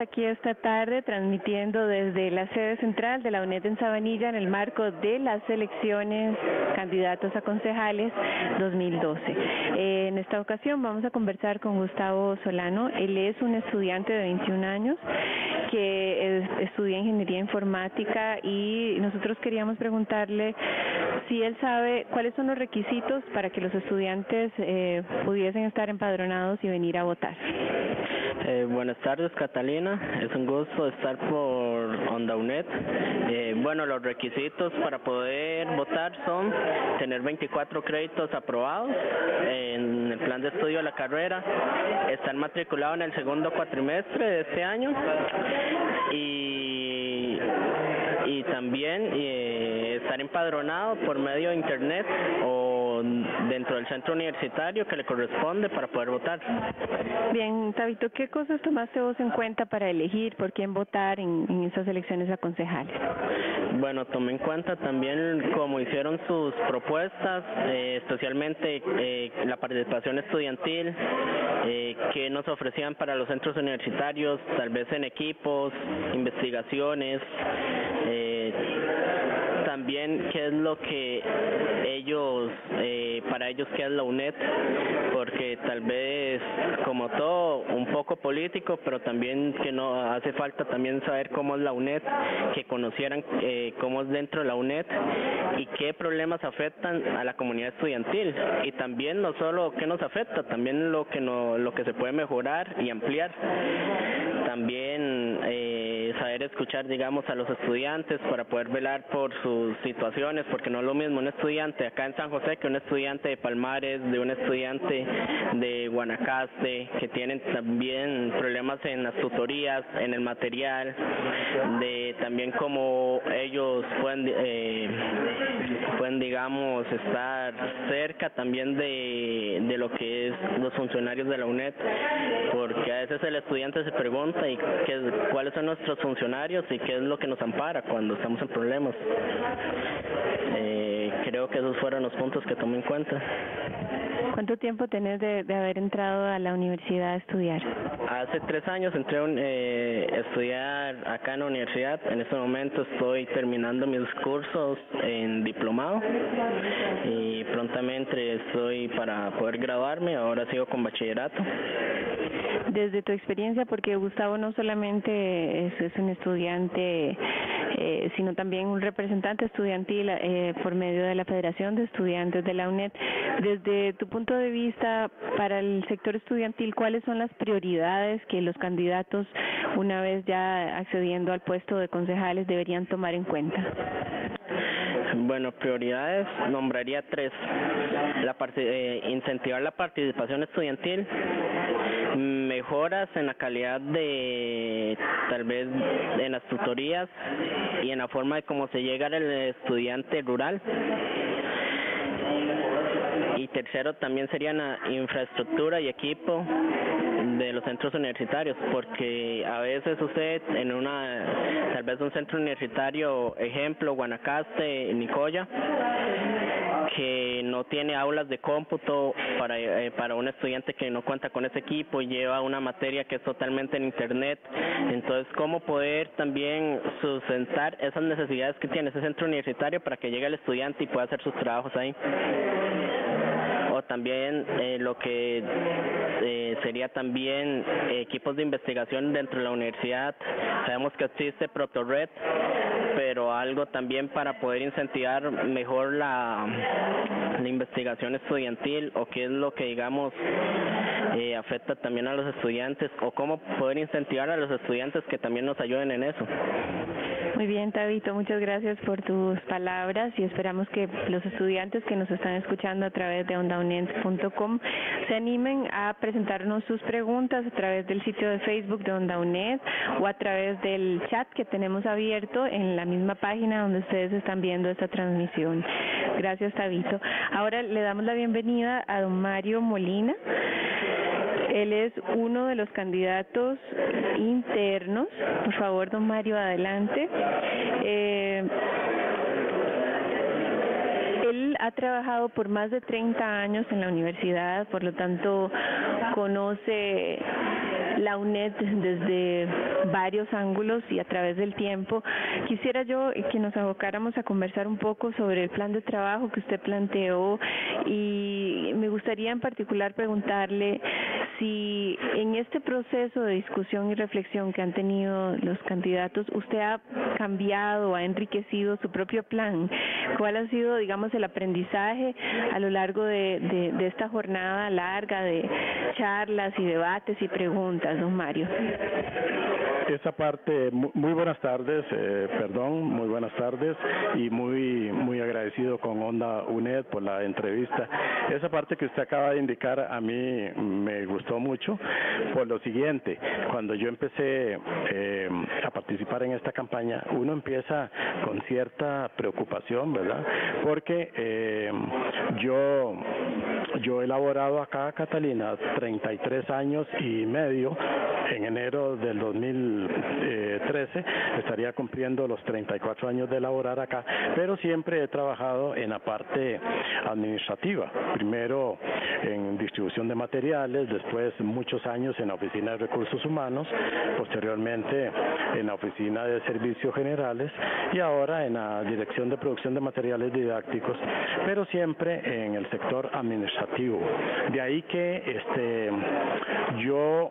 Aquí esta tarde transmitiendo desde la sede central de la UNED en Sabanilla en el marco de las elecciones candidatos a concejales 2012. Eh, en esta ocasión vamos a conversar con Gustavo Solano. Él es un estudiante de 21 años que estudia ingeniería informática y nosotros queríamos preguntarle si él sabe cuáles son los requisitos para que los estudiantes eh, pudiesen estar empadronados y venir a votar. Eh, buenas tardes, Catalina. Es un gusto estar por Onda UNED. Eh, bueno, los requisitos para poder votar son tener 24 créditos aprobados en el plan de estudio de la carrera, estar matriculado en el segundo cuatrimestre de este año y, y también eh, estar empadronado por medio de internet o dentro del centro universitario que le corresponde para poder votar. Bien, Tabito, ¿qué cosas tomaste vos en cuenta para elegir por quién votar en, en esas elecciones a concejales? Bueno, tomé en cuenta también cómo hicieron sus propuestas, eh, especialmente eh, la participación estudiantil, eh, que nos ofrecían para los centros universitarios, tal vez en equipos, investigaciones. Eh, también qué es lo que ellos, eh, para ellos qué es la UNED, porque tal vez como todo un poco político, pero también que no hace falta también saber cómo es la UNED, que conocieran eh, cómo es dentro de la UNED y qué problemas afectan a la comunidad estudiantil y también no solo qué nos afecta, también lo que no, lo que se puede mejorar y ampliar. También eh, saber escuchar, digamos, a los estudiantes para poder velar por sus situaciones, porque no es lo mismo un estudiante acá en San José que un estudiante de Palmares, de un estudiante de Guanacaste, que tienen también problemas en las tutorías, en el material, de también como ellos pueden, eh, pueden digamos, estar cerca también de, de lo que es los funcionarios de la UNED, porque a veces el estudiante se pregunta y qué, cuáles son nuestros funcionarios y qué es lo que nos ampara cuando estamos en problemas. Eh, creo que esos fueron los puntos que tomé en cuenta. ¿Cuánto tiempo tenés de, haber entrado a la universidad a estudiar? Hace tres años entré eh, a estudiar acá en la universidad. En este momento estoy terminando mis cursos en diplomado y prontamente estoy para poder graduarme. Ahora sigo con bachillerato. Desde tu experiencia, porque Gustavo no solamente es, un estudiante eh, sino también un representante estudiantil eh, por medio de la Federación de Estudiantes de la UNED. Desde tu punto de vista, para el sector estudiantil, ¿cuáles son las prioridades que los candidatos, una vez ya accediendo al puesto de concejales, deberían tomar en cuenta? Bueno, prioridades nombraría tres. La eh, incentivar la participación estudiantil, mejoras en la calidad de tal vez en las tutorías y en la forma de cómo se llega al estudiante rural y tercero también sería la infraestructura y equipo de los centros universitarios porque a veces usted en una tal vez un centro universitario ejemplo Guanacaste Nicoya que no tiene aulas de cómputo para, eh, para un estudiante que no cuenta con ese equipo y lleva una materia que es totalmente en internet entonces cómo poder también sustentar esas necesidades que tiene ese centro universitario para que llegue el estudiante y pueda hacer sus trabajos ahí también eh, lo que eh, sería también equipos de investigación dentro de la universidad. Sabemos que existe ProtoRed, pero algo también para poder incentivar mejor la, la investigación estudiantil o qué es lo que digamos eh, afecta también a los estudiantes o cómo poder incentivar a los estudiantes que también nos ayuden en eso. Muy bien, Tabito, muchas gracias por tus palabras y esperamos que los estudiantes que nos están escuchando a través de ondaunet.com se animen a presentarnos sus preguntas a través del sitio de Facebook de Onda UNED o a través del chat que tenemos abierto en la misma página donde ustedes están viendo esta transmisión. Gracias, Tabito. Ahora le damos la bienvenida a don Mario Molina. Él es uno de los candidatos internos. Por favor, don Mario, adelante. Eh, él ha trabajado por más de 30 años en la universidad, por lo tanto conoce la UNED desde varios ángulos y a través del tiempo. Quisiera yo que nos abocáramos a conversar un poco sobre el plan de trabajo que usted planteó y me gustaría en particular preguntarle si en este proceso de discusión y reflexión que han tenido los candidatos, usted ha cambiado, ha enriquecido su propio plan. ¿Cuál ha sido, digamos, el aprendizaje a lo largo de, de esta jornada larga de charlas y debates y preguntas, don Mario? Esa parte, muy buenas tardes, eh, perdón, muy buenas tardes y muy, muy agradecido con Onda UNED por la entrevista. Esa parte que usted acaba de indicar a mí me gustó mucho por lo siguiente, cuando yo empecé eh, a participar en esta campaña, uno empieza con cierta preocupación, ¿verdad? Porque eh, yo, yo he elaborado acá, Catalina, 33 años y medio en enero del 2013 estaría cumpliendo los 34 años de laborar acá, pero siempre he trabajado en la parte administrativa, primero en distribución de materiales, después muchos años en la oficina de recursos humanos, posteriormente en la oficina de servicios generales y ahora en la dirección de producción de materiales didácticos, pero siempre en el sector administrativo. De ahí que este yo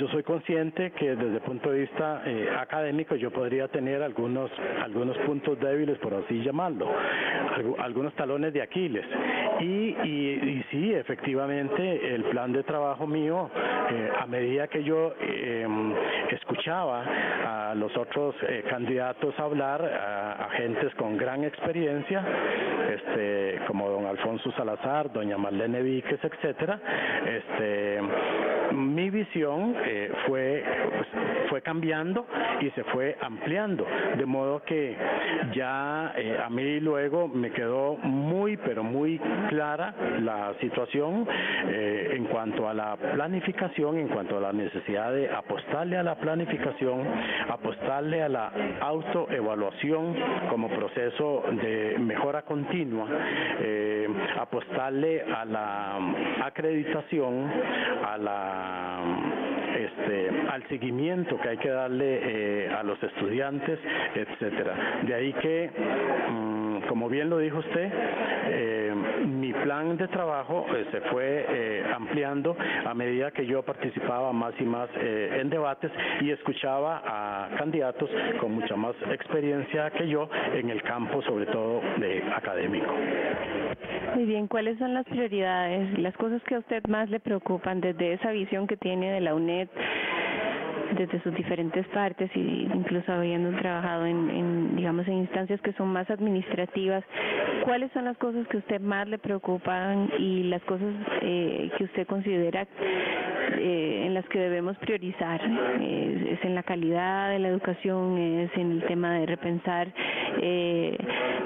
yo soy consciente que desde el punto de vista eh, académico yo podría tener algunos, algunos puntos débiles, por así llamarlo, algunos talones de Aquiles. Y, y, sí, efectivamente, el plan de trabajo mío, eh, a medida que yo em, escuchaba a los otros eh, candidatos hablar, a, a, gentes con gran experiencia, este, como don Alfonso Salazar, doña Marlene Víquez, etcétera, este, mi visión eh, fue, pues, fue cambiando y se fue ampliando, de modo que ya eh, a mí luego me quedó muy, pero muy clara la situación eh, en cuanto a la planificación, en cuanto a la necesidad de apostarle a la planificación, apostarle a la autoevaluación como proceso de mejora continua, apostarle a la acreditación, a la este, al seguimiento que hay que darle eh, a los estudiantes, etcétera. De ahí que, mm, como bien lo dijo usted, eh, mi plan de trabajo eh, se fue ampliando a medida que yo participaba más y más en debates y escuchaba a candidatos con mucha más experiencia que yo en el campo, sobre todo de académico. Muy bien, ¿cuáles son las prioridades, las cosas que a usted más le preocupan desde esa visión que tiene de la UNED desde sus diferentes partes y incluso habiendo trabajado en, digamos en instancias que son más administrativas cuáles son las cosas que a usted más le preocupan y las cosas eh, que usted considera eh, en las que debemos priorizar eh, es en la calidad de la educación es en el tema de repensar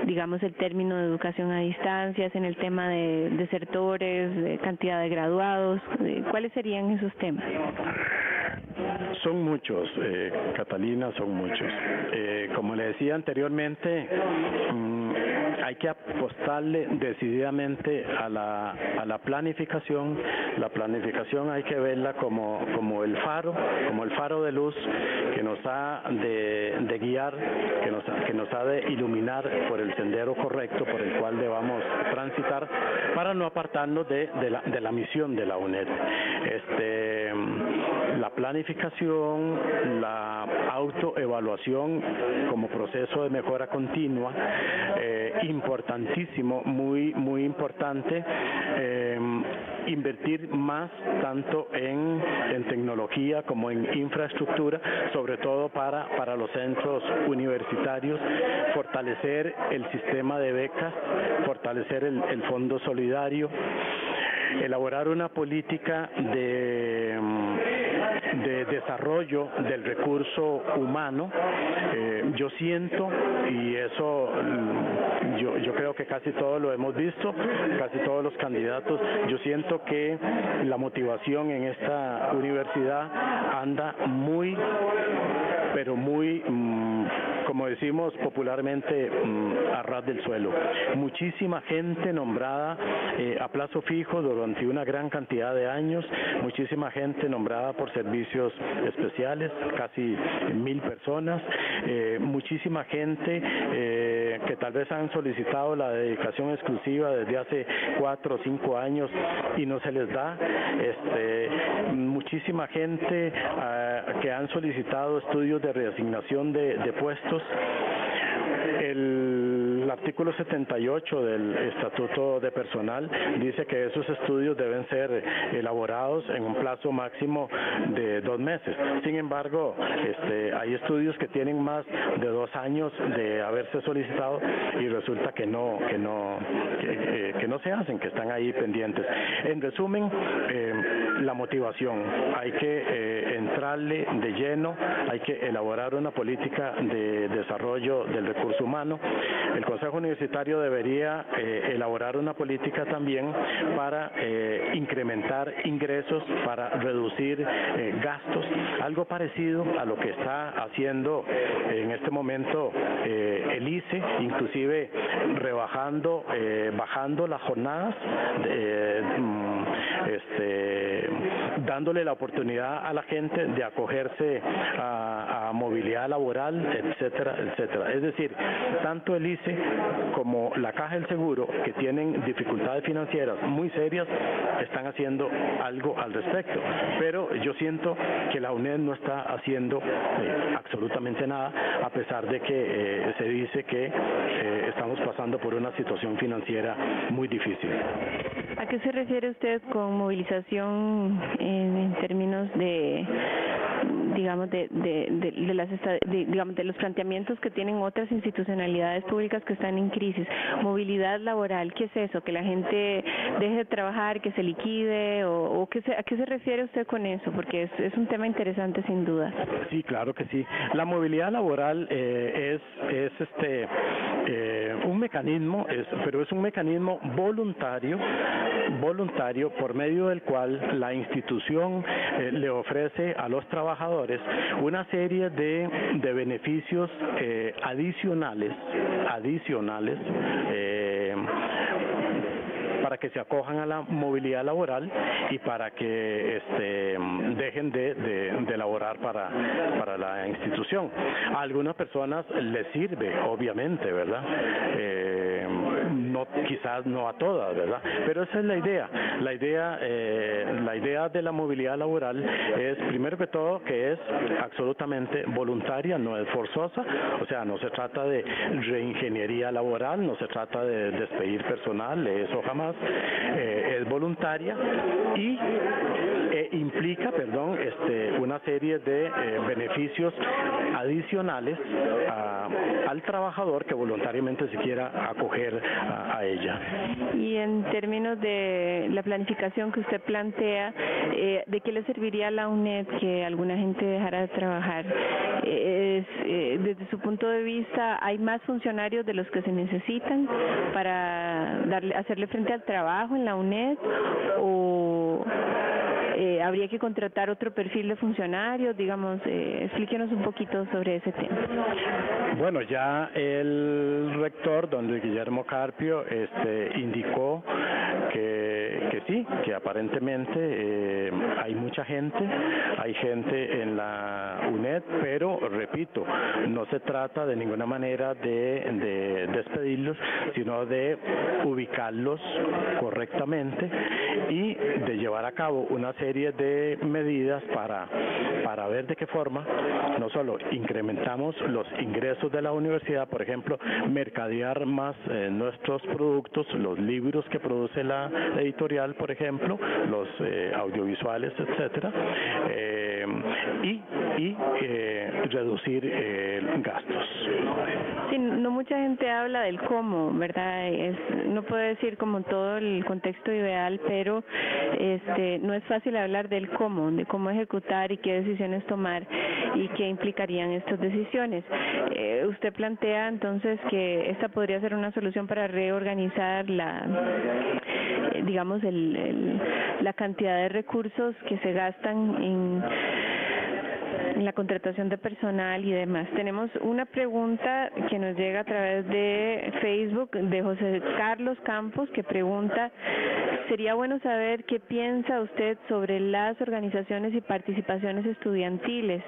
digamos el término de educación a distancia es en el tema de desertores de cantidad de graduados cuáles serían esos temas muchos, eh, Catalina, son muchos. Eh, como le decía anteriormente, mm, hay que apostarle decididamente a la, a la planificación. La planificación hay que verla como, como el faro, como el faro de luz que nos ha de, de guiar, que nos, que nos ha de iluminar por el sendero correcto por el cual debamos transitar para no apartarnos de, de, la, de la misión de la UNED. La planificación, la autoevaluación como proceso de mejora continua, eh, importantísimo, muy, muy importante. Eh, invertir más tanto en, tecnología como en infraestructura, sobre todo para, para los centros universitarios, fortalecer el sistema de becas, fortalecer el fondo solidario, elaborar una política de de desarrollo del recurso humano, eh, yo siento, y eso mm, yo, yo creo que casi todos lo hemos visto, casi todos los candidatos, yo siento que la motivación en esta universidad anda muy, pero muy... Mm, como decimos popularmente, mm, a ras del suelo. Muchísima gente nombrada eh, a plazo fijo durante una gran cantidad de años, muchísima gente nombrada por servicios especiales, casi mil personas, eh, muchísima gente eh, que tal vez han solicitado la dedicación exclusiva desde hace cuatro o cinco años y no se les da, este, muchísima gente ah, que han solicitado estudios de reasignación de, de puestos. El el artículo 78 del Estatuto de Personal dice que esos estudios deben ser elaborados en un plazo máximo de dos meses. Sin embargo, este, hay estudios que tienen más de dos años de haberse solicitado y resulta que no, que no, que, eh, no se hacen, que están ahí pendientes. En resumen, eh, la motivación. Hay que eh, entrarle de lleno, hay que elaborar una política de desarrollo del recurso humano. Consejo Universitario debería eh, elaborar una política también para eh, incrementar ingresos, para reducir eh, gastos, algo parecido a lo que está haciendo en este momento el ICE, inclusive rebajando, bajando las jornadas. Este, dándole la oportunidad a la gente de acogerse a, movilidad laboral, etcétera, etcétera. Es decir, tanto el ICE como la Caja del Seguro, que tienen dificultades financieras muy serias, están haciendo algo al respecto. Pero yo siento que la UNED no está haciendo eh, absolutamente nada, a pesar de que eh, se dice que eh, estamos pasando por una situación financiera muy difícil. ¿A qué se refiere usted con movilización en, términos de digamos de, de, de, las digamos de los planteamientos que tienen otras institucionalidades públicas que están en crisis. Movilidad laboral qué es eso que la gente deje de trabajar que se liquide o, o qué se, a qué se refiere usted con eso porque es, es un tema interesante sin duda. Sí claro que sí. La movilidad laboral eh, es es este eh, un mecanismo es, pero es un mecanismo voluntario voluntario por medio del cual la institución eh, le ofrece a los trabajadores una serie de, beneficios eh, adicionales, adicionales, eh, para que se acojan a la movilidad laboral y para que este, dejen de, de, de laborar para, para la institución. A algunas personas les sirve, obviamente, ¿verdad? Eh, no, quizás no a todas, ¿verdad? Pero esa es la idea. La idea, eh, la idea de la movilidad laboral es, primero que todo, que es absolutamente voluntaria, no es forzosa, o sea, no se trata de reingeniería laboral, no se trata de despedir personal, eso jamás, eh, es voluntaria y eh, implica, perdón, este, una serie de eh, beneficios adicionales al trabajador que voluntariamente se quiera acoger a, ella. Y en términos de la planificación que usted plantea, eh, ¿de qué le serviría a la UNED que alguna gente dejara de trabajar? Eh, desde su punto de vista, ¿hay más funcionarios de los que se necesitan para darle, hacerle frente al trabajo en la UNED? ¿O habría que contratar otro perfil de funcionarios, digamos, eh, explíquenos un poquito sobre ese tema. Bueno, ya el rector, don Luis Guillermo Carpio, este, indicó que, que sí, que aparentemente eh, hay mucha gente, hay gente en la UNED, pero repito, no se trata de ninguna manera de, de despedirlos, sino de ubicarlos correctamente y de llevar a cabo una serie de medidas para, para ver de qué forma no solo incrementamos los ingresos de la universidad, por ejemplo, mercadear más eh, nuestros productos, los libros que produce la editorial, por ejemplo, los eh, audiovisuales, etcétera, eh, y, y eh, reducir eh, gastos. Sí, no mucha gente habla del cómo, ¿verdad? Es, no puedo decir como todo el contexto ideal, pero este no es fácil hablar del cómo, de cómo ejecutar y qué decisiones tomar y qué implicarían estas decisiones. Eh, usted plantea entonces que esta podría ser una solución para reorganizar la, eh, digamos, el, la cantidad de recursos que se gastan en en la contratación de personal y demás. Tenemos una pregunta que nos llega a través de Facebook de José Carlos Campos que pregunta, sería bueno saber qué piensa usted sobre las organizaciones y participaciones estudiantiles.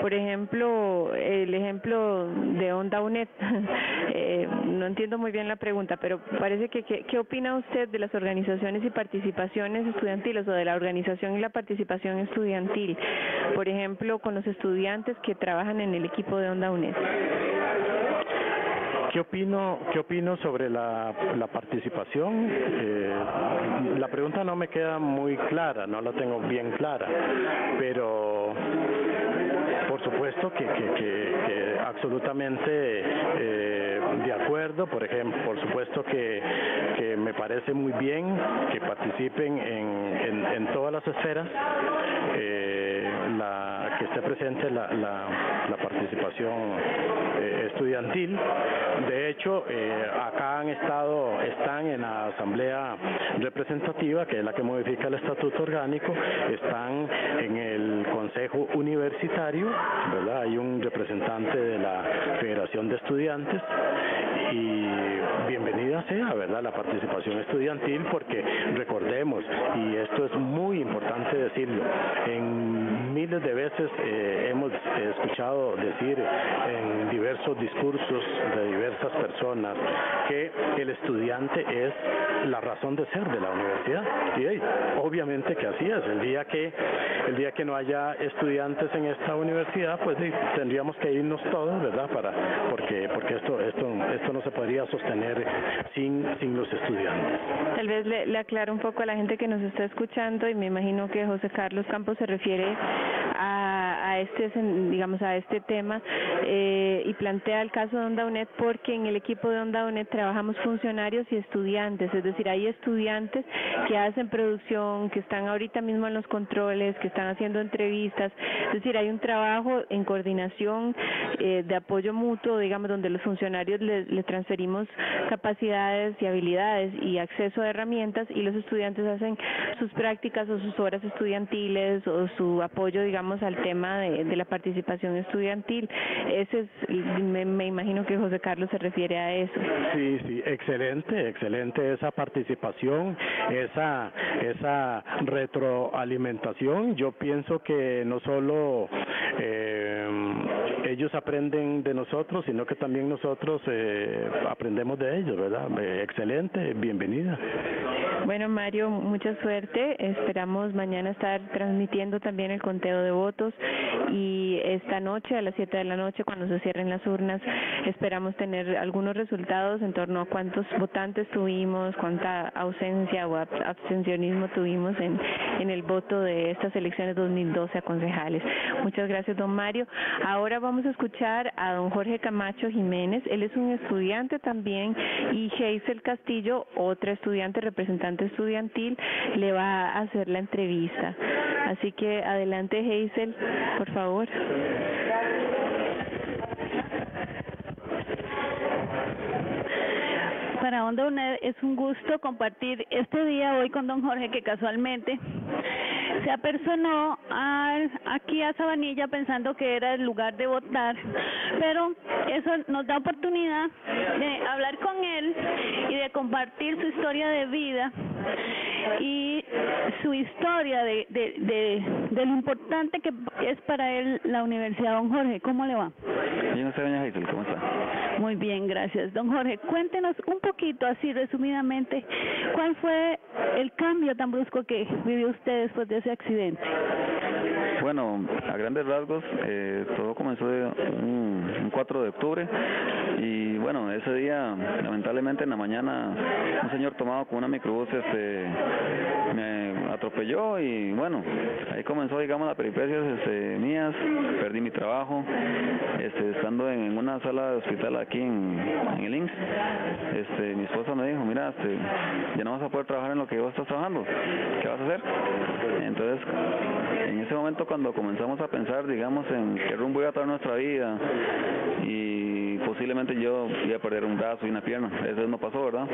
Por ejemplo, el ejemplo de Onda UNED. Eh, no entiendo muy bien la pregunta, pero parece que, ¿qué opina usted de las organizaciones y participaciones estudiantiles o de la organización y la participación estudiantil? Por ejemplo, con los estudiantes que trabajan en el equipo de Onda UNED. ¿Qué opino, qué opino sobre la, participación? Eh, la pregunta no me queda muy clara, no la tengo bien clara, pero por supuesto que, absolutamente eh, de acuerdo, por ejemplo, por supuesto que, me parece muy bien que participen en, en, en todas las esferas. Eh, la, que esté presente la, la, la participación eh, estudiantil. De hecho, eh, acá han estado, están en la asamblea representativa, que es la que modifica el estatuto orgánico, están en el consejo universitario, ¿verdad? Hay un representante de la Federación de Estudiantes y bienvenida sea, ¿verdad? La participación estudiantil porque recordemos, y esto es muy importante decirlo, en miles de veces eh, hemos escuchado decir en diversos discursos de diversas personas que el estudiante es la razón de ser de la universidad. Y obviamente que así es. El día que el día que no haya estudiantes en esta universidad, pues sí, tendríamos que irnos todos, ¿verdad? Para porque porque esto esto esto no se podría sostener sin sin los estudiantes. Tal vez le, le aclaro un poco a la gente que nos está escuchando y me imagino que José Carlos Campos se refiere a, a este digamos a este tema eh, y plantea el caso de Onda UNED porque en el equipo de Onda UNED trabajamos funcionarios y estudiantes, es decir, hay estudiantes que hacen producción, que están ahorita mismo en los controles, que están haciendo entrevistas, es decir, hay un trabajo en coordinación eh, de apoyo mutuo, digamos, donde los funcionarios le, le transferimos capacidades y habilidades y acceso a herramientas y los estudiantes hacen sus prácticas o sus horas estudiantiles o su apoyo, digamos, al tema de, de la participación estudiantil. Ese es, me, me, imagino que José Carlos se refiere a eso. Sí, sí, excelente, excelente esa participación, esa, esa retroalimentación. Yo pienso que no solo eh, ellos aprenden de nosotros, sino que también nosotros eh, aprendemos de ellos, ¿verdad? Eh, excelente, bienvenida. Bueno, Mario, mucha suerte. Esperamos mañana estar transmitiendo también el conteo de votos y esta noche a las 7 de la noche cuando se cierren las urnas esperamos tener algunos resultados en torno a cuántos votantes tuvimos, cuánta ausencia o abstencionismo tuvimos en, en el voto de estas elecciones 2012 a concejales. Muchas gracias, don Mario. Ahora vamos a escuchar a don Jorge Camacho Jiménez. Él es un estudiante también y Geisel Castillo, otra estudiante, representante estudiantil, le va a hacer la entrevista. Así que adelante, Geisel, por favor. Para Onda UNED es un gusto compartir este día hoy con don Jorge que casualmente se apersonó a, aquí a Sabanilla pensando que era el lugar de votar, pero eso nos da oportunidad de hablar con él y de compartir su historia de vida y su historia de, de, de, de lo importante que es para él la Universidad. Don Jorge, ¿cómo le va? Bien, doña Hazel, ¿cómo está? Muy bien, gracias. Don Jorge, cuéntenos un poquito, así resumidamente, ¿cuál fue el cambio tan brusco que vivió usted después de ese accidente? Bueno, a grandes rasgos, eh, todo comenzó un, un 4 de octubre y bueno, ese día, lamentablemente en la mañana, un señor tomado con una microbús este, me atropelló y bueno, ahí comenzó, digamos, las peripecias este, mías, perdí mi trabajo, este, estando en una sala de hospital aquí en, en el INSS, este, mi esposa me dijo, mira, este, ya no vas a poder trabajar en lo que vos estás trabajando, ¿qué vas a hacer? Entonces, en ese momento cuando comenzamos a pensar, digamos, en qué rumbo iba a tomar nuestra vida y posiblemente yo iba a perder un brazo y una pierna, eso no pasó, ¿verdad?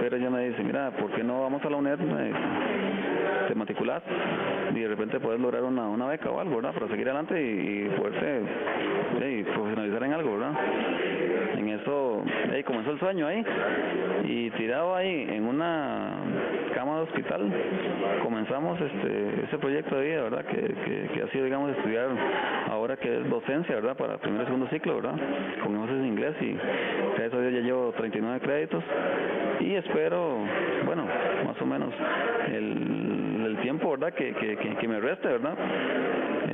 Pero ella me dice, mira, ¿por qué no vamos a la UNED? Te matriculas y de repente puedes lograr una, beca o algo, ¿verdad? Para seguir adelante y, y poderte profesionalizar en algo, ¿verdad? En eso, hey, comenzó el sueño ahí y tirado ahí en una cama de hospital comenzamos este ese proyecto de vida, ¿verdad? Que, que, ha sido, digamos, estudiar ahora que es docencia, ¿verdad? Para primer y segundo ciclo, ¿verdad? Con en inglés y gracias a ya llevo 39 créditos y espero, bueno, más o menos el, el tiempo, ¿verdad? Que, que, que, me reste, ¿verdad?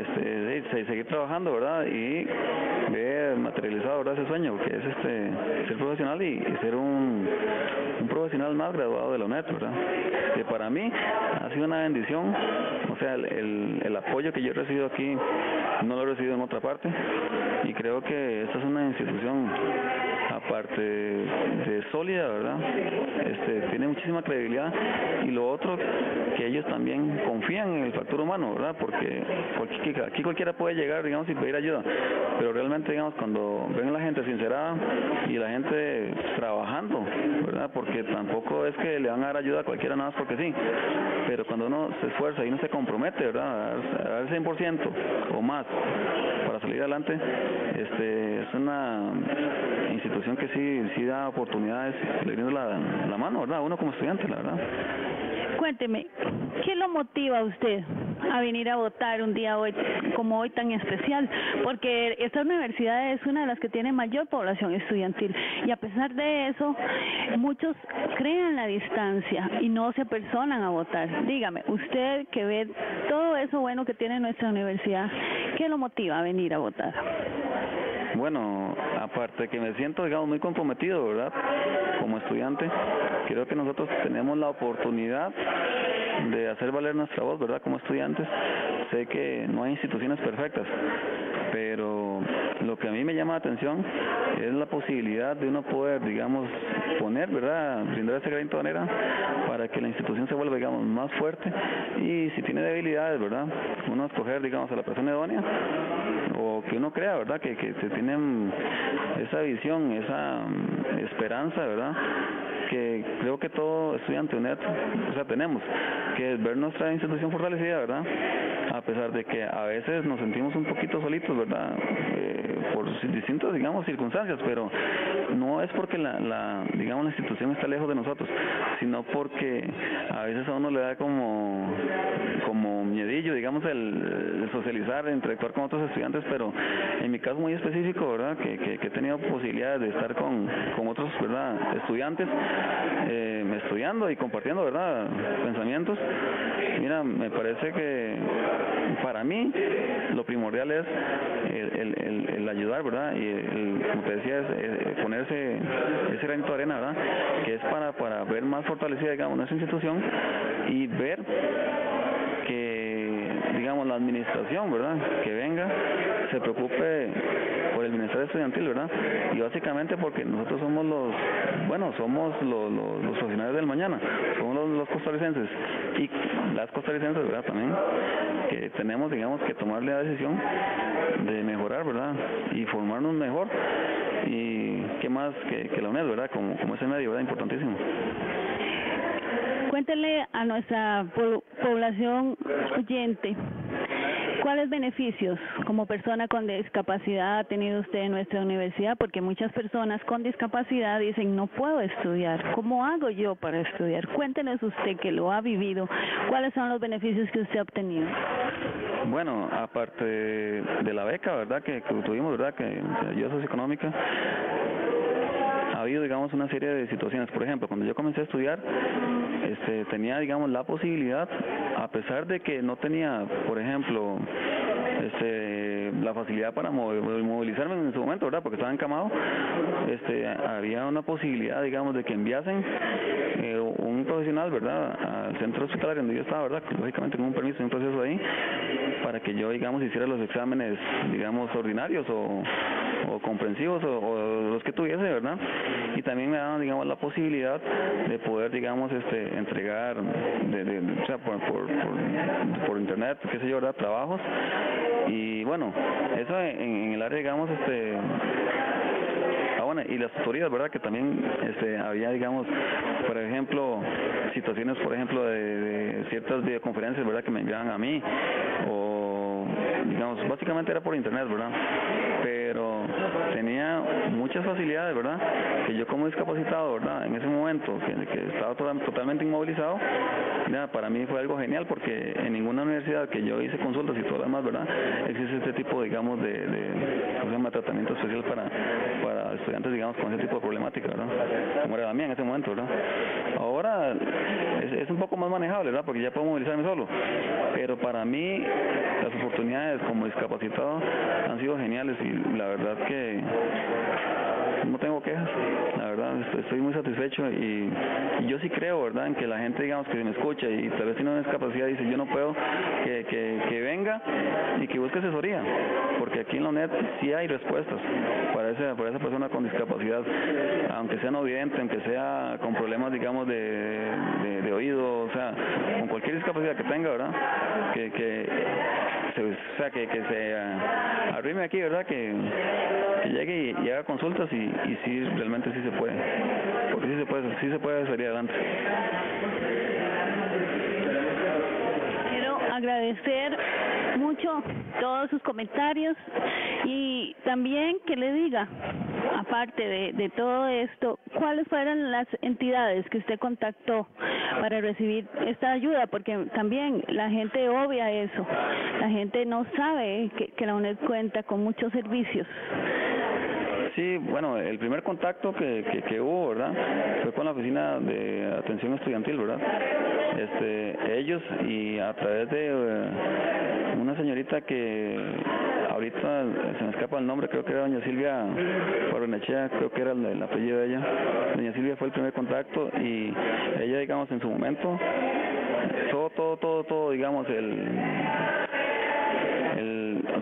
Este, seguir trabajando, ¿verdad? Y ver materializado. Ese sueño, que es este ser profesional y, ser un, profesional más graduado de la UNED, ¿verdad? Que para mí ha sido una bendición, o sea, el, el, apoyo que yo he recibido aquí no lo he recibido en otra parte y creo que esta es una institución aparte de sólida, ¿verdad? Este, tiene muchísima credibilidad y lo otro que ellos también confían en el factor humano, ¿verdad? Porque, aquí cualquiera puede llegar, digamos, y pedir ayuda, pero realmente, digamos, cuando ven la gente sincerada y la gente trabajando, ¿verdad? Porque tampoco es que le van a dar ayuda a cualquiera nada más porque sí, pero cuando uno se esfuerza y uno se compromete, ¿verdad? A dar el 100% o más para salir adelante, este, es una institución sí, sí da oportunidades, le la, la mano, ¿verdad? Uno como estudiante, la verdad. Cuénteme, ¿qué lo motiva a usted a venir a votar un día hoy como hoy tan especial? Porque esta universidad es una de las que tiene mayor población estudiantil y a pesar de eso, muchos crean la distancia y no se personan a votar. Dígame, usted que ve todo eso bueno que tiene nuestra universidad, ¿qué lo motiva a venir a votar? Bueno, aparte que me siento, digamos, muy comprometido, ¿verdad? Como estudiante, creo que nosotros tenemos la oportunidad de hacer valer nuestra voz, ¿verdad? Como estudiantes, sé que no hay instituciones perfectas, pero lo que a mí me llama la atención es la posibilidad de uno poder, digamos, poner, ¿verdad? Brindar ese granito de arena para que la institución se vuelva, digamos, más fuerte y si tiene debilidades, ¿verdad? Uno escoger, digamos, a la persona idónea o que uno crea, ¿verdad? Que, que se tienen esa visión, esa mm, esperanza, ¿verdad? que creo que todo estudiante UNED, o sea, tenemos, que ver nuestra institución fortalecida, ¿verdad? A pesar de que a veces nos sentimos un poquito solitos, ¿verdad? Eh, por distintas, digamos, circunstancias, pero no es porque la, la, digamos, la institución está lejos de nosotros, sino porque a veces a uno le da como, como miedillo, digamos, el, socializar, interactuar con otros estudiantes, pero en mi caso muy específico, ¿verdad? Que, que, he tenido posibilidades de estar con, con otros, ¿verdad? Estudiantes, eh, estudiando y compartiendo, ¿verdad? Pensamientos. Mira, me parece que para mí lo primordial es el, el, el, ayudar, ¿verdad? Y el, como te decía, es, ponerse ese granito de arena, ¿verdad? Que es para, para ver más fortalecida, digamos, nuestra institución y ver que, digamos, la administración, ¿verdad? Que venga, se preocupe por el bienestar estudiantil, ¿verdad? Y básicamente porque nosotros somos los, bueno, somos los, los, profesionales del mañana, somos los, costarricenses y las costarricenses, ¿verdad? También que tenemos, digamos, que tomar la decisión de mejorar, ¿verdad? Y formarnos mejor y qué más que, que la UNED, ¿verdad? Como, como ese medio, ¿verdad? Importantísimo. Cuéntele a nuestra población oyente ¿Cuáles beneficios como persona con discapacidad ha tenido usted en nuestra universidad? Porque muchas personas con discapacidad dicen, no puedo estudiar. ¿Cómo hago yo para estudiar? Cuéntenos usted que lo ha vivido. ¿Cuáles son los beneficios que usted ha obtenido? Bueno, aparte de la beca, ¿verdad? Que, tuvimos, ¿verdad? Que ayuda socioeconómica habido, digamos, una serie de situaciones. Por ejemplo, cuando yo comencé a estudiar, este, tenía, digamos, la posibilidad, a pesar de que no tenía, por ejemplo, este, la facilidad para movilizarme en su momento, ¿verdad? Porque estaba encamado, este, había una posibilidad, digamos, de que enviasen eh, un profesional, ¿verdad? Al centro hospitalario donde yo estaba, ¿verdad? Lógicamente con un permiso, un proceso ahí, para que yo, digamos, hiciera los exámenes, digamos, ordinarios o, comprensivos o, los que tuviese, ¿verdad? Y también me daban, digamos, la posibilidad de poder, digamos, este, entregar, de, o sea, por, por, por, internet, qué sé yo, ¿verdad? Trabajos y bueno, eso en, el área, digamos, este... Y las tutorías, ¿verdad? Que también este, había, digamos, por ejemplo, situaciones, por ejemplo, de, de ciertas videoconferencias, ¿verdad? Que me enviaban a mí, o, digamos, básicamente era por internet, ¿verdad? Pero tenía muchas facilidades, ¿verdad? Que yo como discapacitado, ¿verdad? En ese momento, que, que estaba totalmente inmovilizado, para mí fue algo genial porque en ninguna universidad que yo hice consultas y todo lo demás, ¿verdad? Existe este tipo, digamos, de, de ¿cómo se llama? tratamiento especial para, para estudiantes, digamos, con ese tipo de problemática, ¿verdad? Como era la mía en ese momento, ¿verdad? Ahora es, es un poco más manejable, ¿verdad? Porque ya puedo movilizarme solo. Pero para mí las oportunidades como discapacitado han sido geniales y la verdad que no tengo quejas, estoy muy satisfecho y, yo sí creo, ¿verdad?, en que la gente, digamos, que me escucha y tal vez si tiene discapacidad dice yo no puedo, que, que, venga y que busque asesoría, porque aquí en la NET sí hay respuestas para, ese, para esa persona con discapacidad, aunque sea no vidente, aunque sea con problemas, digamos, de, de, oído, o sea, con cualquier discapacidad que tenga, ¿verdad?, que, que se, o sea, que, que se arrime aquí, ¿verdad?, que, llegue y haga consultas y, y sí, realmente sí se puede. Porque sí se puede, sí se puede salir adelante. Quiero agradecer mucho todos sus comentarios y también que le diga, aparte de, de todo esto, cuáles fueron las entidades que usted contactó para recibir esta ayuda, porque también la gente obvia eso, la gente no sabe que, que la UNED cuenta con muchos servicios Sí, bueno, el primer contacto que, que, hubo, ¿verdad? Fue con la oficina de atención estudiantil, ¿verdad? Este, ellos y a través de eh, una señorita que ahorita se me escapa el nombre, creo que era doña Silvia Barbenechea, creo que era el, el, apellido de ella. Doña Silvia fue el primer contacto y ella, digamos, en su momento, todo, todo, todo, todo, digamos, el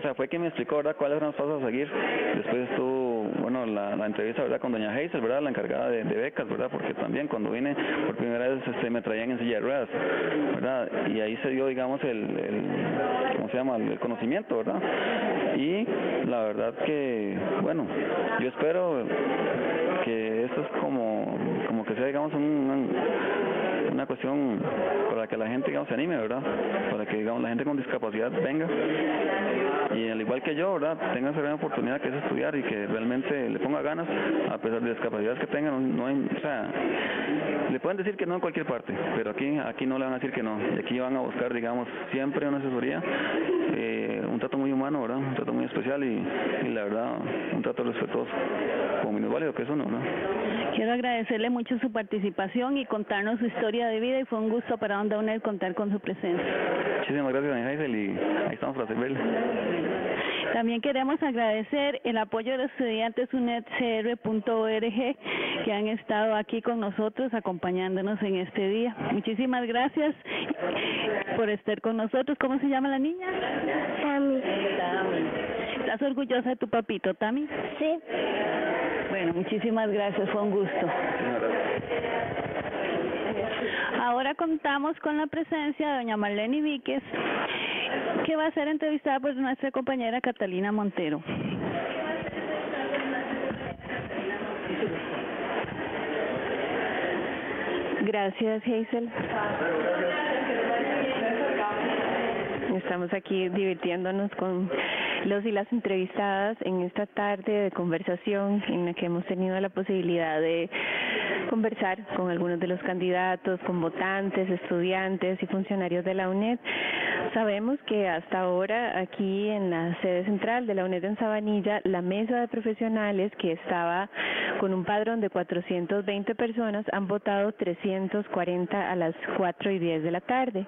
o sea, fue quien me explicó, ¿verdad?, cuáles eran los pasos a seguir. Después estuvo, bueno, la, la entrevista, ¿verdad?, con doña Hazel, ¿verdad?, la encargada de, becas, ¿verdad?, porque también cuando vine por primera vez este, me traían en silla de ruedas, ¿verdad?, y ahí se dio, digamos, el, el ¿cómo se llama?, el conocimiento, ¿verdad?, y la verdad que, bueno, yo espero que esto es como, como que sea, digamos, un para que la gente digamos, se anime, ¿verdad? Para que digamos, la gente con discapacidad venga y al igual que yo, ¿verdad? Tenga esa gran oportunidad que es estudiar y que realmente le ponga ganas a pesar de discapacidades que tengan, no, hay, o sea, le pueden decir que no en cualquier parte, pero aquí aquí no le van a decir que no, y aquí van a buscar, digamos, siempre una asesoría, eh, un trato muy humano, ¿verdad? Un trato muy especial y, la verdad, un trato respetuoso, como válido que es uno, ¿no? Quiero agradecerle mucho su participación y contarnos su historia de vida y fue un gusto para Onda UNED contar con su presencia. Muchísimas gracias, doña Hazel, y ahí estamos para servirle. También queremos agradecer el apoyo de los estudiantes unedcr.org que han estado aquí con nosotros acompañándonos en este día. Muchísimas gracias por estar con nosotros. ¿Cómo se llama la niña? Tami. ¿Estás orgullosa de tu papito, Tami? Sí. Bueno, muchísimas gracias, fue un gusto. Ahora contamos con la presencia de doña Marlene Víquez, que va a ser entrevistada por nuestra compañera Catalina Montero. Gracias, Hazel. Estamos aquí divirtiéndonos con los y las entrevistadas en esta tarde de conversación en la que hemos tenido la posibilidad de conversar con algunos de los candidatos, con votantes, estudiantes y funcionarios de la UNED. Sabemos que hasta ahora aquí en la sede central de la UNED en Sabanilla, la mesa de profesionales que estaba con un padrón de 420 personas han votado 340 a las 4 y 10 de la tarde.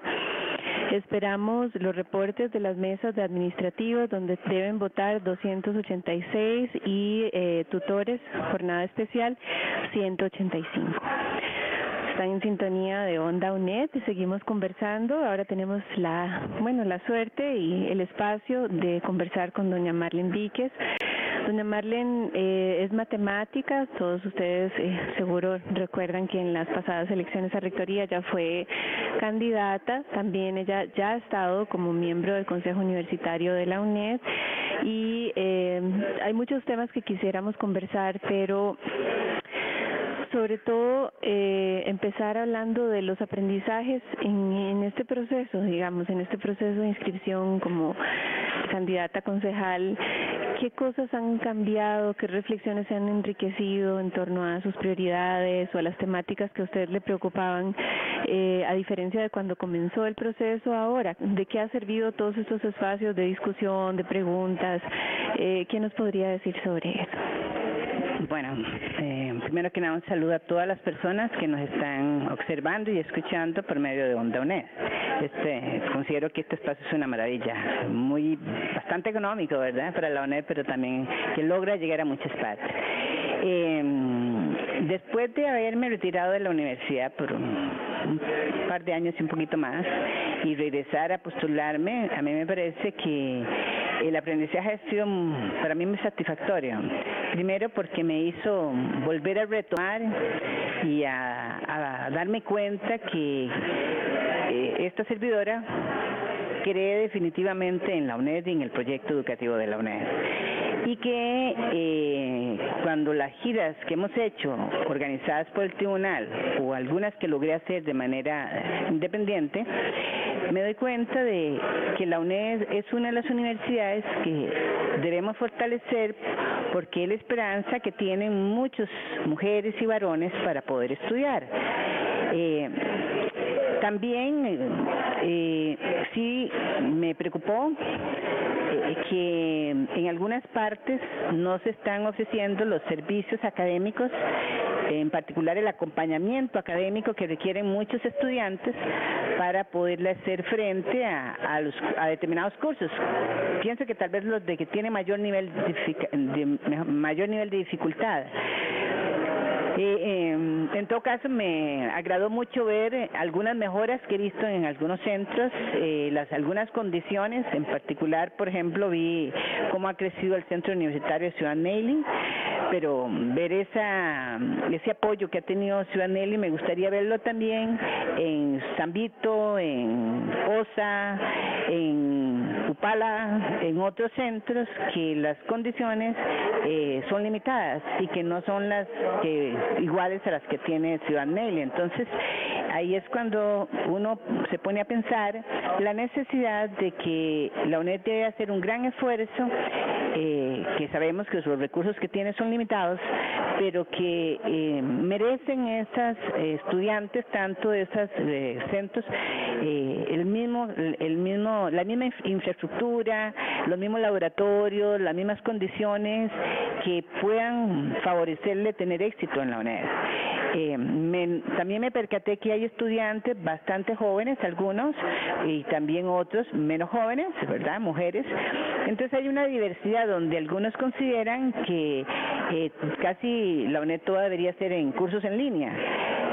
Esperamos los reportes de las mesas de administrativos donde deben votar 286 y eh, tutores, jornada especial 185 están en sintonía de Onda UNED y seguimos conversando. Ahora tenemos la, bueno, la suerte y el espacio de conversar con doña Marlene Víquez. Doña Marlene eh, es matemática, todos ustedes eh, seguro recuerdan que en las pasadas elecciones a rectoría ya fue candidata, también ella ya ha estado como miembro del Consejo Universitario de la UNED y eh, hay muchos temas que quisiéramos conversar, pero sobre todo eh, empezar hablando de los aprendizajes en, en este proceso, digamos, en este proceso de inscripción como candidata concejal, qué cosas han cambiado, qué reflexiones se han enriquecido en torno a sus prioridades o a las temáticas que a usted le preocupaban, eh, a diferencia de cuando comenzó el proceso ahora, de qué ha servido todos estos espacios de discusión, de preguntas, eh, ¿qué nos podría decir sobre eso? Bueno, eh, primero que nada un saludo a todas las personas que nos están observando y escuchando por medio de Onda UNED. Este, considero que este espacio es una maravilla, muy bastante económico, ¿verdad? Para la UNED, pero también que logra llegar a muchas partes. Eh, después de haberme retirado de la universidad por un par de años y un poquito más y regresar a postularme, a mí me parece que el aprendizaje ha sido para mí muy satisfactorio. Primero porque me hizo volver a retomar y a, darme cuenta que eh, esta servidora cree definitivamente en la UNED y en el proyecto educativo de la UNED y que eh, cuando las giras que hemos hecho organizadas por el tribunal o algunas que logré hacer de manera independiente, me doy cuenta de que la UNED es una de las universidades que debemos fortalecer porque es la esperanza que tienen muchas mujeres y varones para poder estudiar. Eh, también eh, sí me preocupó eh, que en algunas partes no se están ofreciendo los servicios académicos, en particular el acompañamiento académico que requieren muchos estudiantes para poderle hacer frente a, los, a determinados cursos. Pienso que tal vez los de que tienen mayor nivel mayor nivel de dificultad. Eh, en todo caso, me agradó mucho ver algunas mejoras que he visto en algunos centros, eh, las algunas condiciones, en particular, por ejemplo, vi cómo ha crecido el Centro Universitario de Ciudad Neyli, pero ver esa ese apoyo que ha tenido Ciudad Nelly me gustaría verlo también en Zambito, en Osa, en Upala, en otros centros que las condiciones eh, son limitadas y que no son las que iguales a las que tiene Ciudad Nelly. Entonces, ahí es cuando uno se pone a pensar la necesidad de que la UNED debe hacer un gran esfuerzo, eh, que sabemos que los recursos que tiene son limitados, pero que eh, merecen esas eh, estudiantes, tanto de esos centros, el mismo, el mismo, la misma infraestructura, los mismos laboratorios, las mismas condiciones que puedan favorecerle tener éxito en la UNED. Eh, me, también me percaté que hay estudiantes bastante jóvenes, algunos, y también otros menos jóvenes, ¿verdad? Mujeres. Entonces hay una diversidad donde algunos consideran que eh, casi la UNED toda debería ser en cursos en línea.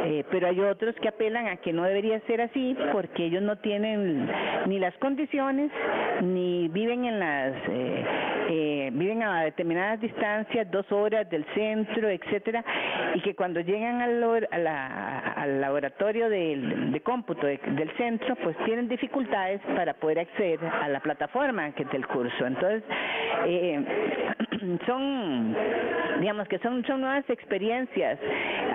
Eh, pero hay otros que apelan a que no debería ser así porque ellos no tienen ni las condiciones ni viven en las eh, eh, viven a determinadas distancias dos horas del centro etcétera y que cuando llegan al, al laboratorio de cómputo del centro pues tienen dificultades para poder acceder a la plataforma que es del curso entonces son digamos que son son nuevas experiencias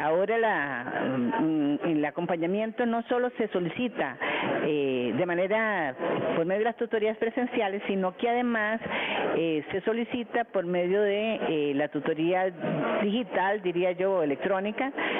ahora la Mm, el acompañamiento no solo se solicita eh, de manera por medio de las tutorías presenciales, sino que además eh, se solicita por medio de eh, la tutoría digital, diría yo, electrónica.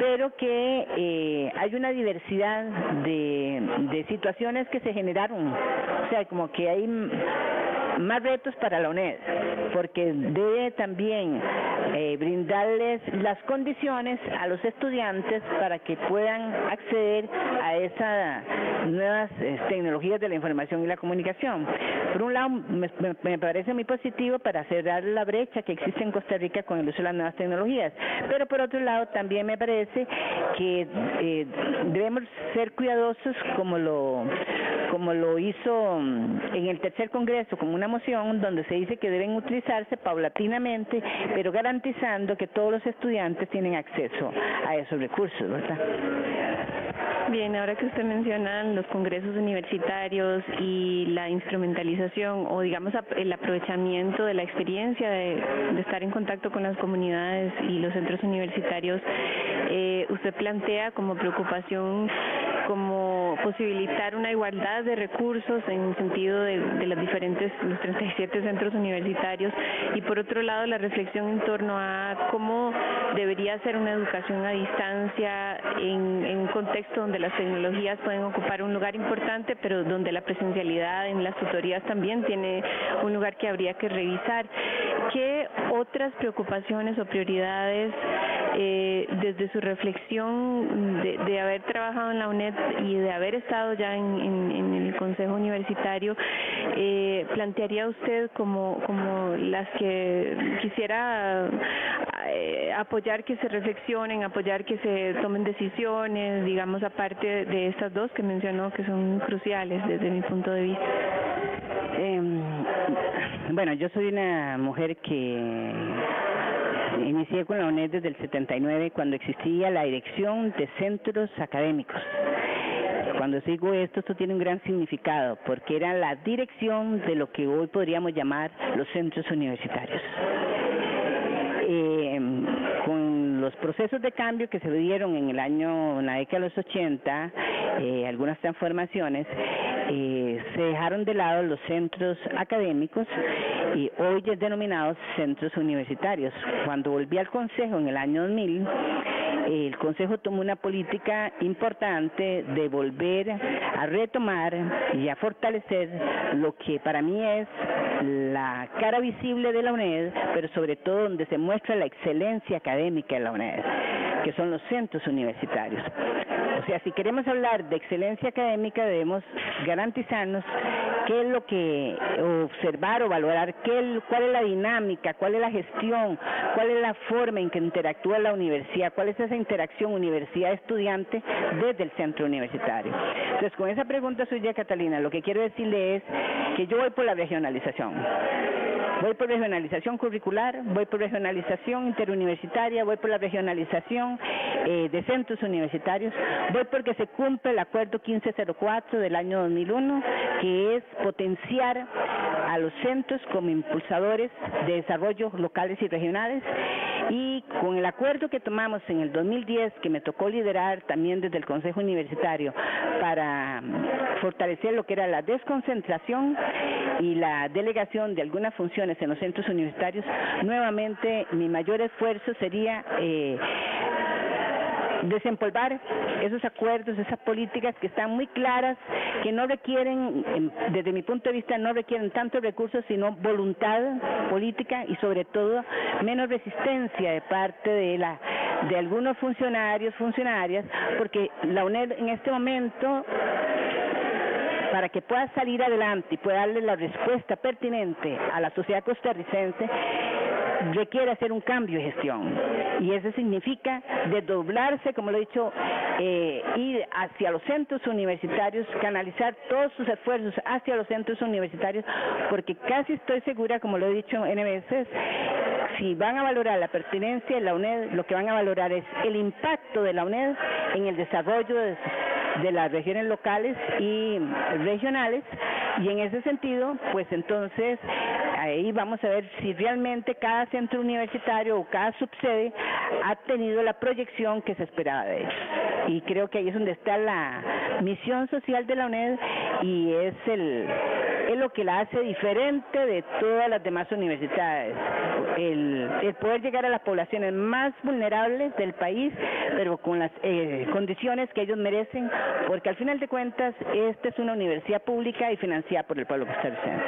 pero que hay una diversidad de, de situaciones que se generaron, o sea, como que hay más retos para la UNED, porque debe también eh, brindarles las condiciones a los estudiantes para que puedan acceder a esas nuevas eh, tecnologías de la información y la comunicación. Por un lado, me, parece muy positivo para cerrar la brecha que existe en Costa Rica con el uso de las nuevas tecnologías, pero por otro lado, también me parece que eh, debemos ser cuidadosos como lo como lo hizo mm, en el tercer congreso como una moción donde se dice que deben utilizarse paulatinamente, pero garantizando que todos los estudiantes tienen acceso a esos recursos, ¿verdad? Bien, ahora que usted menciona los congresos universitarios y la instrumentalización o digamos el aprovechamiento de la experiencia de, estar en contacto con las comunidades y los centros universitarios, eh, usted plantea como preocupación como posibilitar una igualdad de recursos en sentido de, de los diferentes, los 37 centros universitarios y por otro lado la reflexión en torno a cómo debería ser una educación a distancia en, en un contexto donde las tecnologías pueden ocupar un lugar importante, pero donde la presencialidad en las tutorías también tiene un lugar que habría que revisar. ¿Qué otras preocupaciones o prioridades eh, desde su reflexión de, haber trabajado en la UNED y de haber estado ya en, el Consejo Universitario, eh, plantearía usted como, como las que quisiera eh, apoyar que se reflexionen, apoyar que se tomen decisiones, digamos, aparte de estas dos que mencionó que son cruciales desde mi punto de vista? Em, bueno, yo soy una mujer que Inicié con la UNED desde el 79 cuando existía la dirección de centros académicos. Cuando digo esto, esto tiene un gran significado porque era la dirección de lo que hoy podríamos llamar los centros universitarios. Eh, con los procesos de cambio que se dieron en el año, en la década de los 80, eh, algunas transformaciones, eh, se dejaron de lado los centros académicos y hoy es denominados centros universitarios. Cuando volví al Consejo en el año 2000, el Consejo tomó una política importante de volver a retomar y a fortalecer lo que para mí es la cara visible de la UNED, pero sobre todo donde se muestra la excelencia académica de la UNED, que son los centros universitarios. O sea, si queremos hablar de excelencia académica, debemos garantizarnos qué es lo que observar o valorar, cuál es la dinámica, cuál es la gestión, cuál es la forma en que interactúa la universidad, cuál es esa interacción universidad-estudiante desde el centro universitario. Entonces, con esa pregunta suya, Catalina, lo que quiero decirle es que yo voy por la regionalización. Voy por regionalización curricular, voy por regionalización interuniversitaria, voy por la regionalización eh, de centros universitarios, voy porque se cumple el acuerdo 1504 del año 2001, que es potenciar a los centros como impulsadores de desarrollo locales y regionales. Y con el acuerdo que tomamos en el 2010, que me tocó liderar también desde el Consejo Universitario para mm, fortalecer lo que era la desconcentración y la delegación de algunas funciones en los centros universitarios, nuevamente mi mayor esfuerzo sería eh, desempolvar esos acuerdos, esas políticas que están muy claras, que no requieren, desde mi punto de vista, no requieren tantos recursos, sino voluntad política y sobre todo menos resistencia de parte de la de algunos funcionarios, funcionarias, porque la UNED en este momento para que pueda salir adelante y pueda darle la respuesta pertinente a la sociedad costarricense, requiere hacer un cambio de gestión. Y eso significa desdoblarse, como lo he dicho, eh, ir hacia los centros universitarios, canalizar todos sus esfuerzos hacia los centros universitarios, porque casi estoy segura, como lo he dicho N veces, si van a valorar la pertinencia de la UNED, lo que van a valorar es el impacto de la UNED en el desarrollo de, de las regiones locales y regionales y en ese sentido, pues entonces ahí vamos a ver si realmente cada centro universitario o cada subsede ha tenido la proyección que se esperaba de ellos. Y creo que ahí es donde está la misión social de la UNED y es el es lo que la hace diferente de todas las demás universidades. El, el poder llegar a las poblaciones más vulnerables del país, pero con las eh, condiciones que ellos merecen, porque al final de cuentas esta es una universidad pública y financiada por el pueblo costarricense.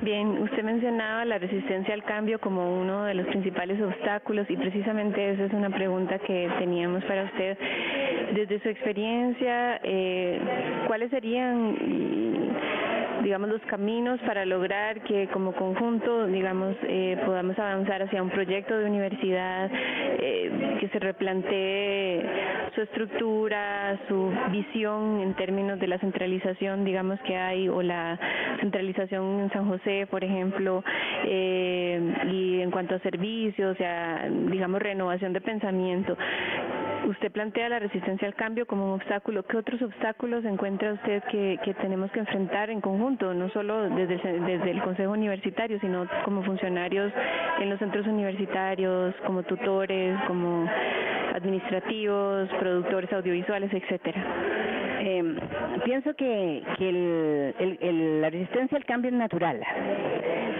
Bien, usted mencionaba la resistencia al cambio como uno de los principales obstáculos y precisamente esa es una pregunta que teníamos para usted. Desde su experiencia, eh, ¿cuáles serían digamos, los caminos para lograr que como conjunto, digamos, eh, podamos avanzar hacia un proyecto de universidad eh, que se replantee su estructura, su visión en términos de la centralización, digamos, que hay, o la centralización en San José, por ejemplo, eh, y en cuanto a servicios, o sea, digamos, renovación de pensamiento. Usted plantea la resistencia al cambio como un obstáculo. ¿Qué otros obstáculos encuentra usted que, tenemos que enfrentar en conjunto, no solo desde el, desde el Consejo Universitario, sino como funcionarios en los centros universitarios, como tutores, como administrativos, productores audiovisuales, etcétera? Eh, pienso que, el, la resistencia al cambio es natural.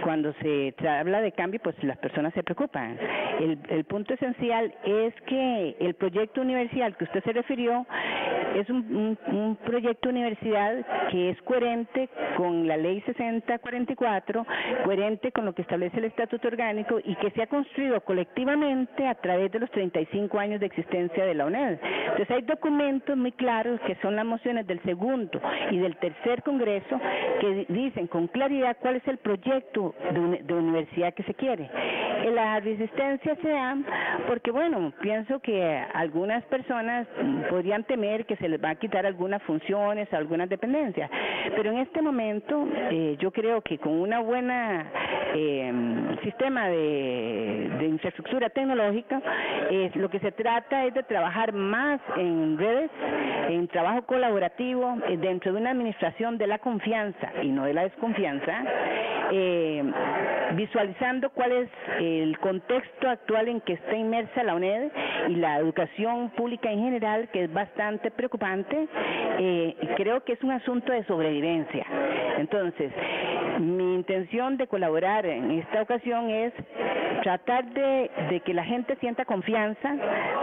Cuando se habla de cambio, pues las personas se preocupan. El, el punto esencial es que el proyecto universidad que usted se refirió es un, un, un proyecto universidad que es coherente con la ley 6044, coherente con lo que establece el estatuto orgánico y que se ha construido colectivamente a través de los 35 años de existencia de la UNED. Entonces hay documentos muy claros que son las mociones del segundo y del tercer Congreso que dicen con claridad cuál es el proyecto de, de universidad que se quiere. La resistencia se da porque, bueno, pienso que algunas personas podrían temer que se les va a quitar algunas funciones, algunas dependencias, pero en este momento eh, yo creo que con una buena eh, sistema de, de infraestructura tecnológica, eh, lo que se trata es de trabajar más en redes, en trabajo colaborativo, eh, dentro de una administración de la confianza y no de la desconfianza, eh, visualizando cuál es el contexto actual en que está inmersa la UNED y la educación pública en general, que es bastante preocupante, eh, creo que es un asunto de sobrevivencia. Entonces, mi intención de colaborar en esta ocasión es tratar de, de, que la gente sienta confianza,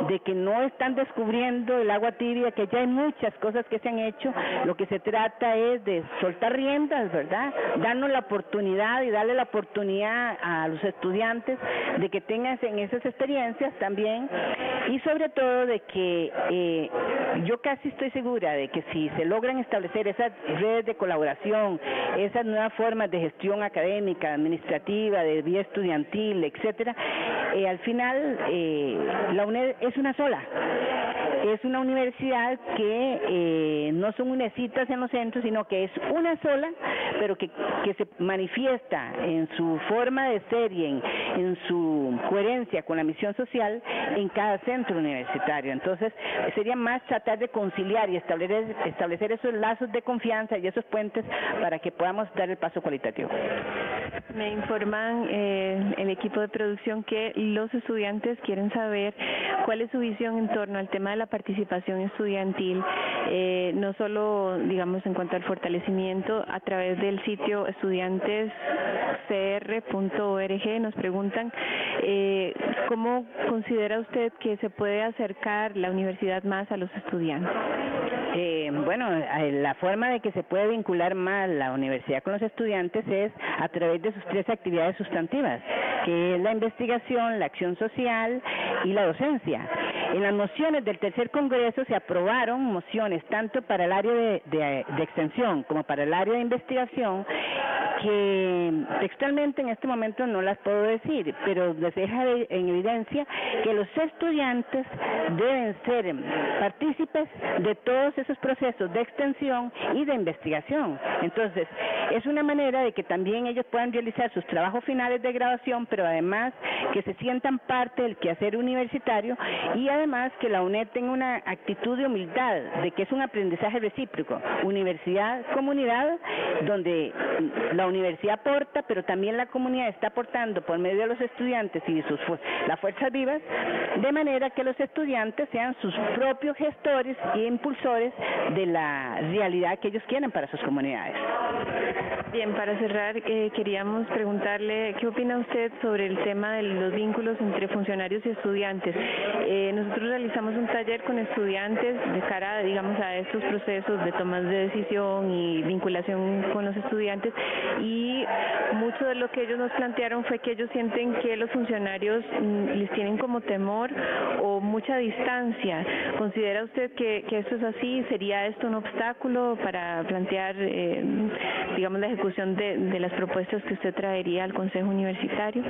de que no están descubriendo el agua tibia, que ya hay muchas cosas que se han hecho, lo que se trata es de soltar riendas, ¿verdad? Darnos la oportunidad y darle la oportunidad a los estudiantes de que tengan en esas experiencias también y sobre todo de que eh, yo casi estoy segura de que si se logran establecer esas redes de colaboración, esas nuevas formas de gestión académica, administrativa, de vía estudiantil, etcétera, eh, al final eh, la UNED es una sola. Es una universidad que eh, no son unecitas en los centros, sino que es una sola, pero que, que se manifiesta en su forma de ser y en, en su coherencia con la misión social en cada centro universitario. Entonces, sería más tratar de conciliar y establecer, establecer esos lazos de confianza y esos puentes para que podamos dar el paso cualitativo. Me informan eh, el equipo de producción que los estudiantes quieren saber cuál es su visión en torno al tema de la participación estudiantil, eh, no solo, digamos, en cuanto al fortalecimiento a través del sitio estudiantescr.org, nos preguntan eh, cómo considera usted que se puede acercar la universidad más a los estudiantes. Eh, bueno, la forma de que se puede vincular más la universidad con los estudiantes es a través de sus tres actividades sustantivas, que es la investigación, la acción social y la docencia. En las mociones del tercer congreso se aprobaron mociones tanto para el área de extensión como para el área de investigación que textualmente en este momento no las puedo decir, pero les deja de, en evidencia que los estudiantes deben ser partícipes de todos esos procesos de extensión y de investigación. Entonces, es una manera de que también ellos puedan realizar sus trabajos finales de graduación, pero además que se sientan parte del quehacer universitario y además que la UNED tenga una actitud de humildad, de que es un aprendizaje recíproco, universidad, comunidad, donde la universidad aporta, pero también la comunidad está aportando por medio de los estudiantes y sus las fuerzas vivas, de manera que los estudiantes sean sus propios gestores e impulsores de la realidad que ellos quieren para sus comunidades. Bien, para cerrar, eh, queríamos preguntarle qué opina usted sobre el tema de los vínculos entre funcionarios y estudiantes. Eh, nosotros realizamos un taller con estudiantes de cara, digamos, a estos procesos de tomas de decisión y vinculación con los estudiantes y mucho de lo que ellos nos plantearon fue que ellos sienten que los funcionarios les tienen como temor o mucha distancia. ¿Considera usted que, que esto es así? ¿Sería esto un obstáculo para plantear, eh, digamos, la ejecución de, las propuestas que usted traería al Consejo Universitario?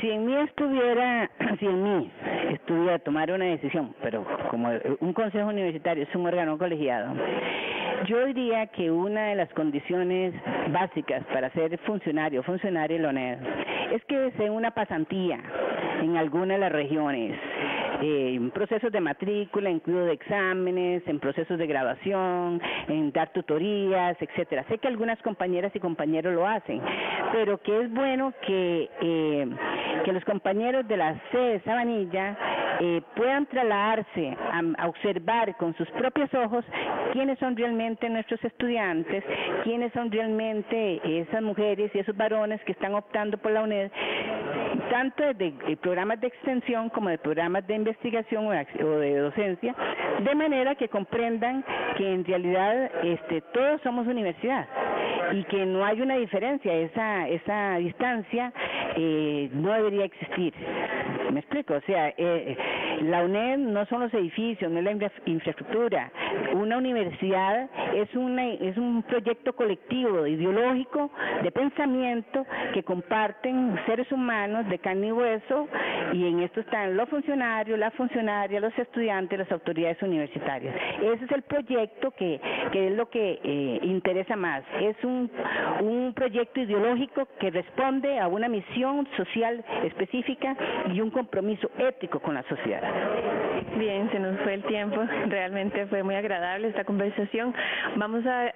Si en mí estuviera, si en mí estuviera tomar una decisión, pero como un consejo universitario es un órgano colegiado, yo diría que una de las condiciones básicas para ser funcionario, funcionario en la UNED, sea una pasantía en alguna de las regiones eh, en procesos de matrícula, incluido de exámenes, en procesos de graduación, en dar tutorías, etcétera. Sé que algunas compañeras y compañeros lo hacen, pero que es bueno que, eh, que los compañeros de la sede Sabanilla eh, puedan trasladarse a, observar con sus propios ojos quiénes son realmente nuestros estudiantes, quiénes son realmente esas mujeres y esos varones que están optando por la UNED, tanto de, programas de extensión como de programas de investigación o de, docencia, de manera que comprendan que en realidad este, todos somos universidad y que no hay una diferencia, esa, esa distancia eh, no debería existir. ¿Me explico? O sea, eh, la UNED no son los edificios, no es la infraestructura. Una universidad es, una, es un proyecto colectivo, ideológico, de pensamiento que comparten seres humanos de carne y hueso y en esto están los funcionarios, las funcionarias, los estudiantes, las autoridades universitarias. Ese es el proyecto que, que es lo que eh, interesa más. Es un, un proyecto ideológico que responde a una misión social específica y un compromiso ético con la sociedad. Bien, se nos fue el tiempo. Realmente fue muy agradable esta conversación. Vamos a,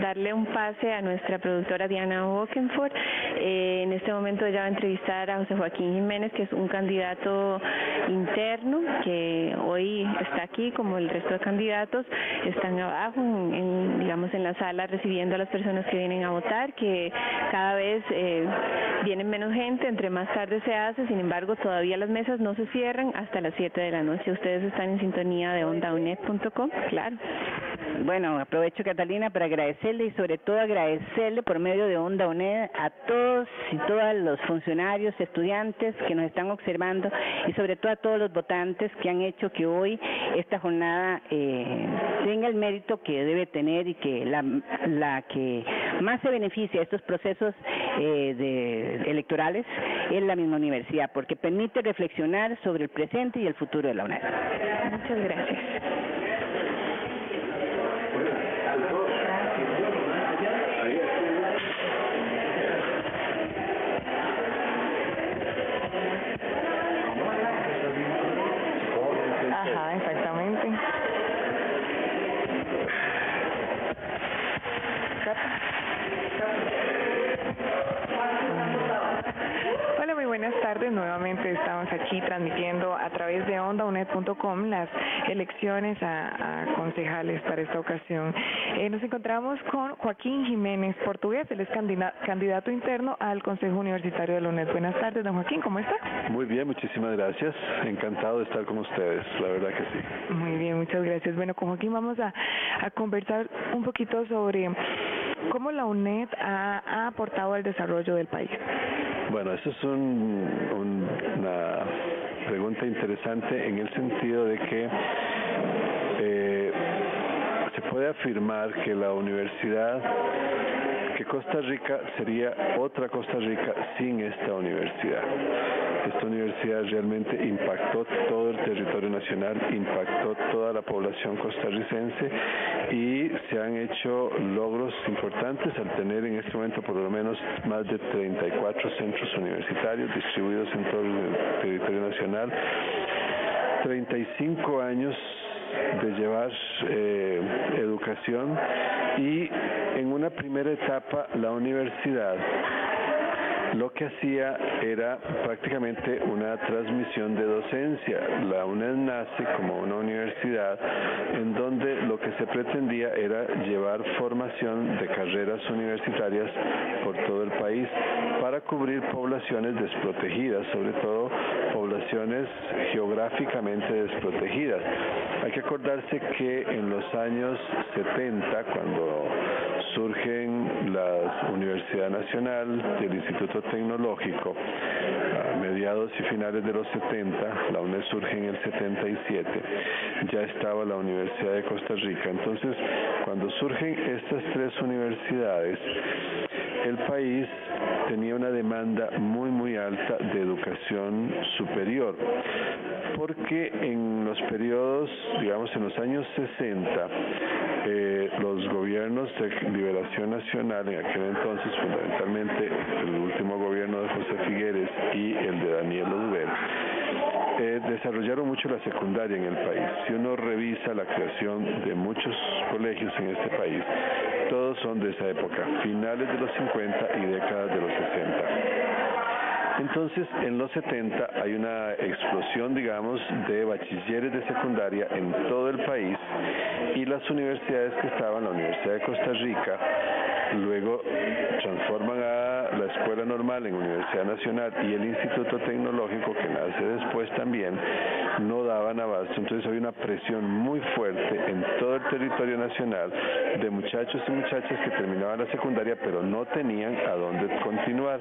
darle un pase a nuestra productora Diana Walkenford. Eh, en este momento ella va a entrevistar a José Joaquín Jiménez, que es un candidato interno que hoy está aquí, como el resto de candidatos, están abajo, en, digamos, en la sala recibiendo a las personas que vienen a votar, que cada vez eh, vienen menos gente, entre más tarde se hace, sin embargo, todavía las mesas no se cierran hasta las 7 de la noche. Ustedes están en sintonía de ondaunet.com, claro. Bueno, aprovecho Catalina para agradecerle y sobre todo agradecerle por medio de Onda UNED a todos y todas los funcionarios, estudiantes que nos están observando y sobre todo a todos los votantes que han hecho que hoy esta jornada eh, tenga el mérito que debe tener y que la, la que más se beneficia estos procesos eh, de, electorales es la misma universidad porque permite reflexionar sobre el presente y el futuro de la UNED. Muchas gracias. Nuevamente estamos aquí transmitiendo a través de ondaunet.com las elecciones a, concejales para esta ocasión. Eh, nos encontramos con Joaquín Jiménez Portugués, él es candidato interno al Consejo Universitario de la UNED. Buenas tardes, don Joaquín, ¿cómo está? Muy bien, muchísimas gracias. Encantado de estar con ustedes, la verdad que sí. Muy bien, muchas gracias. Bueno, con Joaquín vamos a, a conversar un poquito sobre cómo la UNED ha, aportado al desarrollo del país. Bueno, eso es una pregunta interesante en el sentido de que eh, se puede afirmar que la universidad que Costa Rica sería otra Costa Rica sin esta universidad. Esta universidad realmente impactó todo el territorio nacional, impactó toda la población costarricense y se han hecho logros importantes al tener en este momento por lo menos más de 34 centros universitarios distribuidos en todo el territorio nacional. 35 años de llevar eh, educación y en una primera etapa la universidad lo que hacía era prácticamente una transmisión de docencia. La UNED nace como una universidad en donde lo que se pretendía era llevar formación de carreras universitarias por todo el país para cubrir poblaciones desprotegidas, sobre todo poblaciones geográficamente desprotegidas. Hay que acordarse que en los años 70, cuando surgen la Universidad Nacional y el Instituto Tecnológico, mediados y finales de los 70, la UNED surge en el 77, ya estaba la Universidad de Costa Rica. Entonces, cuando surgen estas tres universidades, el país tenía una demanda muy muy alta de educación superior porque en los periodos digamos en los años 60 eh, los gobiernos de liberación nacional en aquel entonces fundamentalmente el último gobierno de José Figueres y el de Daniel Oduber eh, desarrollaron mucho la secundaria en el país. Si uno revisa la creación de muchos colegios en este país, todos son de esa época, finales de los 50 y décadas de los 60. Entonces, en los 70 hay una explosión, digamos, de bachilleres de secundaria en todo el país y las universidades que estaban, la Universidad de Costa Rica, luego transforman a la Escuela Normal en Universidad Nacional y el Instituto Tecnológico, que nace después también, no daban abasto. Entonces hay una presión muy fuerte en todo el territorio nacional de muchachos y muchachas que terminaban la secundaria pero no tenían a dónde continuar.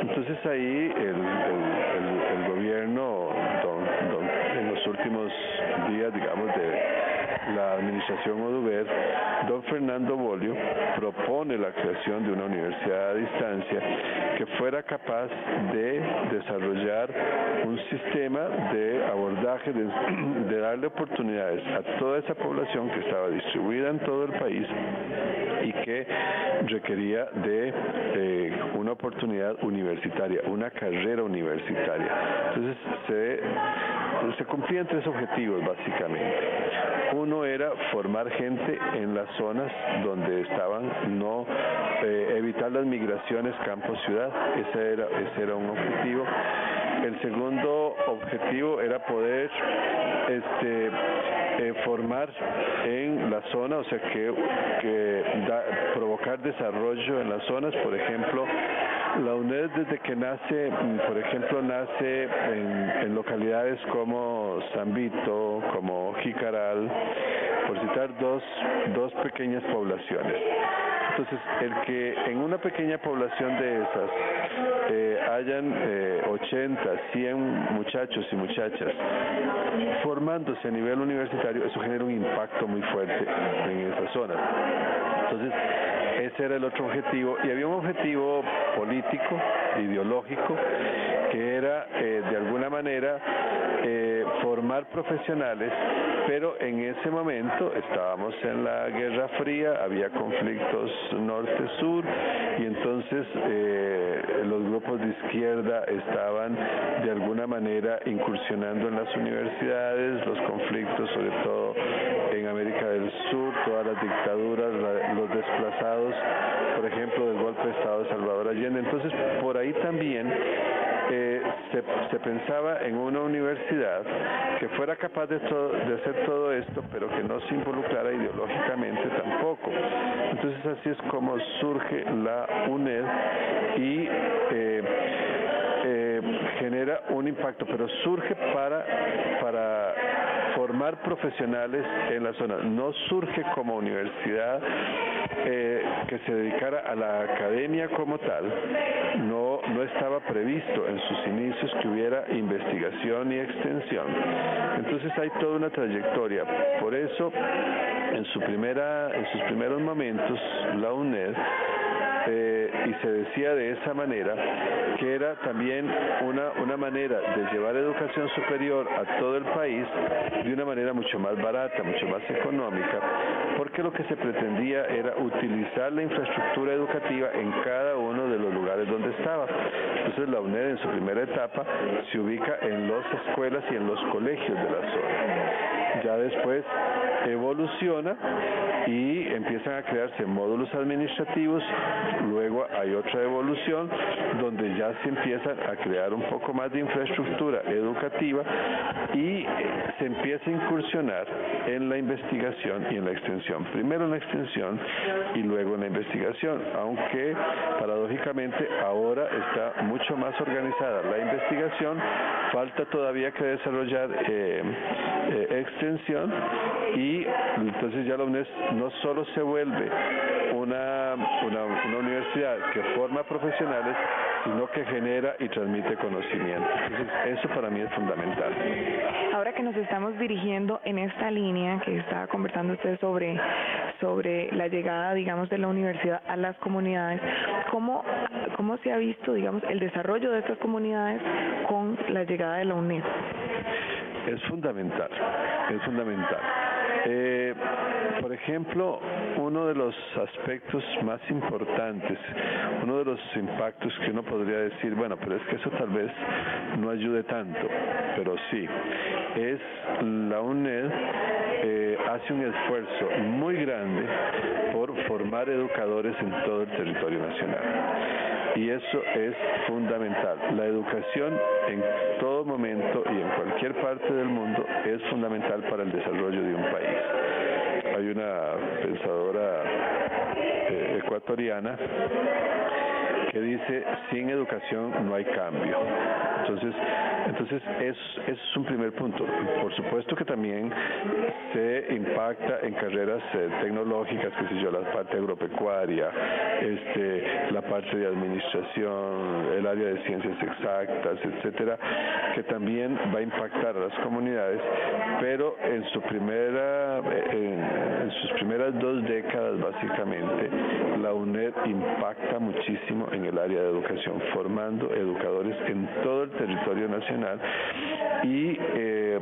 Entonces ahí el, gobierno en los últimos días, digamos, de la administración Oduber, don Fernando Bolio propone la creación de una universidad a distancia que fuera capaz de desarrollar un sistema de abordaje, de, darle oportunidades a toda esa población que estaba distribuida en todo el país y que requería de eh, una oportunidad universitaria, una carrera universitaria. Entonces se, se cumplían tres objetivos básicamente. Uno era formar gente en las zonas donde estaban, no eh, evitar las migraciones campo-ciudad, ese era, ese era un objetivo. El segundo objetivo era poder este, eh, formar en la zona, o sea, que, que provocar desarrollo en las zonas, por ejemplo, la UNED desde que nace, mm, por ejemplo, nace en, localidades como San Vito, como Jicaral, por citar dos, dos pequeñas poblaciones. Entonces, el que en una pequeña población de esas eh, hayan eh, 80, 100 muchachos y muchachas formándose a nivel universitario, eso genera un impacto muy fuerte en esa zona. Entonces, ese era el otro objetivo. Y había un objetivo político, ideológico, que era eh, de alguna manera eh, formar profesionales, pero en ese momento estábamos en la Guerra Fría, había conflictos norte-sur y entonces eh, los grupos de izquierda estaban de alguna manera incursionando en las universidades, los conflictos sobre todo en América del Sur, todas las dictaduras, los desplazados, por ejemplo, del golpe de Estado de Salvador Allende. Entonces, por ahí también eh, se, pensaba en una universidad que fuera capaz de, hacer todo esto, pero que no se involucrara ideológicamente tampoco. Entonces así es como surge la UNED y eh, eh, genera un impacto, pero surge para, para formar profesionales en la zona. No surge como universidad eh, que se dedicara a la academia como tal. No, no estaba previsto en sus inicios que hubiera investigación y extensión. Entonces hay toda una trayectoria. Por eso, en, su primera, en sus primeros momentos, la UNED eh, y se decía de esa manera que era también una, una manera de llevar educación superior a todo el país de una manera mucho más barata, mucho más económica, porque lo que se pretendía era utilizar la infraestructura educativa en cada uno de los lugares donde estaba. Entonces la UNED en su primera etapa se ubica en las escuelas y en los colegios de la zona. Ya después evoluciona y empiezan a crearse módulos administrativos, luego hay otra evolución donde ya se empiezan a crear un poco más de infraestructura educativa y se empieza a incursionar en la investigación y en la extensión. Primero en la extensión y luego en la investigación, aunque paradójicamente ahora está mucho más organizada la investigación, falta todavía que desarrollar eh, eh, extensión y entonces ya la UNES no solo se vuelve una, una, universidad que forma profesionales, sino que genera y transmite conocimiento. Entonces, eso para mí es fundamental. Ahora que nos estamos dirigiendo en esta línea que estaba conversando usted sobre, sobre la llegada, digamos, de la universidad a las comunidades, ¿cómo, cómo se ha visto, digamos, el desarrollo de estas comunidades con la llegada de la UNED? Es fundamental, es fundamental. Eh, por ejemplo, uno de los aspectos más importantes, uno de los impactos que uno podría decir, bueno, pero es que eso tal vez no ayude tanto, pero sí, es la UNED eh, hace un esfuerzo muy grande por formar educadores en todo el territorio nacional y eso es fundamental. La educación en todo momento y en cualquier parte del mundo es fundamental para el desarrollo de un país. Hay una pensadora eh, ecuatoriana que dice, sin educación no hay cambio. Entonces, entonces es, es un primer punto. Por supuesto que también se impacta en carreras eh, tecnológicas, que sé yo, la parte agropecuaria, este, la parte de administración, el área de ciencias exactas, etcétera, que también va a impactar a las comunidades, pero en su primera, en sus primeras dos décadas básicamente, la UNED impacta muchísimo en el área de educación, formando educadores en todo el territorio nacional y eh,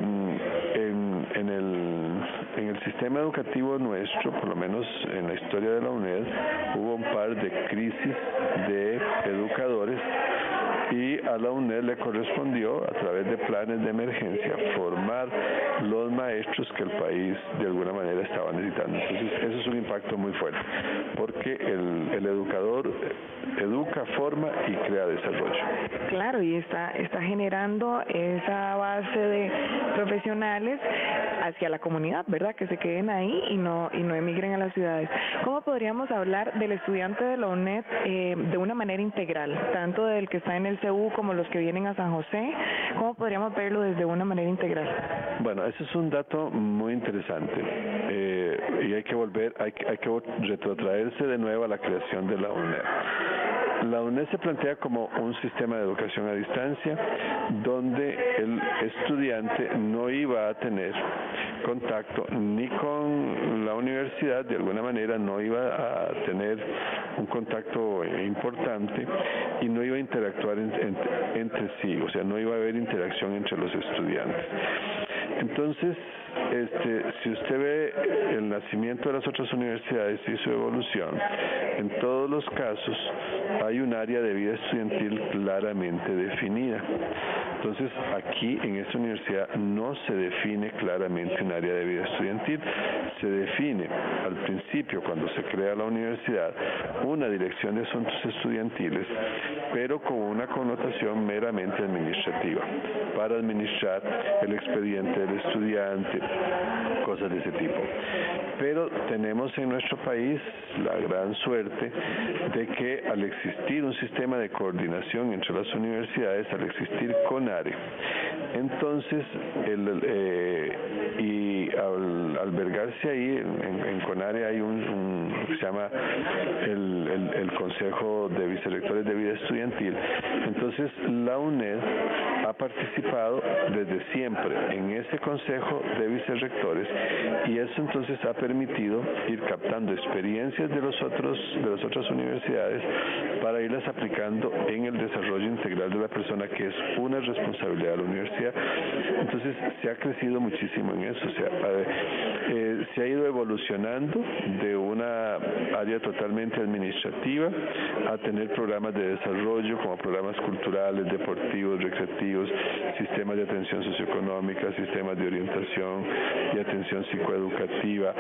en, en, el, en el sistema educativo nuestro, por lo menos en la historia de la UNED, hubo un par de crisis de educadores y a la UNED le correspondió, a través de planes de emergencia, formar los maestros que el país de alguna manera estaba necesitando. Entonces, eso es un impacto muy fuerte, porque el, el educador educa, forma y crea desarrollo. Claro, y está, está generando esa base de profesionales hacia la comunidad, ¿verdad? Que se queden ahí y no, y no emigren a las ciudades. ¿Cómo podríamos hablar del estudiante de la UNED eh, de una manera integral, tanto del que está en el CU como los que vienen a San José? ¿Cómo podríamos verlo desde una manera integral? Bueno, ese es un dato muy interesante eh, y hay que volver, hay, hay que retrotraerse de nuevo a la creación de la UNED. La UNED se plantea como un sistema de educación a distancia donde el estudiante no iba a tener contacto ni con la universidad, de alguna manera no iba a tener un contacto importante y no iba a interactuar entre sí, o sea, no iba a haber interacción entre los estudiantes. Entonces, este, si usted ve el nacimiento de las otras universidades y su evolución, en todos los casos hay un área de vida estudiantil claramente definida. Entonces, aquí en esta universidad no se define claramente área de vida estudiantil, se define al principio, cuando se crea la universidad, una dirección de asuntos estudiantiles, pero con una connotación meramente administrativa, para administrar el expediente del estudiante, cosas de ese tipo. Pero tenemos en nuestro país la gran suerte de que al existir un sistema de coordinación entre las universidades, al existir CONARE, entonces el, eh, y al albergarse ahí, en, CONARE hay un, se llama el, el Consejo de Vicerectores de Vida Estudiantil, entonces la UNED ha participado desde siempre en ese Consejo de Vicerrectores y eso entonces ha permitido ir captando experiencias de los otros de las otras universidades para irlas aplicando en el desarrollo integral de la persona que es una responsabilidad de la universidad. Entonces se ha crecido muchísimo en eso, o sea, eh, se ha ido evolucionando de una área totalmente administrativa a tener programas de desarrollo como programas culturales, deportivos, recreativos, sistemas de atención socioeconómica, sistemas de orientación y atención psicoeducativa,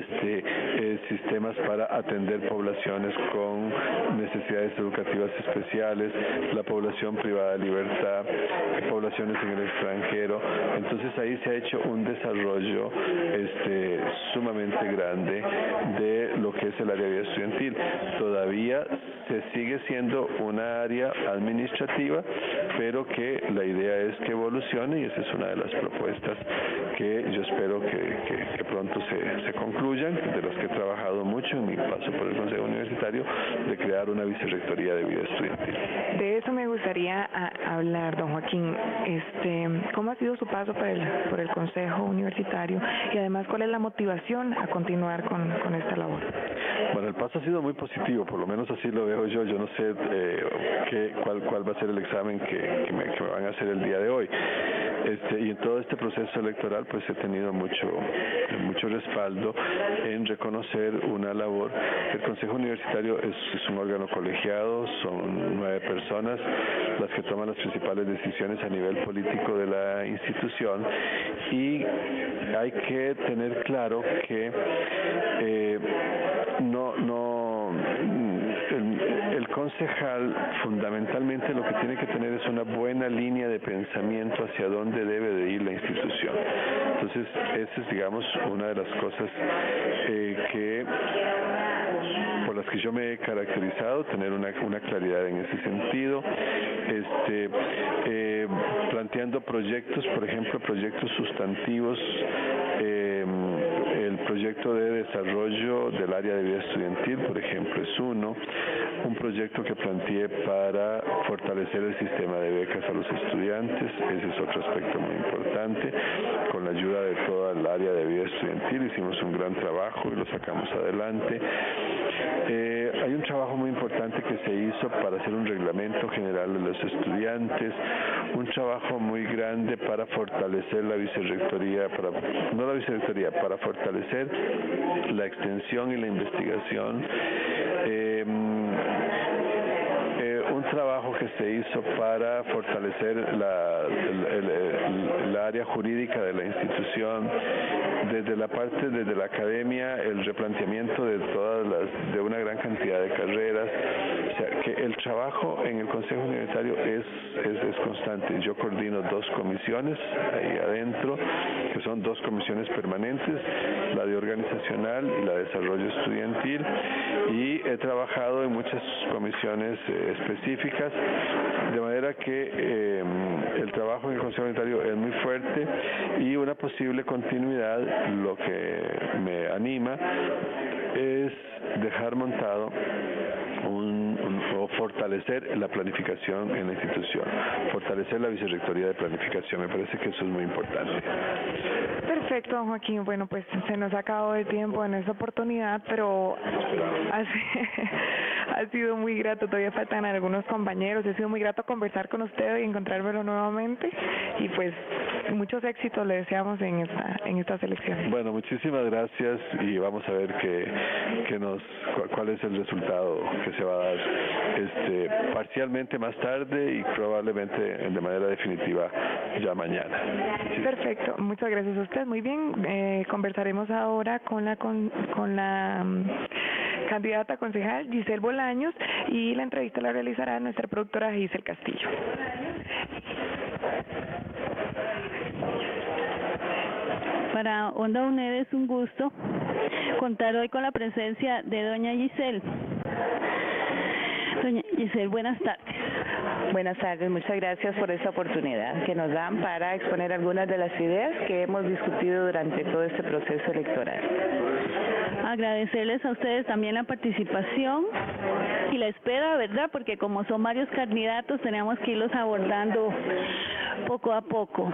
este, eh, sistemas para atender poblaciones con necesidades educativas especiales, la población privada de libertad, poblaciones en el extranjero. Entonces ahí se ha hecho un desarrollo este, sumamente grande de lo que es el área de vida estudiantil. Todavía se sigue siendo una área administrativa, pero que la idea es que evolucione y esa es una de las propuestas que yo espero que, pronto se, se concluyan, de las que he trabajado mucho en mi paso por el Consejo Universitario, de crear una vicerrectoría de vida estudiantil. De eso me gustaría hablar, don Joaquín. Este, ¿Cómo ha sido su paso por el, por el Consejo Universitario y además cuál es la motivación a continuar con, con esta labor? Bueno, el paso ha sido muy positivo, por lo menos así lo veo yo. Yo no sé eh, qué, cuál, cuál va a ser el examen que, que, me, que me van a hacer el día de hoy. Este, y en todo este proceso electoral, pues he tenido mucho, mucho respaldo en reconocer una labor. El Consejo Universitario es, es un órgano colegiado, son nueve personas las que toman las principales decisiones a nivel político de la institución y hay que tener claro que eh, concejal fundamentalmente lo que tiene que tener es una buena línea de pensamiento hacia dónde debe de ir la institución. Entonces, esa es, digamos, una de las cosas eh, que por las que yo me he caracterizado, tener una, una claridad en ese sentido, este, eh, planteando proyectos, por ejemplo, proyectos sustantivos. Eh, el proyecto de desarrollo del área de vida estudiantil, por ejemplo, es uno. Un proyecto que planteé para fortalecer el sistema de becas a los estudiantes, ese es otro aspecto muy importante. Con la ayuda de toda el área de vida estudiantil hicimos un gran trabajo y lo sacamos adelante. Eh, hay un trabajo muy importante que se hizo para hacer un reglamento general de los estudiantes, un trabajo muy grande para fortalecer la vicerrectoría, para, no la vicerrectoría, para fortalecer la extensión y la investigación. Eh, eh, un trabajo que se hizo para fortalecer la, área jurídica de la institución, desde la parte, desde la academia, el replanteamiento de todas las, de una gran cantidad de carreras, que el trabajo en el Consejo Universitario es, es, constante. Yo coordino dos comisiones ahí adentro, que son dos comisiones permanentes, la de organizacional y la de desarrollo estudiantil, y he trabajado en muchas comisiones eh, específicas, de manera que eh, el trabajo en el Consejo Unitario es muy fuerte y una posible continuidad, lo que me anima es dejar montado fortalecer la planificación en la institución, fortalecer la vicerrectoría de planificación, me parece que eso es muy importante. Perfecto, Joaquín. Bueno, pues se nos ha acabado el tiempo en esta oportunidad, pero ha, ha sido muy grato. Todavía faltan algunos compañeros. Ha sido muy grato conversar con usted y encontrármelo nuevamente. Y pues muchos éxitos le deseamos en esta en esta selección. Bueno, muchísimas gracias y vamos a ver qué, qué nos cuál es el resultado que se va a dar este parcialmente más tarde y probablemente de manera definitiva ya mañana. Perfecto, muchas gracias a usted. Muy bien, eh, conversaremos ahora con la con, con la um, candidata concejal Giselle Bolaños y la entrevista la realizará nuestra productora Giselle Castillo. Para Onda UNED es un gusto contar hoy con la presencia de doña Giselle. Doña Giselle, buenas tardes. Buenas tardes, muchas gracias por esta oportunidad que nos dan para exponer algunas de las ideas que hemos discutido durante todo este proceso electoral. Agradecerles a ustedes también la participación y la espera, ¿verdad? Porque como son varios candidatos, tenemos que irlos abordando poco a poco.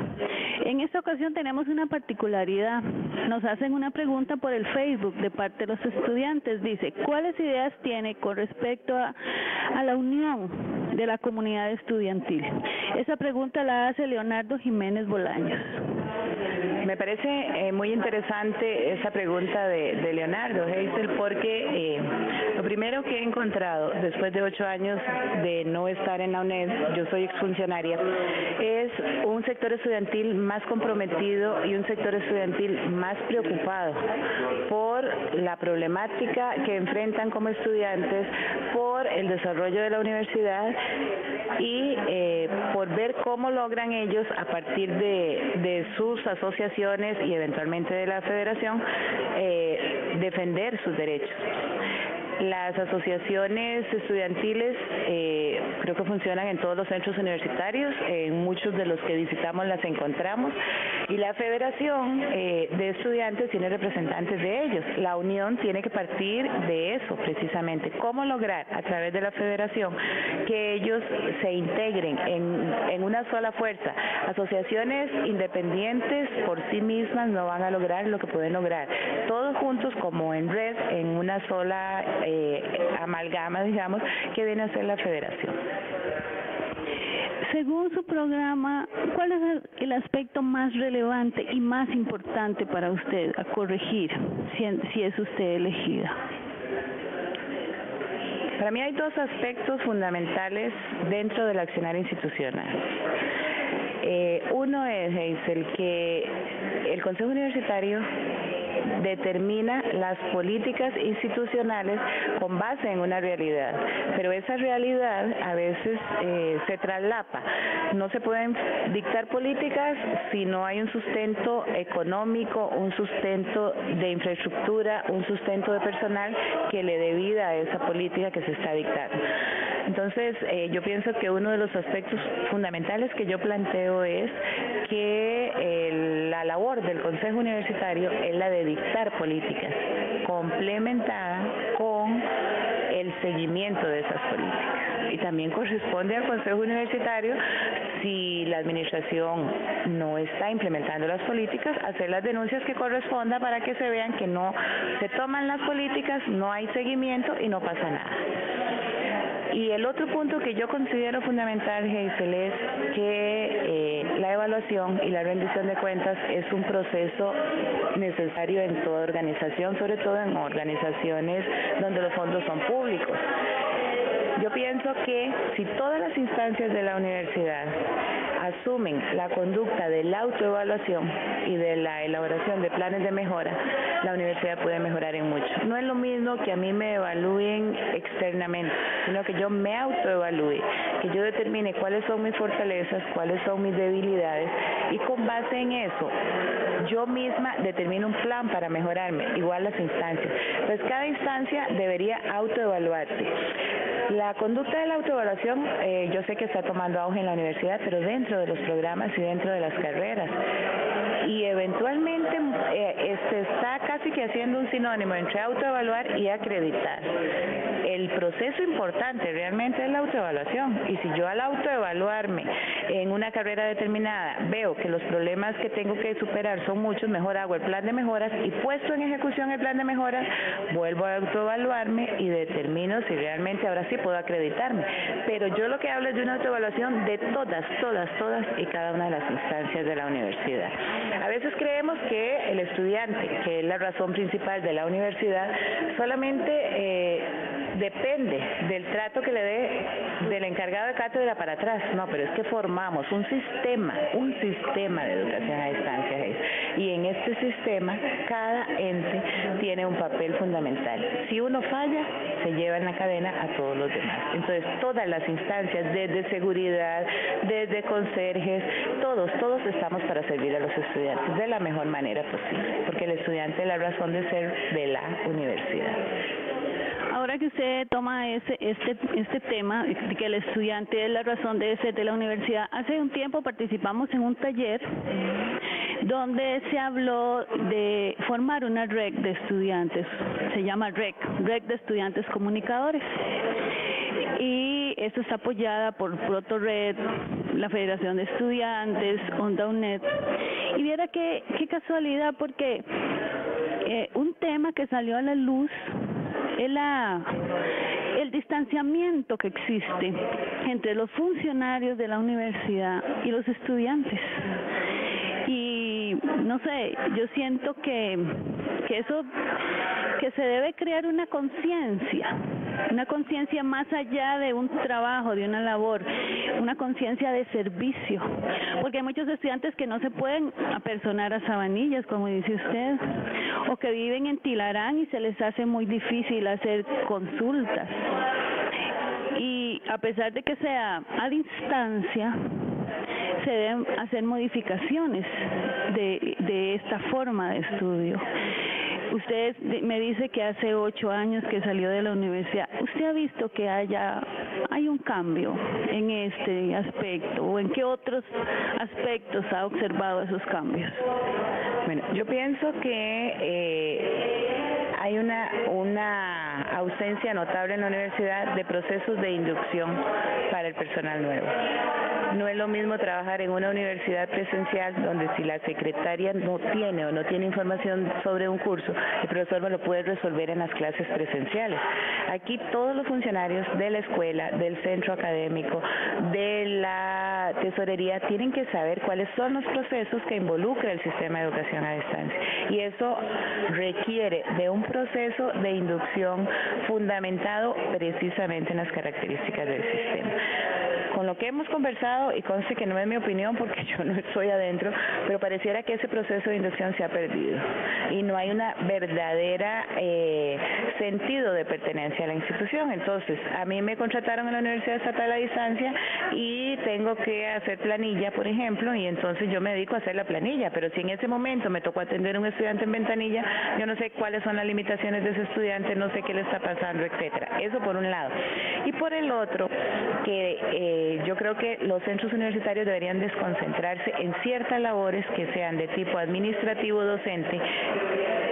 En esta ocasión tenemos una particularidad. Nos hacen una pregunta por el Facebook de parte de los estudiantes. Dice, ¿cuáles ideas tiene con respecto a, a la unión de la comunidad estudiantil? Esa pregunta la hace Leonardo Jiménez Bolaños. Me parece eh, muy interesante esa pregunta de, Leonardo Heisel porque eh, lo primero que he encontrado después de ocho años de no estar en la UNED, yo soy exfuncionaria, es un sector estudiantil más comprometido y un sector estudiantil más preocupado por la problemática que enfrentan como estudiantes, por el desarrollo de la universidad y eh, por ver cómo logran ellos a partir de, de sus asociaciones y eventualmente de la federación eh, defender sus derechos. Las asociaciones estudiantiles eh, creo que funcionan en todos los centros universitarios, en muchos de los que visitamos las encontramos y la federación eh, de estudiantes tiene representantes de ellos. La unión tiene que partir de eso precisamente, cómo lograr a través de la federación que ellos se integren en, en una sola fuerza. Asociaciones independientes por sí mismas no van a lograr lo que pueden lograr. Todos juntos como en red, en una sola eh, amalgama, digamos, que viene a ser la federación. según su programa, ¿cuál es el aspecto más relevante y más importante para usted a corregir si, si es usted elegida? Para mí hay dos aspectos fundamentales dentro del accionar institucional. Eh, uno es, el que el Consejo Universitario determina las políticas institucionales con base en una realidad, pero esa realidad a veces eh, se traslapa. No se pueden dictar políticas si no hay un sustento económico, un sustento de infraestructura, un sustento de personal que le dé vida a esa política que se está dictando. Entonces, eh, yo pienso que uno de los aspectos fundamentales que yo planteo es que la labor del Consejo Universitario es la de dictar políticas, complementada con el seguimiento de esas políticas. Y también corresponde al Consejo Universitario, si la Administración no está implementando las políticas, hacer las denuncias que corresponda para que se vean que no se toman las políticas, no hay seguimiento y no pasa nada. Y el otro punto que yo considero fundamental, Geisel, es que eh, la evaluación y la rendición de cuentas es un proceso necesario en toda organización, sobre todo en organizaciones donde los fondos son públicos. Yo pienso que si todas las instancias de la universidad asumen la conducta de la autoevaluación y de la elaboración de planes de mejora, la universidad puede mejorar en mucho. No es lo mismo que a mí me evalúen externamente, sino que yo me autoevalúe, que yo determine cuáles son mis fortalezas, cuáles son mis debilidades y con base en eso yo misma determino un plan para mejorarme, igual las instancias. Pues cada instancia debería autoevaluarse. La conducta de la autoevaluación eh, yo sé que está tomando auge en la universidad, pero dentro de los programas y dentro de las carreras. Y eventualmente eh, se está casi que haciendo un sinónimo entre autoevaluar y acreditar. El proceso importante realmente es la autoevaluación. Y si yo al autoevaluarme en una carrera determinada veo que los problemas que tengo que superar son muchos, mejor hago el plan de mejoras y puesto en ejecución el plan de mejoras, vuelvo a autoevaluarme y determino si realmente ahora sí puedo acreditarme. Pero yo lo que hablo es de una autoevaluación de todas, todas, todas y cada una de las instancias de la universidad. A veces creemos que el estudiante, que es la razón principal de la universidad, solamente eh, depende del trato que le dé del encargado de cátedra para atrás. No, pero es que formamos un sistema, un sistema de educación a distancia. Y en este sistema, cada ente tiene un papel fundamental. Si uno falla, se lleva en la cadena a todos los demás. Entonces, todas las instancias, desde seguridad, desde conserjes, todos, todos estamos para servir a los estudiantes de la mejor manera posible, porque el estudiante es la razón de ser de la universidad ahora que usted toma ese, este, este tema, que el estudiante es la razón de ser de la universidad, hace un tiempo participamos en un taller donde se habló de formar una red de estudiantes, se llama REC, Red de Estudiantes Comunicadores. Y esto está apoyada por ProtoRed, la Federación de Estudiantes, Onda UNED. Y viera qué, qué casualidad, porque eh, un tema que salió a la luz el distanciamiento que existe entre los funcionarios de la universidad y los estudiantes. Y no sé, yo siento que, que eso, que se debe crear una conciencia, una conciencia más allá de un trabajo, de una labor, una conciencia de servicio, porque hay muchos estudiantes que no se pueden apersonar a sabanillas, como dice usted, o que viven en Tilarán y se les hace muy difícil hacer consultas. Y a pesar de que sea a distancia, se deben hacer modificaciones de, de esta forma de estudio. Usted me dice que hace ocho años que salió de la universidad. ¿Usted ha visto que haya hay un cambio en este aspecto o en qué otros aspectos ha observado esos cambios? Bueno, yo pienso que eh, hay una ausencia notable en la universidad de procesos de inducción para el personal nuevo No es lo mismo trabajar en una universidad presencial donde si la secretaria no tiene o no tiene información sobre un curso, el profesor me lo puede resolver en las clases presenciales. Aquí todos los funcionarios de la escuela, del centro académico, de la tesorería tienen que saber cuáles son los procesos que involucra el sistema de educación a distancia. Y eso requiere de un proceso de inducción fundamentado precisamente en las características del sistema. Con lo que hemos conversado, y conste que no es mi opinión porque yo no estoy adentro, pero pareciera que ese proceso de inducción se ha perdido. Y no hay una verdadera eh, sentido de pertenencia a la institución. Entonces, a mí me contrataron en la Universidad Estatal a distancia y tengo que hacer planilla, por ejemplo, y entonces yo me dedico a hacer la planilla, pero si en ese momento me tocó atender a un estudiante en ventanilla, yo no sé cuáles son las limitaciones de ese estudiante, no sé qué le está pasando, etcétera. Eso por un lado. Y por el otro, que eh, yo creo que los centros universitarios deberían desconcentrarse en ciertas labores que sean de tipo administrativo docente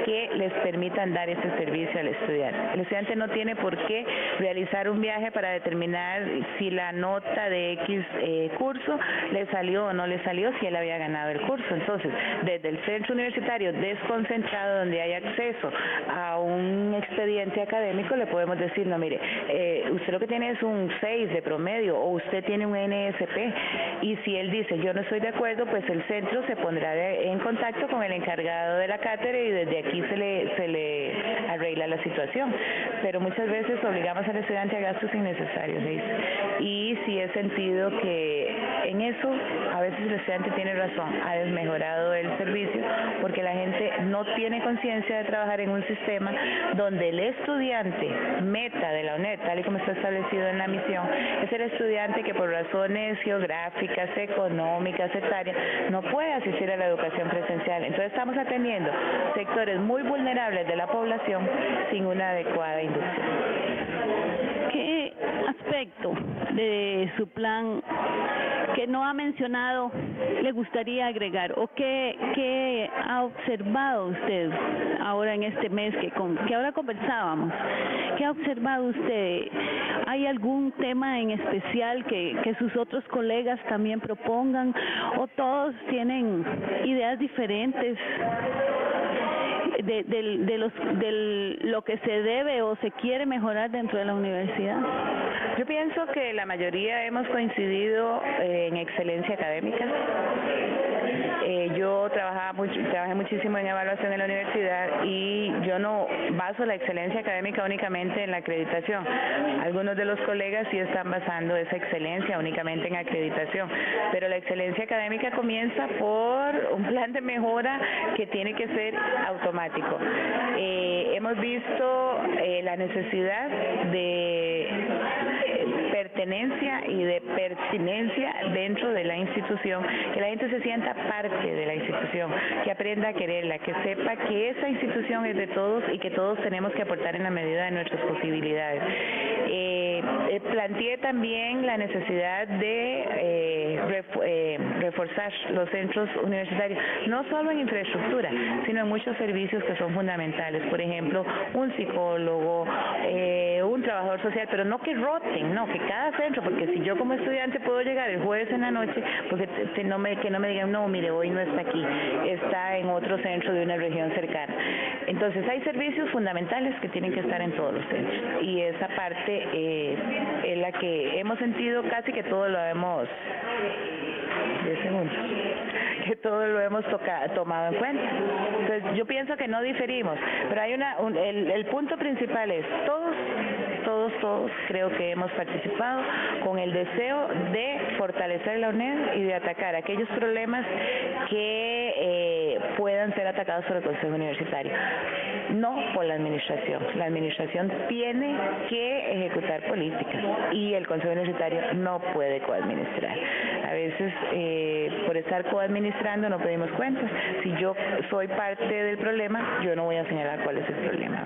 que les permitan dar ese servicio al estudiante. El estudiante no tiene por qué realizar un viaje para determinar si la nota de X eh, curso le salió o no le salió, si él había ganado el curso. Entonces, desde el centro universitario desconcentrado donde hay acceso a un expediente académico, le podemos decir, no, mire, eh, usted lo que tiene es un 6 de promedio o usted tiene un NSP y si él dice yo no estoy de acuerdo, pues el centro se pondrá en contacto con el encargado de la cátedra y desde aquí se le, se le arregla la situación. Pero muchas veces obligamos al estudiante a gastos innecesarios, Y si he sentido que en eso a veces el estudiante tiene razón, ha desmejorado el servicio porque la gente no tiene conciencia de trabajar en un sistema donde el estudiante meta de la UNED, tal y como está establecido en la misión, es el estudiante que por razones geográficas, económicas, etarias, no puede asistir a la educación presencial. Entonces estamos atendiendo sectores muy vulnerables de la población sin una adecuada inducción. ¿Qué aspecto de su plan que no ha mencionado le gustaría agregar o qué, qué ha observado usted ahora en este mes que, con, que ahora conversábamos? ¿Qué ha observado usted? ¿Hay algún tema en especial que, que sus otros colegas también propongan o todos tienen ideas diferentes? De, de, los, lo que se debe o se quiere mejorar dentro de la universidad? Yo pienso que la mayoría hemos coincidido eh, en excelencia académica. Eh, yo trabajaba trabajé muchísimo en evaluación en la universidad y yo no baso la excelencia académica únicamente en la acreditación. Algunos de los colegas sí están basando esa excelencia únicamente en acreditación, pero la excelencia académica comienza por un plan de mejora que tiene que ser automático. Eh, hemos visto eh, la necesidad de pertenencia y de pertinencia dentro de la institución, que la gente se sienta parte de la institución, que aprenda a quererla, que sepa que esa institución es de todos y que todos tenemos que aportar en la medida de nuestras posibilidades. Eh, eh planteé también la necesidad de eh, eh, reforzar los centros universitarios, no solo en infraestructura, sino en muchos servicios que son fundamentales, por ejemplo, un psicólogo, un trabajador social, pero no que roten, no, que cada centro, porque si yo como estudiante puedo llegar el jueves en la noche, porque no me, que no me digan, no, mire, hoy no está aquí, está en otro centro de una región cercana. Entonces hay servicios fundamentales que tienen que estar en todos los centros y esa parte eh, es la que hemos sentido casi que todo lo hemos... 10 segundos que todo lo hemos tomado en cuenta. Entonces, yo pienso que no diferimos, pero hay una, el, el punto principal es, todos, todos, todos creo que hemos participado con el deseo de fortalecer la UNED y de atacar aquellos problemas que eh, puedan ser atacados por el Consejo Universitario, no por la Administración. La Administración tiene que ejecutar políticas y el Consejo Universitario no puede coadministrar. A veces, eh, por estar coadministrando, no pedimos cuentas. Si yo soy parte del problema, yo no voy a señalar cuál es el problema.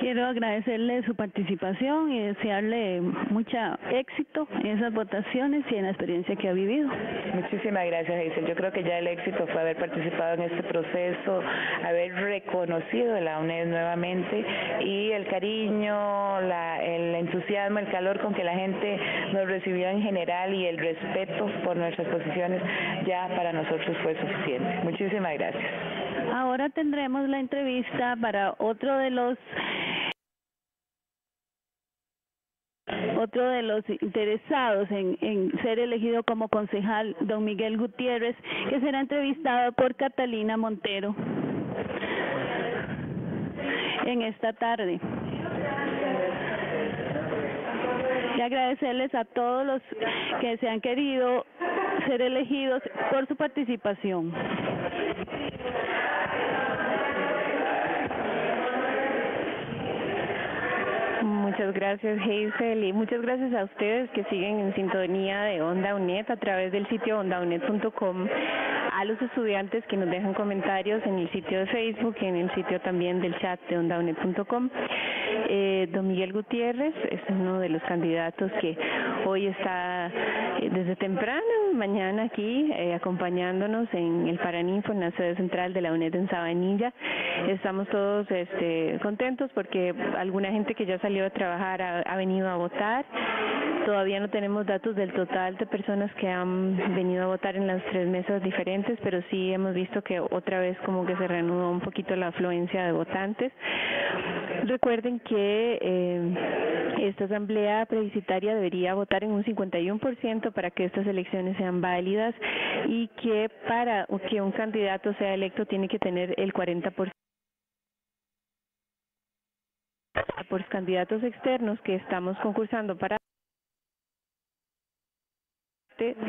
Quiero agradecerle su participación y desearle mucha éxito en esas votaciones y en la experiencia que ha vivido. Muchísimas gracias, Hazel. Yo creo que ya el éxito fue haber participado en este proceso, haber reconocido la UNED nuevamente y el cariño, la, el entusiasmo, el calor con que la gente nos recibió en general y el respeto por nuestras posiciones ya para nosotros fue suficiente. Muchísimas gracias. Ahora tendremos la entrevista para otro de los otro de los interesados en, ser elegido como concejal, don Miguel Gutiérrez, que será entrevistado por Catalina Montero en esta tarde. Y agradecerles a todos los que se han querido ser elegidos por su participación. Muchas gracias, Hazel, y muchas gracias a ustedes que siguen en sintonía de Onda UNED a través del sitio ondaunet.com, a los estudiantes que nos dejan comentarios en el sitio de Facebook y en el sitio también del chat de ondaunet.com. Eh, don Miguel Gutiérrez es uno de los candidatos que hoy está eh, desde temprano, mañana aquí, eh, acompañándonos en el Paraninfo, en la sede central de la UNED en Sabanilla. Estamos todos este, contentos porque alguna gente que ya salió a trabajar ha, ha venido a votar. Todavía no tenemos datos del total de personas que han venido a votar en las tres mesas diferentes, pero sí hemos visto que otra vez como que se reanudó un poquito la afluencia de votantes. Recuerden que eh, esta asamblea plebiscitaria debería votar en un 51% para que estas elecciones sean válidas y que para que un candidato sea electo tiene que tener el 40% por candidatos externos que estamos concursando para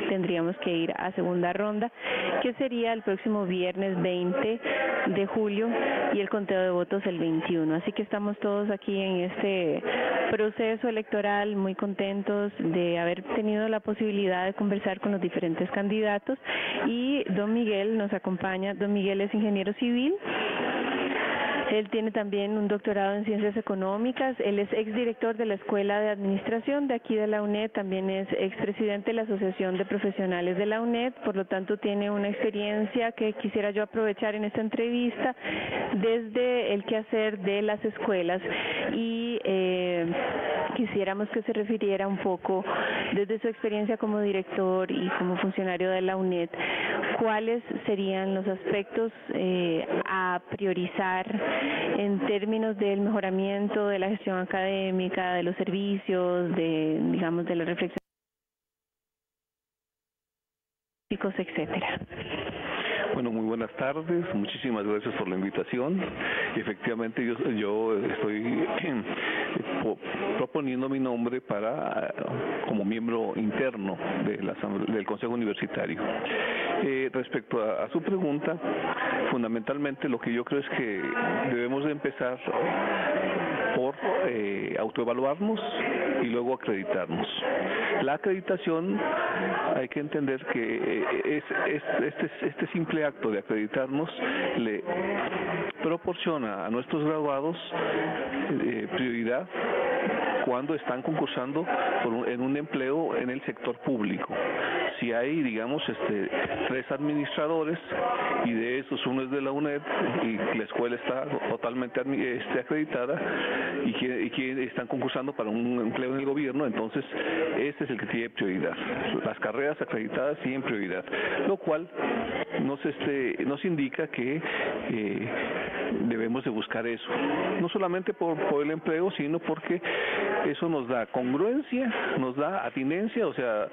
tendríamos que ir a segunda ronda, que sería el próximo viernes 20 de julio y el conteo de votos el 21. Así que estamos todos aquí en este proceso electoral muy contentos de haber tenido la posibilidad de conversar con los diferentes candidatos y don Miguel nos acompaña. Don Miguel es ingeniero civil él tiene también un doctorado en ciencias económicas. Él es exdirector de la Escuela de Administración de aquí de la UNED. También es expresidente de la Asociación de Profesionales de la UNED. Por lo tanto, tiene una experiencia que quisiera yo aprovechar en esta entrevista desde el quehacer de las escuelas. Y eh, quisiéramos que se refiriera un poco desde su experiencia como director y como funcionario de la UNED, cuáles serían los aspectos eh, a priorizar en términos del mejoramiento de la gestión académica, de los servicios, de digamos de la reflexión etcétera. Bueno, muy buenas tardes, muchísimas gracias por la invitación. Efectivamente, yo, yo estoy proponiendo mi nombre para como miembro interno de la, del Consejo Universitario. Eh, respecto a, a, su pregunta, fundamentalmente lo que yo creo es que debemos de empezar por eh, autoevaluarnos y luego acreditarnos. La acreditación hay que entender que eh, es, es, este, este simple acto de acreditarnos le proporciona a nuestros graduados eh, prioridad cuando están concursando en un empleo en el sector público. Si hay, digamos, este, tres administradores y de esos uno es de la UNED y la escuela está totalmente este, acreditada y que, y están concursando para un empleo en el gobierno, entonces ese es el que tiene prioridad. Las carreras acreditadas tienen prioridad, lo cual nos, este, nos indica que eh, debemos de buscar eso, no solamente por, por el empleo, sino porque eso nos da congruencia, nos da atinencia, o sea,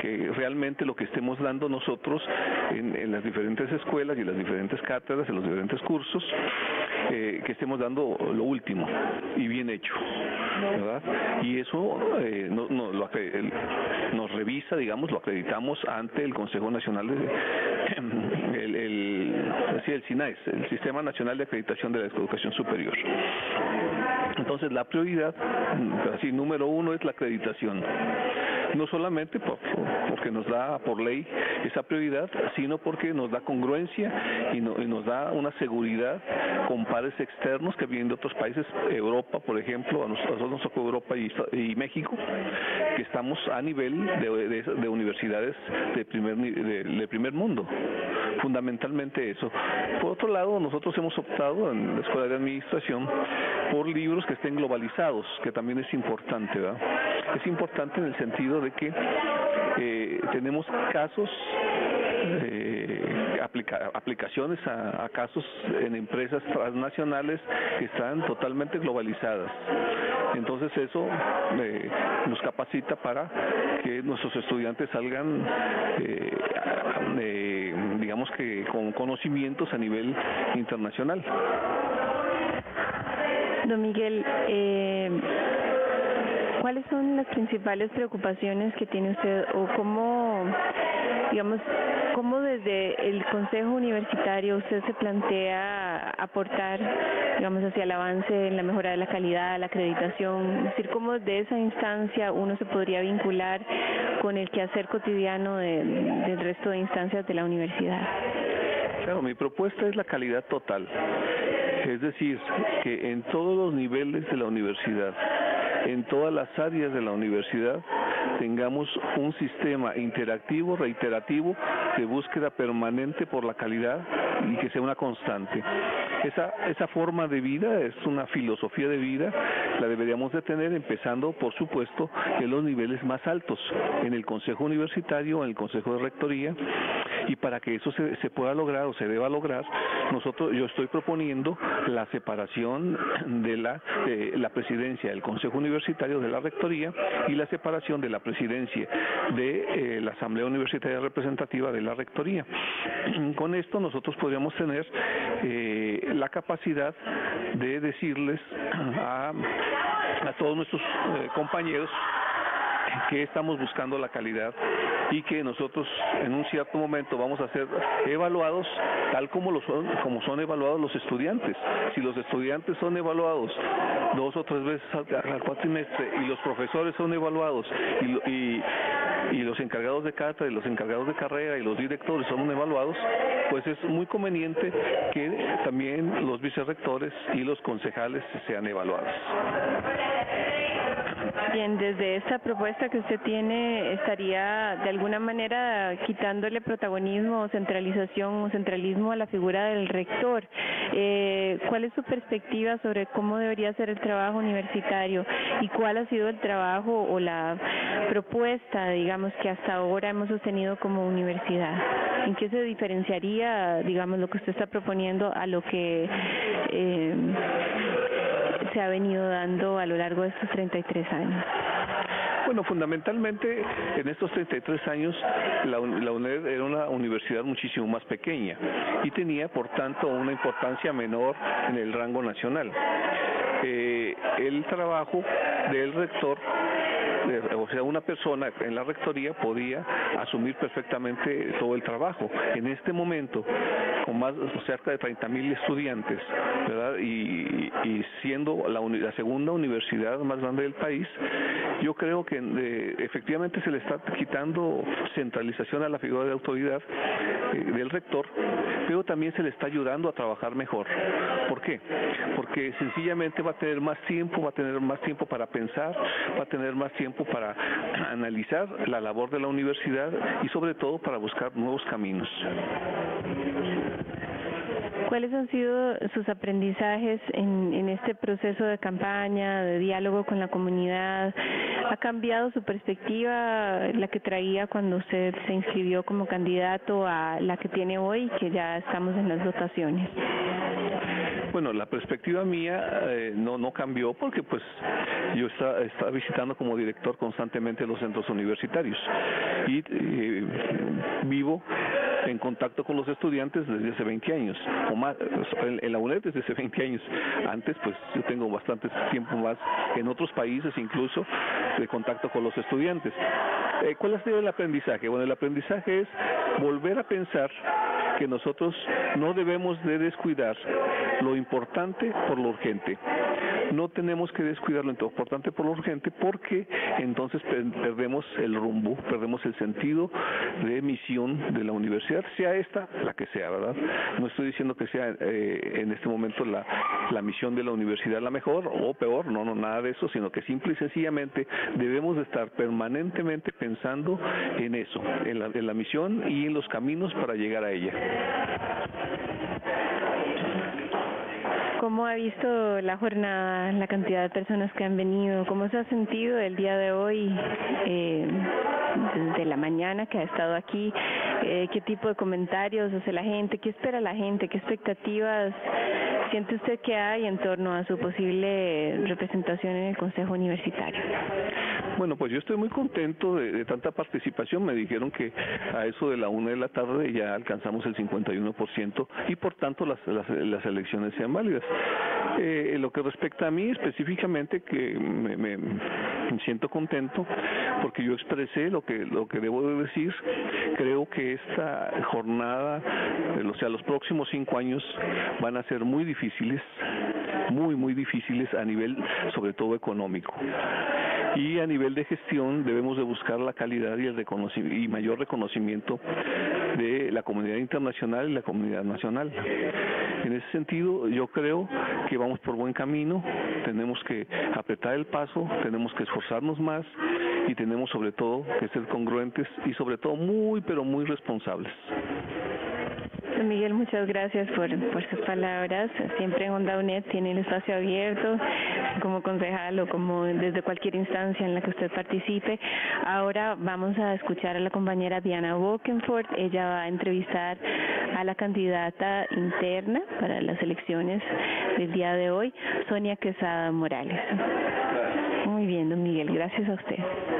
que realmente lo que estemos dando nosotros en, en, las diferentes escuelas y las diferentes cátedras, en los diferentes cursos, eh, que estemos dando lo último y bien hecho, ¿verdad? Y eso eh, no, no, lo, nos revisa, digamos, lo acreditamos ante el Consejo Nacional de el SINAES, el Sistema Nacional de Acreditación de la Educación Superior. Entonces, la prioridad, así, número uno es la acreditación. No solamente porque nos da por ley esa prioridad, sino porque nos da congruencia y, nos da una seguridad con pares externos que vienen de otros países, Europa, por ejemplo, a nosotros nos tocó Europa y, México, que estamos a nivel de, universidades de primer, de primer mundo, fundamentalmente eso. Por otro lado, nosotros hemos optado en la Escuela de Administración por libros que estén globalizados, que también es importante, ¿verdad? Es importante en el sentido de que eh, tenemos casos eh, aplicaciones a, casos en empresas transnacionales que están totalmente globalizadas. Entonces eso eh, nos capacita para que nuestros estudiantes salgan, eh, digamos que con conocimientos a nivel internacional. Don Miguel, eh, ¿cuáles son las principales preocupaciones que tiene usted o cómo, digamos, cómo desde el Consejo Universitario usted se plantea aportar, digamos, hacia el avance en la mejora de la calidad, la acreditación? Es decir, cómo desde esa instancia uno se podría vincular con el quehacer cotidiano del resto de instancias de la universidad. Claro, mi propuesta es la calidad total. Es decir, que en todos los niveles de la universidad, en todas las áreas de la universidad, tengamos un sistema interactivo, reiterativo, de búsqueda permanente por la calidad y que sea una constante. Esa, esa forma de vida es una filosofía de vida, la deberíamos de tener empezando, por supuesto, en los niveles más altos, en el Consejo Universitario, en el Consejo de Rectoría, y para que eso se, se pueda lograr o se deba lograr, nosotros yo estoy proponiendo la separación de la, de la presidencia del Consejo Universitario de la Rectoría y la separación de la presidencia de eh, la Asamblea Universitaria Representativa de la Rectoría. Con esto nosotros podríamos tener eh, la capacidad de decirles a, a todos nuestros eh, compañeros que estamos buscando la calidad y que nosotros en un cierto momento vamos a ser evaluados tal como lo son como son evaluados los estudiantes. Si los estudiantes son evaluados dos o tres veces al, cuatrimestre y los profesores son evaluados y, y, y los encargados de cátedra y los encargados de carrera y los directores son evaluados, pues es muy conveniente que también los vicerrectores y los concejales sean evaluados. Bien, desde esta propuesta que usted tiene, estaría de alguna manera quitándole protagonismo o centralización o centralismo a la figura del rector. Eh, ¿Cuál es su perspectiva sobre cómo debería ser el trabajo universitario y cuál ha sido el trabajo o la propuesta, digamos, que hasta ahora hemos sostenido como universidad? ¿En qué se diferenciaría, digamos, lo que usted está proponiendo a lo que... Eh, se ha venido dando a lo largo de estos 33 años? Bueno, fundamentalmente en estos 33 años la, UNED era una universidad muchísimo más pequeña y tenía por tanto una importancia menor en el rango nacional. Eh, el trabajo del rector o sea, una persona en la rectoría podía asumir perfectamente todo el trabajo. En este momento, con más cerca de 30 mil estudiantes, ¿verdad? Y, siendo la, la, segunda universidad más grande del país, yo creo que eh, efectivamente se le está quitando centralización a la figura de autoridad eh, del rector, pero también se le está ayudando a trabajar mejor. ¿Por qué? Porque sencillamente va a tener más tiempo, va a tener más tiempo para pensar, va a tener más tiempo para analizar la labor de la universidad y sobre todo para buscar nuevos caminos. ¿Cuáles han sido sus aprendizajes en, este proceso de campaña, de diálogo con la comunidad? ¿Ha cambiado su perspectiva, la que traía cuando usted se inscribió como candidato, a la que tiene hoy, que ya estamos en las votaciones? Bueno, la perspectiva mía eh, no no cambió porque pues yo estaba, estaba, visitando como director constantemente los centros universitarios y eh, vivo en contacto con los estudiantes desde hace 20 años, o más, en, la UNED desde hace 20 años. Antes, pues yo tengo bastante tiempo más en otros países incluso de contacto con los estudiantes. Eh, ¿Cuál ha sido el aprendizaje? Bueno, el aprendizaje es volver a pensar que nosotros no debemos de descuidar lo importante por lo urgente. No tenemos que descuidarlo en lo importante por lo urgente porque entonces perdemos el rumbo, perdemos el sentido de misión de la universidad, sea esta la que sea, ¿verdad? No estoy diciendo que sea eh, en este momento la, la misión de la universidad la mejor o peor, no, no, nada de eso, sino que simple y sencillamente debemos de estar permanentemente pensando en eso, en la, en la misión y en los caminos para llegar a ella. ¿Cómo ha visto la jornada, la cantidad de personas que han venido? ¿Cómo se ha sentido el día de hoy, eh, desde la mañana que ha estado aquí? Eh, ¿Qué tipo de comentarios hace la gente? ¿Qué espera la gente? ¿Qué expectativas siente usted que hay en torno a su posible representación en el Consejo Universitario? Bueno, pues yo estoy muy contento de, tanta participación. Me dijeron que a eso de la una de la tarde ya alcanzamos el 51% y por tanto las, las, las elecciones sean válidas. Eh, lo que respecta a mí específicamente, que me, me, siento contento porque yo expresé lo que lo que debo de decir. Creo que esta jornada, o sea, los próximos cinco años van a ser muy difíciles, muy muy difíciles a nivel, sobre todo económico y a nivel de gestión debemos de buscar la calidad y el reconocimiento y mayor reconocimiento de la comunidad internacional y la comunidad nacional. En ese sentido, yo creo que vamos por buen camino, tenemos que apretar el paso, tenemos que esforzarnos más y tenemos sobre todo que ser congruentes y sobre todo muy pero muy responsables. Miguel, muchas gracias por, por sus palabras. Siempre en Onda UNED tiene el espacio abierto como concejal o como desde cualquier instancia en la que usted participe. Ahora vamos a escuchar a la compañera Diana Wokenford. Ella va a entrevistar a la candidata interna para las elecciones del día de hoy, Sonia Quesada Morales. Muy bien, don Miguel, gracias a usted.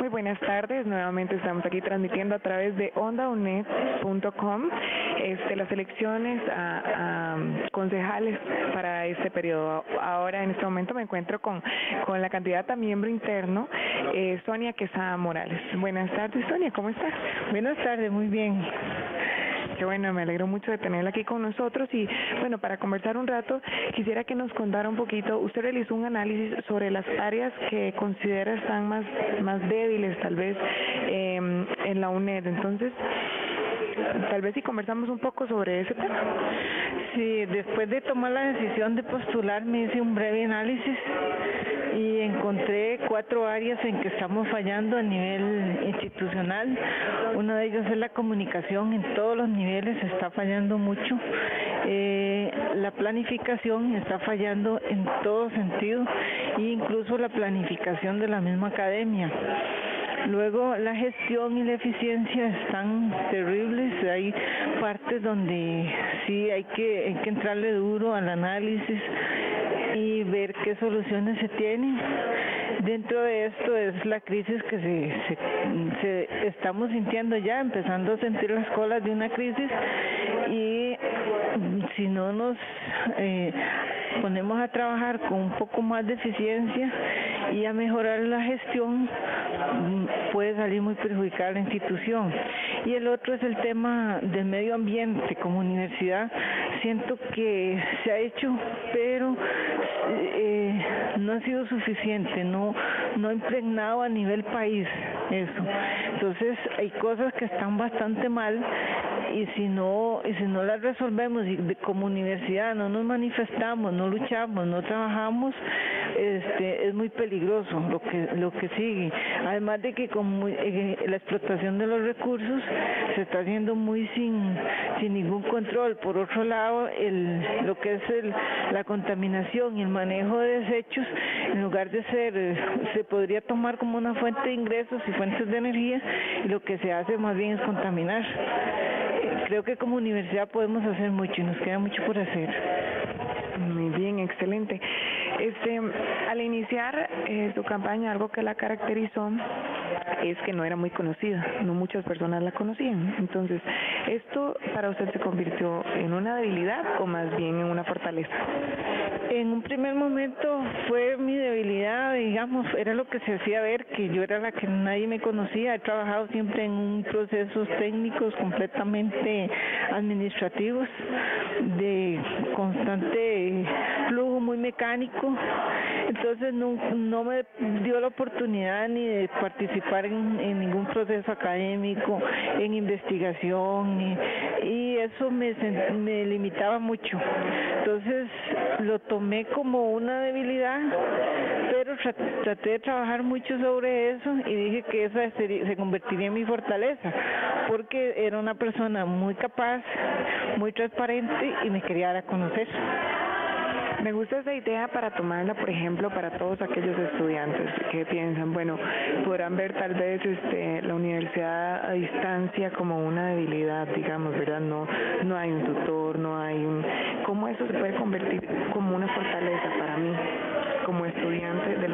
Muy buenas tardes, nuevamente estamos aquí transmitiendo a través de ondaunet.com este, las elecciones a, concejales para este periodo. Ahora en este momento me encuentro con, con la candidata miembro interno, eh, Sonia Quesada Morales. Buenas tardes, Sonia, ¿cómo estás? Buenas tardes, muy bien. Qué bueno, me alegro mucho de tenerla aquí con nosotros y bueno, para conversar un rato, quisiera que nos contara un poquito, usted realizó un análisis sobre las áreas que considera están más, más débiles tal vez eh, en la UNED, entonces tal vez si conversamos un poco sobre ese tema. Sí, después de tomar la decisión de postular me hice un breve análisis y encontré cuatro áreas en que estamos fallando a nivel institucional. Una de ellas es la comunicación en todos los niveles, está fallando mucho. Eh, la planificación está fallando en todo sentido, incluso la planificación de la misma academia. Luego la gestión y la eficiencia están terribles, hay partes donde sí hay que, hay que entrarle duro al análisis y ver qué soluciones se tienen. Dentro de esto es la crisis que se, se, estamos sintiendo ya, empezando a sentir las colas de una crisis y si no nos eh, ponemos a trabajar con un poco más de eficiencia y a mejorar la gestión, puede salir muy perjudicada la institución. Y el otro es el tema del medio ambiente. Como universidad siento que se ha hecho, pero eh, no ha sido suficiente, no, no ha impregnado a nivel país eso. Entonces hay cosas que están bastante mal y si no y si no las resolvemos y como universidad no nos manifestamos, no luchamos, no trabajamos, este es muy peligroso lo que lo que sigue. Además de que con eh, la explotación de los recursos se está haciendo muy sin sin ningún control. Por otro lado, el lo que es el, la contaminación y el manejo de desechos en lugar de ser eh, se podría tomar como una fuente de ingresos y fuentes de energía y lo que se hace más bien es contaminar creo que como universidad podemos hacer mucho y nos queda mucho por hacer. Muy bien, excelente. Este, al iniciar eh, su campaña, algo que la caracterizó es que no era muy conocida, no muchas personas la conocían. Entonces, ¿esto para usted se convirtió en una debilidad o más bien en una fortaleza? En un primer momento fue mi debilidad, digamos, era lo que se hacía ver, que yo era la que nadie me conocía. He trabajado siempre en un procesos técnicos completamente administrativos, de constante flujo muy mecánico. Entonces no, no me dio la oportunidad ni de participar en, en ningún proceso académico, en investigación, y, eso me, limitaba mucho. Entonces lo tomé como una debilidad, pero traté de trabajar mucho sobre eso y dije que esa se convertiría en mi fortaleza, porque era una persona muy capaz, muy transparente y me quería dar a conocer. Me gusta esa idea para tomarla, por ejemplo, para todos aquellos estudiantes que piensan, bueno, podrán ver tal vez este, la universidad a distancia como una debilidad, digamos, ¿verdad? No, no hay un tutor, no hay un... ¿Cómo eso se puede convertir como una fortaleza para mí como estudiante de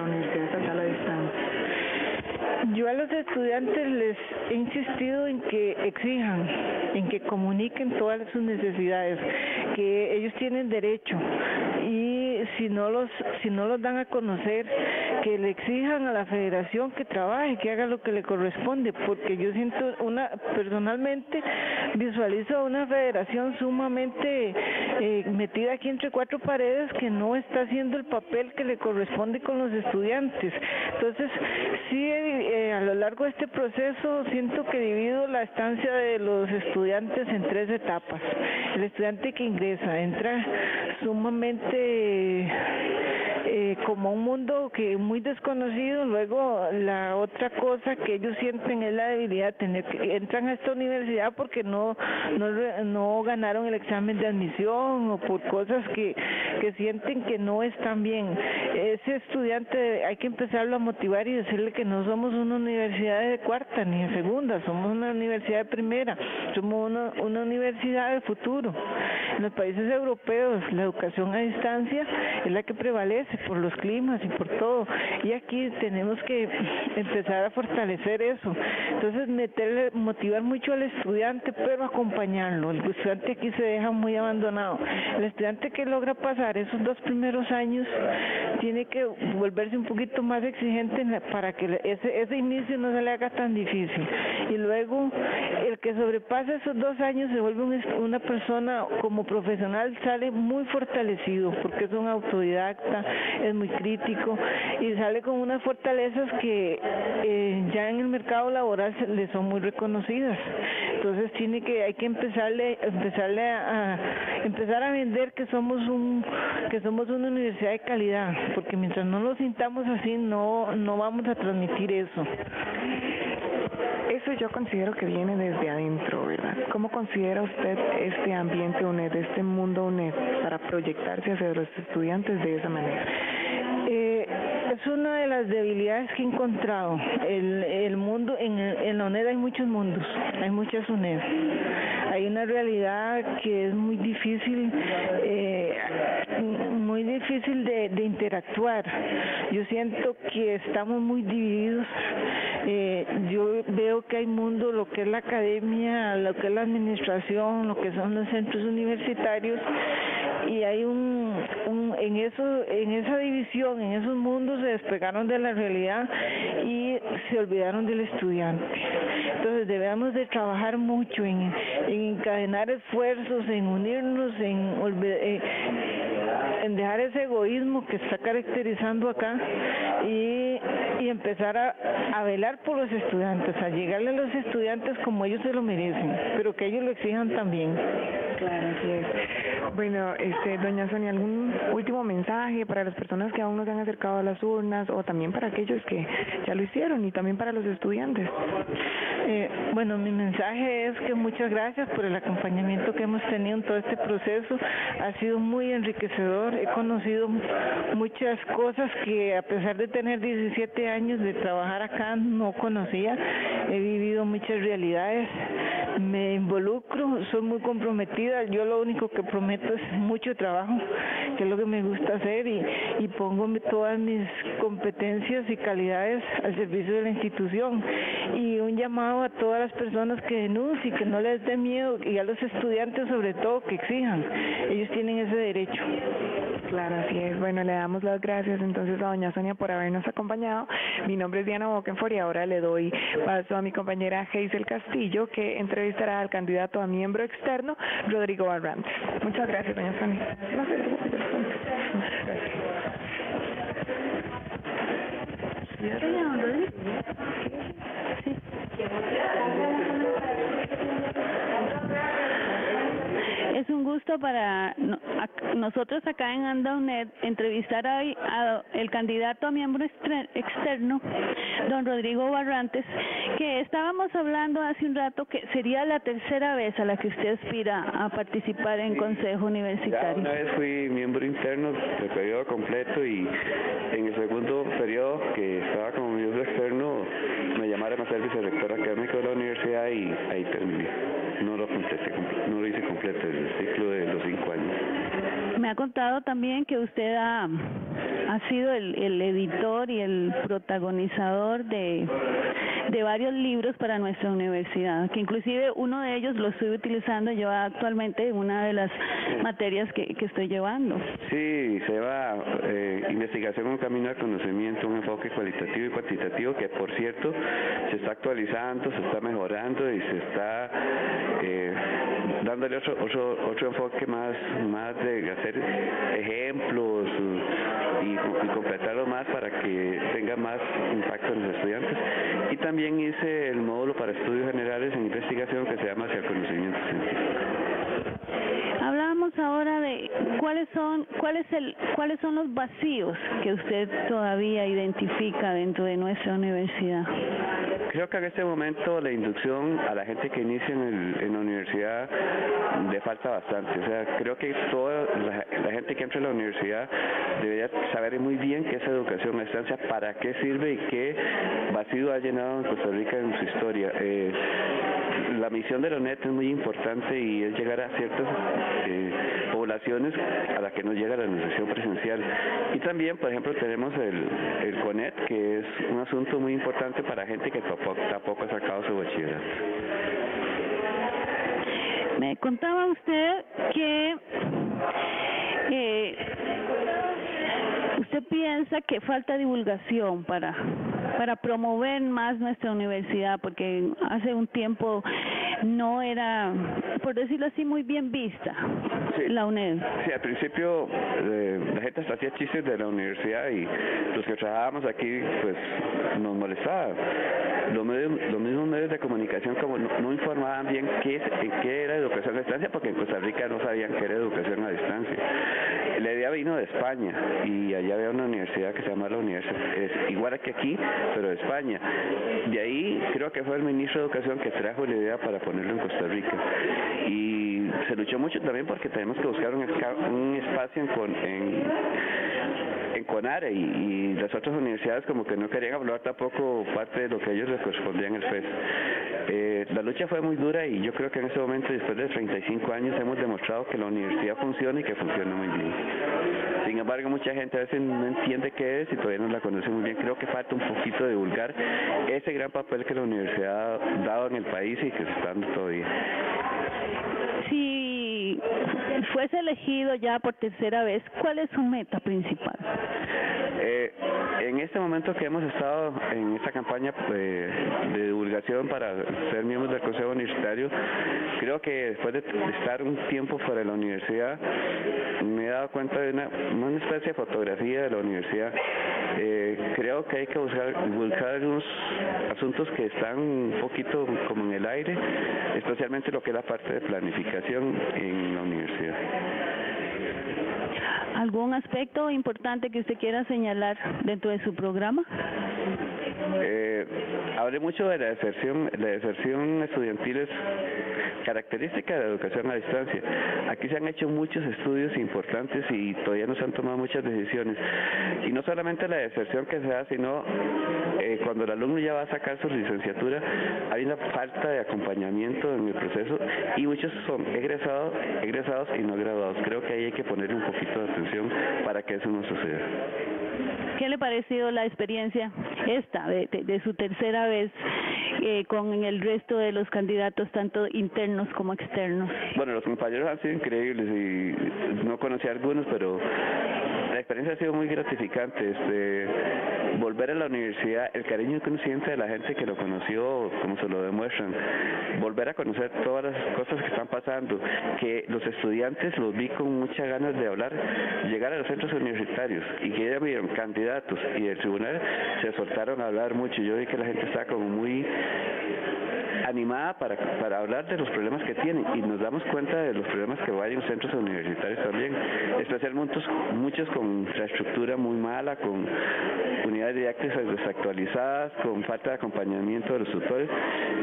Yo a los estudiantes les he insistido en que exijan, en que comuniquen todas sus necesidades, que ellos tienen derecho y si no los si no los dan a conocer que le exijan a la federación que trabaje, que haga lo que le corresponde, porque yo siento una personalmente visualizo una federación sumamente eh, metida aquí entre cuatro paredes que no está haciendo el papel que le corresponde con los estudiantes. Entonces, sí eh, a lo largo de este proceso siento que divido la estancia de los estudiantes en tres etapas. El estudiante que ingresa entra sumamente eh, como un mundo que muy desconocido, luego la otra cosa que ellos sienten es la debilidad de tener que entran a esta universidad porque no no, no ganaron el examen de admisión o por cosas que, que sienten que no están bien. Ese estudiante hay que empezarlo a motivar y decirle que no somos una universidad de cuarta ni de segunda, somos una universidad de primera, somos una, una universidad de futuro. En los países europeos la educación a distancia es la que prevalece por los climas y por todo. Y aquí tenemos que empezar a fortalecer eso. Entonces, meterle, motivar mucho al estudiante, pero acompañarlo. El estudiante aquí se deja muy abandonado. El estudiante que logra pasar esos dos primeros años tiene que volverse un poquito más exigente para que ese, ese inicio no se le haga tan difícil. Y luego, el que sobrepasa esos dos años se vuelve una persona como profesional, sale muy fortalecido porque es un autodidacta, muy crítico y sale con unas fortalezas que eh, ya en el mercado laboral le son muy reconocidas. Entonces tiene que hay que empezarle empezarle a, empezar a vender que somos un que somos una universidad de calidad, porque mientras no lo sintamos así no no vamos a transmitir eso. Eso yo considero que viene desde adentro, ¿verdad? ¿Cómo considera usted este ambiente UNED, este mundo UNED, para proyectarse hacia los estudiantes de esa manera? Eh, es una de las debilidades que he encontrado. El, el mundo, en, la UNED hay muchos mundos, hay muchas UNED. Hay una realidad que es muy difícil, eh, muy difícil de, de interactuar. Yo siento que estamos muy divididos. Eh, yo veo que hay mundo, lo que es la academia, lo que es la administración, lo que son los centros universitarios y hay un, un en eso en esa división en esos mundos se despegaron de la realidad y se olvidaron del estudiante entonces debemos de trabajar mucho en, en encadenar esfuerzos en unirnos en, eh, en dejar ese egoísmo que está caracterizando acá y, y empezar a, a velar por los estudiantes a llegarle a los estudiantes como ellos se lo merecen pero que ellos lo exijan también Claro, así es. Bueno, este, doña Sonia, ¿algún último mensaje para las personas que aún no se han acercado a las urnas o también para aquellos que ya lo hicieron y también para los estudiantes? Eh, bueno, mi mensaje es que muchas gracias por el acompañamiento que hemos tenido en todo este proceso. Ha sido muy enriquecedor. He conocido muchas cosas que a pesar de tener 17 años de trabajar acá no conocía. He vivido muchas realidades. Me involucro, soy muy comprometida. Yo lo único que prometo es mucho trabajo, que es lo que me gusta hacer y, y pongo todas mis competencias y calidades al servicio de la institución. Y un llamado a todas las personas que denuncien, que no les dé miedo y a los estudiantes sobre todo que exijan. Ellos tienen ese derecho. Claro, así es. Bueno, le damos las gracias entonces a doña Sonia por habernos acompañado. Mi nombre es Diana Bokenford y ahora le doy paso a mi compañera Hazel Castillo, que entrevistará al candidato a miembro externo, Rodrigo Barrantes. Muchas gracias, doña Sonia. Ella, ¿dónde? Sí. Es un gusto para nosotros acá en Andaunet entrevistar hoy a el candidato a miembro externo, don Rodrigo Barrantes, que estábamos hablando hace un rato que sería la tercera vez a la que usted aspira a participar en Consejo Universitario. una vez fui miembro interno del periodo completo y en el segundo periodo que estaba como miembro externo me llamaron a ser vicerrector académico de la universidad y ahí terminé. No lo completé, no lo hice completo contado también que usted ha, sido el, editor y el protagonizador de, de varios libros para nuestra universidad, que inclusive uno de ellos lo estoy utilizando yo actualmente en una de las materias que, que estoy llevando. Sí, se va eh, investigación un camino al conocimiento, un enfoque cualitativo y cuantitativo que por cierto se está actualizando, se está mejorando y se está eh, dándole otro, otro, otro enfoque más, más de hacer ejemplos y, y completarlo más para que tenga más impacto en los estudiantes. Y también hice el módulo para estudios generales en investigación que se llama Hacia el Conocimiento Científico. Hablábamos ahora de cuáles son cuáles el cuáles son los vacíos que usted todavía identifica dentro de nuestra universidad. Creo que en este momento la inducción a la gente que inicia en, el, en la universidad le falta bastante. O sea, creo que toda la, la, gente que entra a la universidad debería saber muy bien qué es educación a distancia, para qué sirve y qué vacío ha llenado en Costa Rica en su historia. Eh, la misión de la UNED es muy importante y es llegar a ciertas eh, poblaciones a las que no llega la educación presencial. Y también, por ejemplo, tenemos el, el CONET, que es un asunto muy importante para gente que tampoco, tampoco ha sacado su bachillerato. Me contaba usted que eh, usted piensa que falta divulgación para para promover más nuestra universidad porque hace un tiempo no era por decirlo así muy bien vista sí. la UNED. Sí al principio eh, la gente hacía chistes de la universidad y los que trabajábamos aquí pues nos molestaba. Los medios los mismos medios de comunicación como no, no informaban bien qué, qué era educación a distancia porque en Costa Rica no sabían qué era educación a distancia la idea vino de España y allá había una universidad que se llama la universidad es igual que aquí pero de España. De ahí creo que fue el ministro de educación que trajo la idea para ponerlo en Costa Rica. Y se luchó mucho también porque tenemos que buscar un, un espacio en, en en CONARE y, y, las otras universidades como que no querían hablar tampoco parte de lo que ellos les correspondía en el FES. Eh, la lucha fue muy dura y yo creo que en ese momento, después de 35 años, hemos demostrado que la universidad funciona y que funciona muy bien. Sin embargo, mucha gente a veces no entiende qué es y todavía no la conoce muy bien. Creo que falta un poquito divulgar ese gran papel que la universidad ha dado en el país y que se está dando todavía. Si fuese elegido ya por tercera vez, ¿cuál es su meta principal? Eh, en este momento que hemos estado en esta campaña de, divulgación para ser miembros del Consejo Universitario, creo que después de estar un tiempo fuera de la universidad, me he dado cuenta de una, una especie de fotografía de la universidad. Eh, creo que hay que buscar, buscar algunos asuntos que están un poquito como en el aire, especialmente lo que es la parte de planificación en la universidad. ¿Algún aspecto importante que usted quiera señalar dentro de su programa? Eh, hablé mucho de la deserción, la deserción estudiantil es característica de la educación a distancia. Aquí se han hecho muchos estudios importantes y todavía no se han tomado muchas decisiones. Y no solamente la deserción que se da, sino eh, cuando el alumno ya va a sacar su licenciatura, hay una falta de acompañamiento en el proceso y muchos son egresados, egresados y no graduados. Creo que ahí hay que poner un poquito de atención para que eso no suceda. ¿Qué le ha parecido la experiencia esta de, su tercera vez eh, con el resto de los candidatos, tanto internos como externos? Bueno, los compañeros han sido increíbles y no conocí a algunos, pero experiencia ha sido muy gratificante. Este, volver a la universidad, el cariño que uno siente de la gente que lo conoció, como se lo demuestran, volver a conocer todas las cosas que están pasando, que los estudiantes los vi con muchas ganas de hablar, llegar a los centros universitarios y que ya vieron candidatos y el tribunal se soltaron a hablar mucho. Yo vi que la gente está como muy animada para, para hablar de los problemas que tienen y nos damos cuenta de los problemas que hay en centros universitarios también, especialmente muchos con infraestructura muy mala, con unidades didácticas desactualizadas, con falta de acompañamiento de los tutores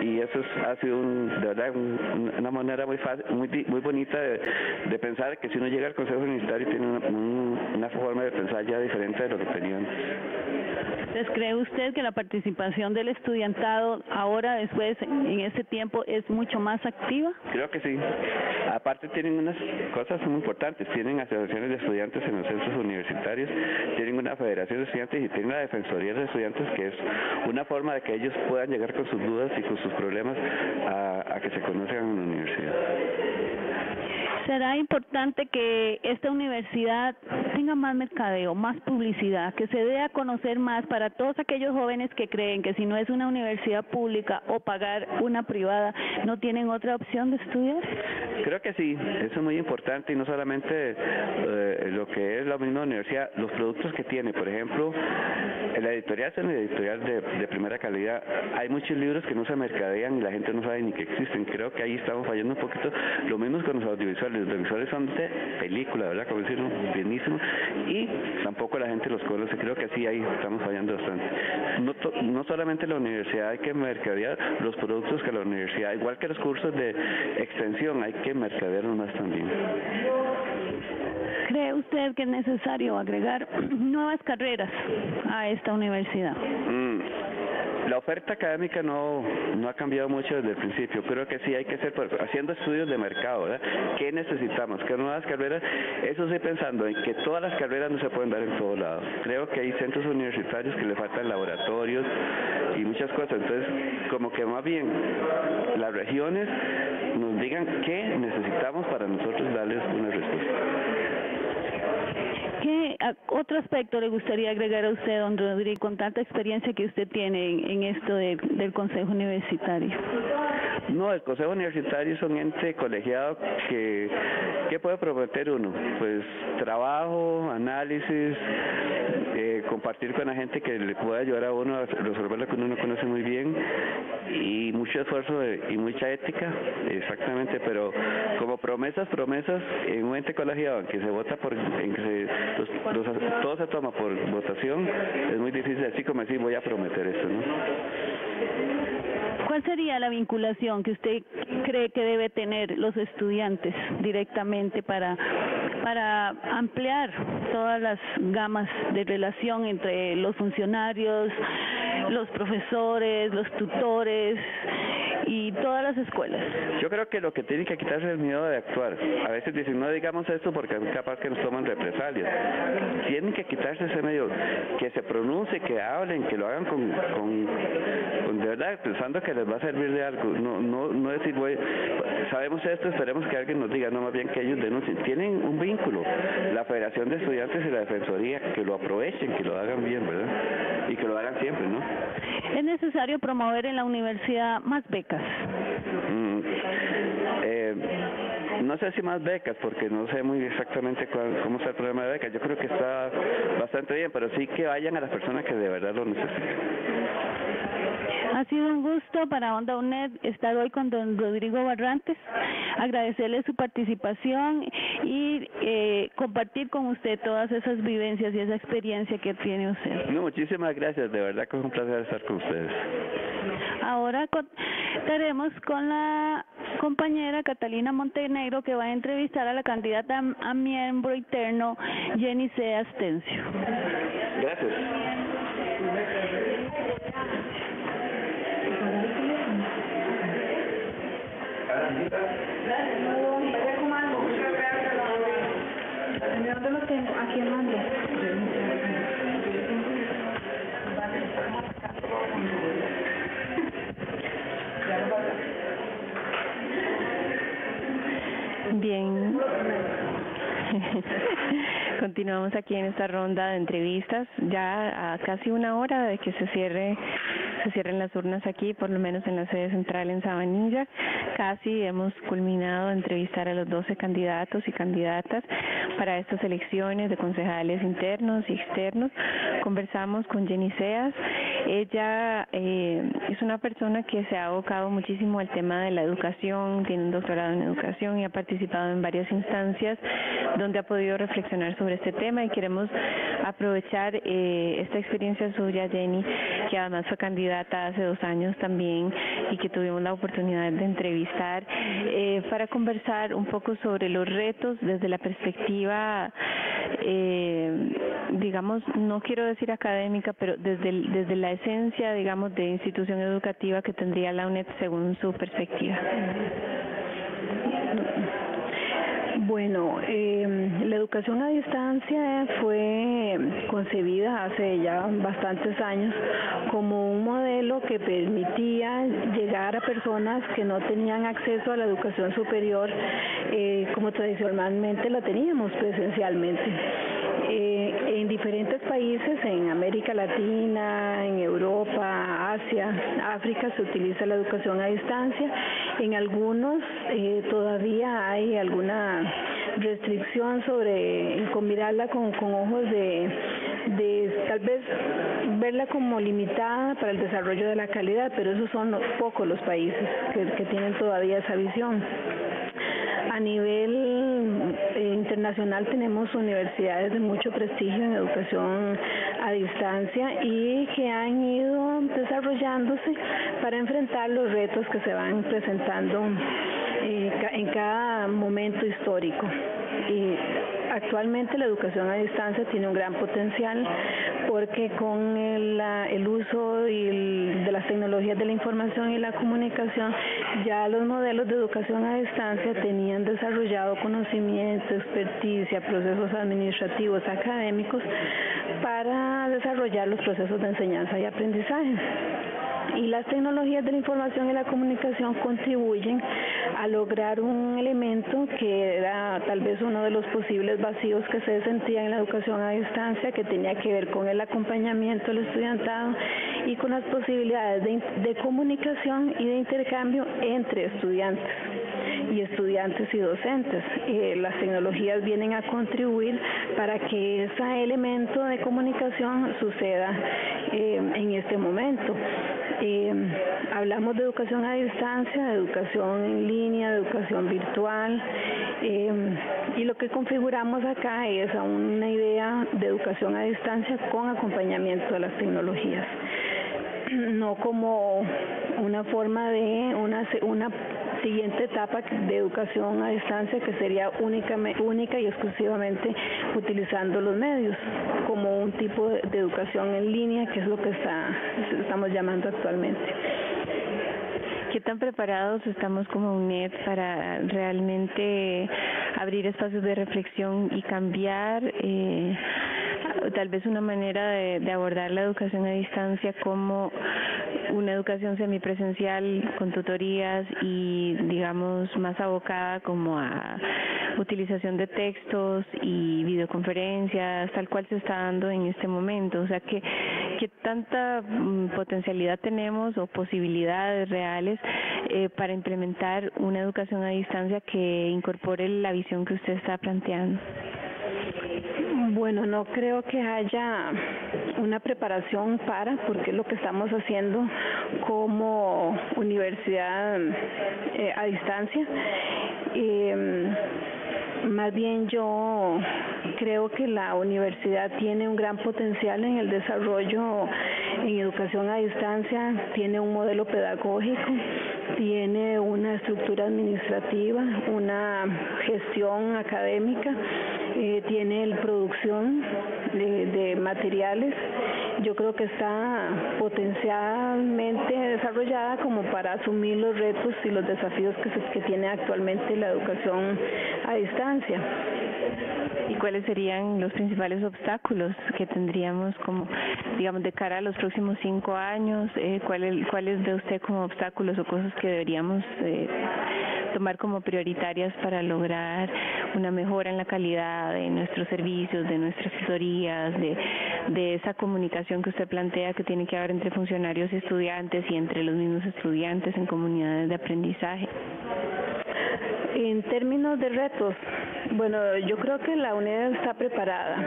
y eso ha sido de verdad una manera muy fácil, muy, muy bonita de, pensar que si uno llega al Consejo Universitario tiene una, forma de pensar ya diferente de lo que tenía antes. Entonces, ¿cree usted que la participación del estudiantado ahora, después, en ese tiempo, es mucho más activa? Creo que sí. Aparte tienen unas cosas muy importantes. Tienen asociaciones de estudiantes en los centros universitarios, tienen una federación de estudiantes y tienen una defensoría de estudiantes que es una forma de que ellos puedan llegar con sus dudas y con sus problemas a que se conozcan en la universidad será importante que esta universidad tenga más mercadeo, más publicidad, que se dé a conocer más para todos aquellos jóvenes que creen que si no es una universidad pública o pagar una privada, no tienen otra opción de estudiar? Creo que sí, eso es muy importante y no solamente eh, lo que es la misma universidad, los productos que tiene, por ejemplo, la editorial es una editorial de, de primera calidad. Hay muchos libros que no se mercadean y la gente no sabe ni que existen. Creo que ahí estamos fallando un poquito. Lo mismo con los audiovisuales los visuales son de película, ¿verdad? Como decirlo, bienísimo. Y tampoco la gente los conoce. Creo que sí, ahí estamos fallando bastante. No, no solamente la universidad hay que mercadear los productos que la universidad, igual que los cursos de extensión, hay que mercadearlos más también. ¿Cree usted que es necesario agregar nuevas carreras a esta universidad? Mm, la oferta académica no, no ha cambiado mucho desde el principio. Creo que sí hay que ser haciendo estudios de mercado, ¿verdad? ¿Qué necesitamos? ¿Qué nuevas carreras? Eso estoy pensando en que todas las carreras no se pueden dar en todos lados. Creo que hay centros universitarios que le faltan laboratorios y muchas cosas. Entonces, como que más bien las regiones nos digan qué necesitamos para nosotros darles una respuesta. ¿Qué otro aspecto le gustaría agregar a usted, don Rodrigo, con tanta experiencia que usted tiene en, esto del Consejo Universitario? No, el Consejo Universitario es un ente colegiado que, ¿qué puede prometer uno? Pues trabajo, análisis, eh, compartir con la gente que le pueda ayudar a uno a resolver lo que uno no conoce muy bien y mucho esfuerzo y mucha ética, exactamente, pero como promesas, promesas en un ente colegiado en que se vota por, en que se todo se toma por votación, es muy difícil así como decir voy a prometer esto, ¿no? ¿Cuál sería la vinculación que usted cree que debe tener los estudiantes directamente para, para ampliar todas las gamas de relación entre los funcionarios, los profesores, los tutores y todas las escuelas. Yo creo que lo que tiene que quitarse es el miedo de actuar. A veces dicen, no digamos esto porque es capaz que nos toman represalias. Tienen que quitarse ese medio, que se pronuncie, que hablen, que lo hagan con, con, de verdad, pensando que les va a servir de algo. No, no, no decir, voy, sabemos esto, esperemos que alguien nos diga, no, más bien que ellos denuncien. Tienen un vínculo, la Federación de Estudiantes y la Defensoría, que lo aprovechen, que lo hagan bien, ¿verdad? Y que lo hagan siempre, ¿no? Es necesario promover en la universidad más becas. Mm, eh, no sé si más becas, porque no sé muy exactamente cómo está el problema de becas. Yo creo que está bastante bien, pero sí que vayan a las personas que de verdad lo necesitan. Ha sido un gusto para Onda UNED estar hoy con don Rodrigo Barrantes, agradecerle su participación y eh, compartir con usted todas esas vivencias y esa experiencia que tiene usted. No, muchísimas gracias, de verdad que es un placer estar con ustedes. Ahora estaremos con la compañera Catalina Montenegro que va a entrevistar a la candidata a miembro interno Jenny C. Astencio. Gracias. ¿Dónde lo tengo? ¿A quién mando? Bien. Continuamos aquí en esta ronda de entrevistas, ya a casi una hora de que se cierre se cierren las urnas aquí, por lo menos en la sede central en Sabanilla. Casi hemos culminado entrevistar a los 12 candidatos y candidatas para estas elecciones de concejales internos y externos. Conversamos con Jenny Seas. Ella eh, es una persona que se ha abocado muchísimo al tema de la educación, tiene un doctorado en educación y ha participado en varias instancias donde ha podido reflexionar sobre este tema y queremos aprovechar eh, esta experiencia suya, Jenny, que además fue candidata hace dos años también y que tuvimos la oportunidad de entrevistar eh, para conversar un poco sobre los retos desde la perspectiva, eh, digamos, no quiero decir académica, pero desde, desde la esencia, digamos, de institución educativa que tendría la UNED según su perspectiva. Bueno, eh, la educación a distancia fue concebida hace ya bastantes años como un modelo que permitía llegar a personas que no tenían acceso a la educación superior eh, como tradicionalmente la teníamos presencialmente. Eh, en diferentes países, en América Latina, en Europa, Asia, África, se utiliza la educación a distancia. En algunos eh, todavía hay alguna restricción sobre combinarla con, con ojos de, de tal vez verla como limitada para el desarrollo de la calidad, pero esos son pocos los países que, tienen todavía esa visión. A nivel eh, internacional tenemos universidades de mucho prestigio en educación a distancia y que han ido desarrollándose para enfrentar los retos que se van presentando eh, en cada momento histórico. Y actualmente la educación a distancia tiene un gran potencial porque con el, uso de las tecnologías de la información y la comunicación ya los modelos de educación a distancia tenían desarrollado conocimiento, experticia, procesos administrativos, académicos para desarrollar los procesos de enseñanza y aprendizaje. Y las tecnologías de la información y la comunicación contribuyen a lograr un elemento que era tal vez uno de los posibles vacíos que se sentían en la educación a distancia, que tenía que ver con el acompañamiento del estudiantado y con las posibilidades de, comunicación y de intercambio entre estudiantes y estudiantes y docentes. Eh, las tecnologías vienen a contribuir para que ese elemento de comunicación suceda eh, en este momento. Eh, hablamos de educación a distancia, de educación en línea, de educación virtual y lo que configuramos acá es una idea de educación a distancia con acompañamiento de las tecnologías no como una forma de una, una siguiente etapa de educación a distancia que sería única, única y exclusivamente utilizando los medios como un tipo de, educación en línea que es lo que está, estamos llamando actualmente. ¿Qué tan preparados estamos como UNED para realmente abrir espacios de reflexión y cambiar eh, tal vez una manera de, abordar la educación a distancia como una educación semipresencial con tutorías y digamos más abocada como a utilización de textos y videoconferencias tal cual se está dando en este momento. O sea que qué tanta mm, potencialidad tenemos o posibilidades reales eh, para implementar una educación a distancia que incorpore la visión que usted está planteando bueno, no creo que haya una preparación para, porque es lo que estamos haciendo como universidad eh, a distancia. Eh, más bien yo creo que la universidad tiene un gran potencial en el desarrollo en educación a distancia, tiene un modelo pedagógico, tiene una estructura administrativa, una gestión académica, eh, tiene el producción de, de materiales. Yo creo que está potencialmente desarrollada como para asumir los retos y los desafíos que, se, que tiene actualmente la educación a distancia. ¿Y cuáles serían los principales obstáculos que tendríamos como, digamos, de cara a los próximos cinco años? Eh, ¿cuáles, ¿Cuáles ve usted como obstáculos o cosas que deberíamos eh, tomar como prioritarias para lograr una mejora en la calidad de nuestros servicios, de nuestras tutorías, de, de esa comunicación que usted plantea que tiene que haber entre funcionarios y estudiantes y entre los mismos estudiantes en comunidades de aprendizaje. En términos de retos, bueno, yo creo que la UNED está preparada.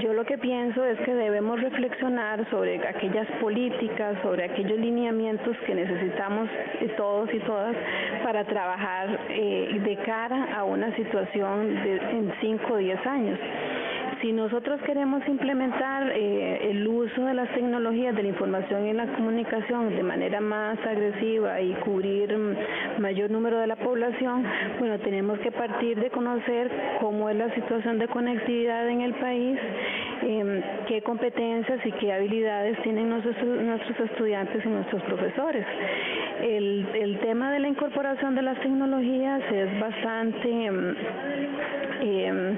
Yo lo que pienso es que debemos reflexionar sobre aquellas políticas, sobre aquellos lineamientos que necesitamos todos y todas para trabajar eh, de cara a una situación de, en 5 o 10 años si nosotros queremos implementar eh, el uso de las tecnologías de la información y la comunicación de manera más agresiva y cubrir mayor número de la población, bueno, tenemos que partir de conocer cómo es la situación de conectividad en el país, eh, qué competencias y qué habilidades tienen nuestros, nuestros estudiantes y nuestros profesores. El, el tema de la incorporación de las tecnologías es bastante... Eh,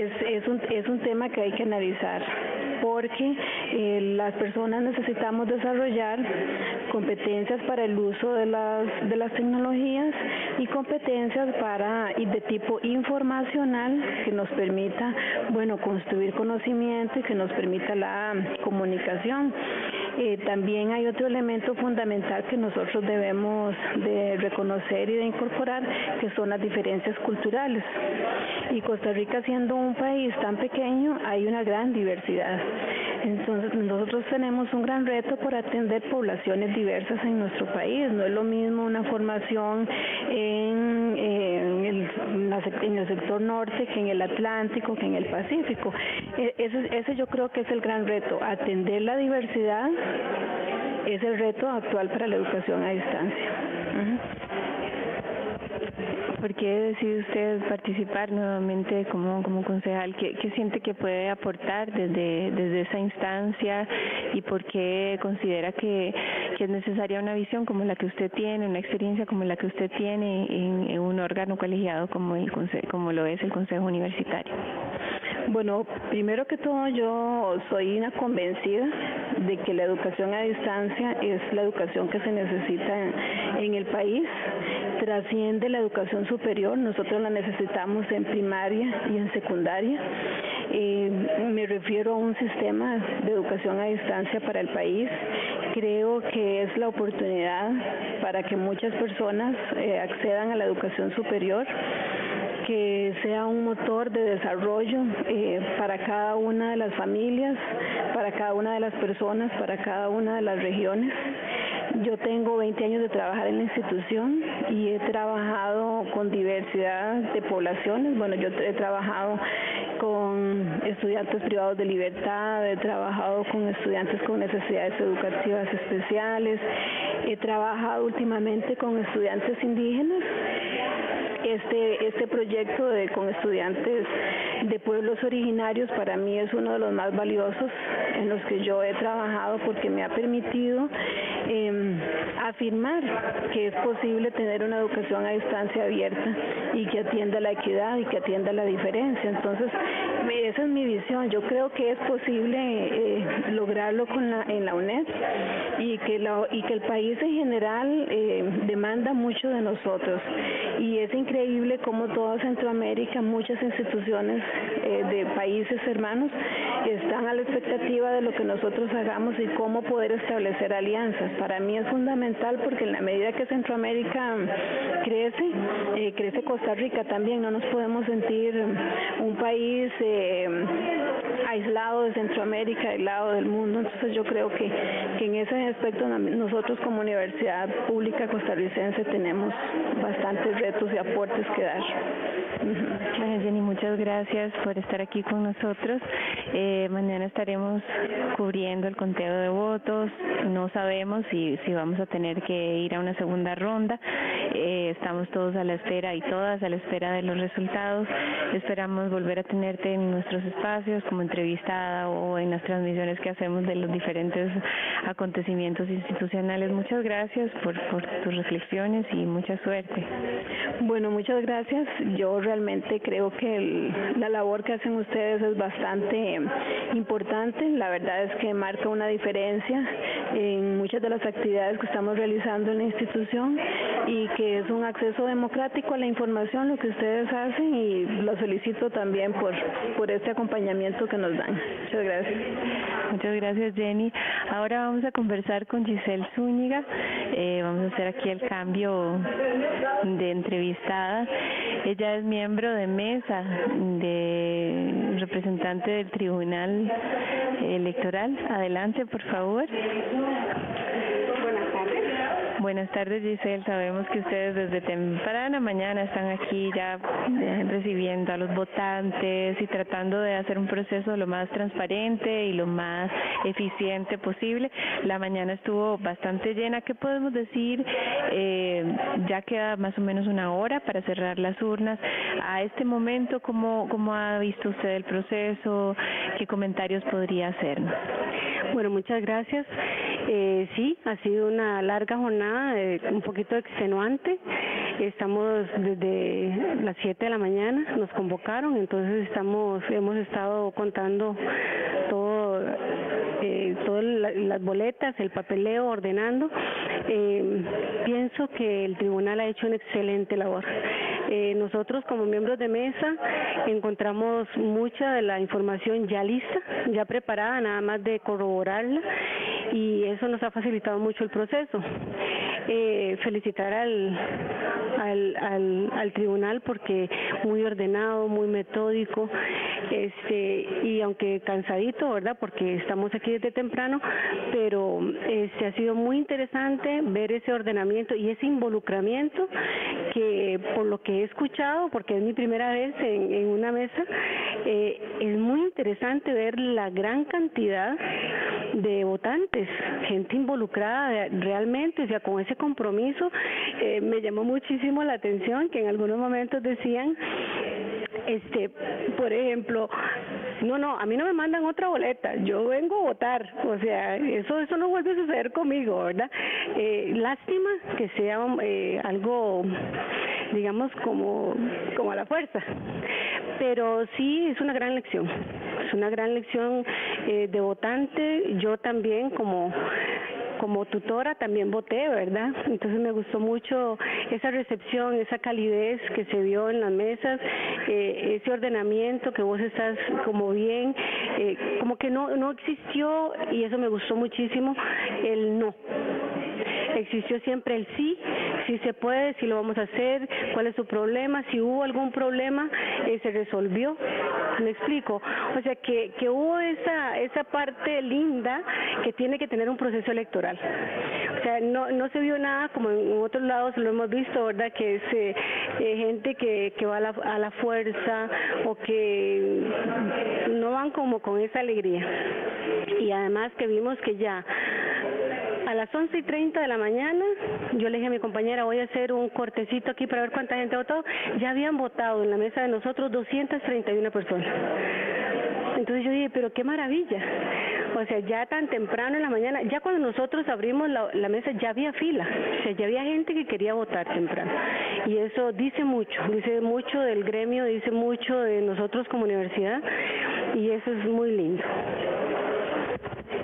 es, un, es un tema que hay que analizar porque eh, las personas necesitamos desarrollar competencias para el uso de las, de las tecnologías y competencias para y de tipo informacional que nos permita bueno construir conocimiento y que nos permita la comunicación. Eh, también hay otro elemento fundamental que nosotros debemos de reconocer y de incorporar, que son las diferencias culturales. Y Costa Rica siendo un país tan pequeño, hay una gran diversidad. Entonces nosotros tenemos un gran reto por atender poblaciones diversas en nuestro país. No es lo mismo una formación en, en, el, en el, sector norte que en el Atlántico, que en el Pacífico. E, ese, ese yo creo que es el gran reto, atender la diversidad es el reto actual para la educación a distancia. ¿Por qué decide usted participar nuevamente como, como concejal? ¿Qué, ¿Qué, siente que puede aportar desde, desde esa instancia y por qué considera que, que, es necesaria una visión como la que usted tiene, una experiencia como la que usted tiene en, un órgano colegiado como, el, como lo es el Consejo Universitario? Bueno, primero que todo yo soy una convencida de que la educación a distancia es la educación que se necesita en, el país, trasciende la educación superior, nosotros la necesitamos en primaria y en secundaria. Me refiero a un sistema de educación a distancia para el país. Creo que es la oportunidad para que muchas personas eh, accedan a la educación superior que sea un motor de desarrollo eh, para cada una de las familias, para cada una de las personas, para cada una de las regiones. Yo tengo 20 años de trabajar en la institución y he trabajado con diversidad de poblaciones. Bueno, yo he trabajado con estudiantes privados de libertad, he trabajado con estudiantes con necesidades educativas especiales, he trabajado últimamente con estudiantes indígenas este, este proyecto de, con estudiantes de pueblos originarios para mí es uno de los más valiosos en los que yo he trabajado porque me ha permitido eh, afirmar que es posible tener una educación a distancia abierta y que atienda la equidad y que atienda la diferencia. Entonces, esa es mi visión. Yo creo que es posible eh, lograrlo con la, en la UNED y que, la, y que el país en general eh, demanda mucho de nosotros. Y es increíble cómo toda Centroamérica, muchas instituciones eh, de países hermanos están a la expectativa de lo que nosotros hagamos y cómo poder establecer alianzas. Para mí es fundamental porque en la medida que Centroamérica crece, eh, crece Costa Rica también. No nos podemos sentir un país eh, aislado de Centroamérica, aislado del mundo. Entonces yo creo que, que en ese aspecto nosotros como Universidad Pública Costarricense tenemos bastantes retos y aportes que dar. Jenny, muchas gracias por estar aquí con nosotros. Eh, mañana estaremos cubriendo el conteo de votos. No sabemos si, si vamos a tener que ir a una segunda ronda. Eh, estamos todos a la espera y todas a la espera de los resultados. Esperamos volver a tenerte en nuestros espacios como entrevistada o en las transmisiones que hacemos de los diferentes acontecimientos institucionales. Muchas gracias por, por tus reflexiones y mucha suerte. Bueno, muchas gracias. Yo realmente creo que la labor que hacen ustedes es bastante importante. La verdad es que marca una diferencia en muchas de las actividades que estamos realizando en la institución y que es un acceso democrático a la información lo que ustedes hacen y lo felicito también por, por este acompañamiento que nos dan. Muchas gracias. Muchas gracias Jenny. Ahora vamos a conversar con Giselle Zúñiga. Eh, vamos a hacer aquí el cambio de entrevistada. Ella es miembro de mesa de representante del Tribunal Electoral. Adelante, por favor. Tardes, Giselle. Sabemos que ustedes desde temprana mañana están aquí ya eh, recibiendo a los votantes y tratando de hacer un proceso lo más transparente y lo más eficiente posible. La mañana estuvo bastante llena. ¿Qué podemos decir? Eh, ya queda más o menos una hora para cerrar las urnas. A este momento, ¿cómo, cómo ha visto usted el proceso? ¿Qué comentarios podría hacernos? Bueno, muchas gracias. Eh, sí, ha sido una larga jornada, eh, un poquito extenuante. Estamos desde las 7 de la mañana, nos convocaron, entonces estamos, hemos estado contando todo, eh, todas las boletas, el papeleo, ordenando. Eh, pienso que el tribunal ha hecho una excelente labor. Eh, nosotros como miembros de mesa encontramos mucha de la información ya lista, ya preparada, nada más de corroborarla y eso nos ha facilitado mucho el proceso. Eh, felicitar al, al, al, al, tribunal porque muy ordenado, muy metódico, este y aunque cansadito, ¿verdad? Porque estamos aquí desde temprano, pero este ha sido muy interesante ver ese ordenamiento y ese involucramiento que por lo que he escuchado, porque es mi primera vez en, en una mesa, eh, es muy interesante ver la gran cantidad de votantes, gente involucrada realmente, o sea, con ese compromiso, eh, me llamó muchísimo la atención que en algunos momentos decían, este, por ejemplo, no, no, a mí no me mandan otra boleta, yo vengo a votar, o sea, eso eso no vuelve a suceder conmigo, ¿verdad? Eh, lástima que sea eh, algo, digamos, como, como a la fuerza, pero sí es una gran lección, es una gran lección eh, de votante, yo también como como tutora también voté, ¿verdad? Entonces me gustó mucho esa recepción, esa calidez que se vio en las mesas, eh, ese ordenamiento que vos estás como bien, eh, como que no, no existió, y eso me gustó muchísimo, el no existió siempre el sí, si se puede, si lo vamos a hacer, cuál es su problema, si hubo algún problema, eh, se resolvió. ¿Me explico? O sea, que, que hubo esa, esa parte linda que tiene que tener un proceso electoral. O sea, no, no se vio nada como en otros lados lo hemos visto, ¿verdad? Que es eh, eh, gente que, que va a la, a la fuerza o que no van como con esa alegría. Y además que vimos que ya a las 11 y 30 de la mañana, yo le dije a mi compañera, voy a hacer un cortecito aquí para ver cuánta gente votado. Ya habían votado en la mesa de nosotros 231 personas. Entonces yo dije, pero qué maravilla. O sea, ya tan temprano en la mañana, ya cuando nosotros abrimos la, la, mesa ya había fila, o sea, ya había gente que quería votar temprano. Y eso dice mucho, dice mucho del gremio, dice mucho de nosotros como universidad y eso es muy lindo.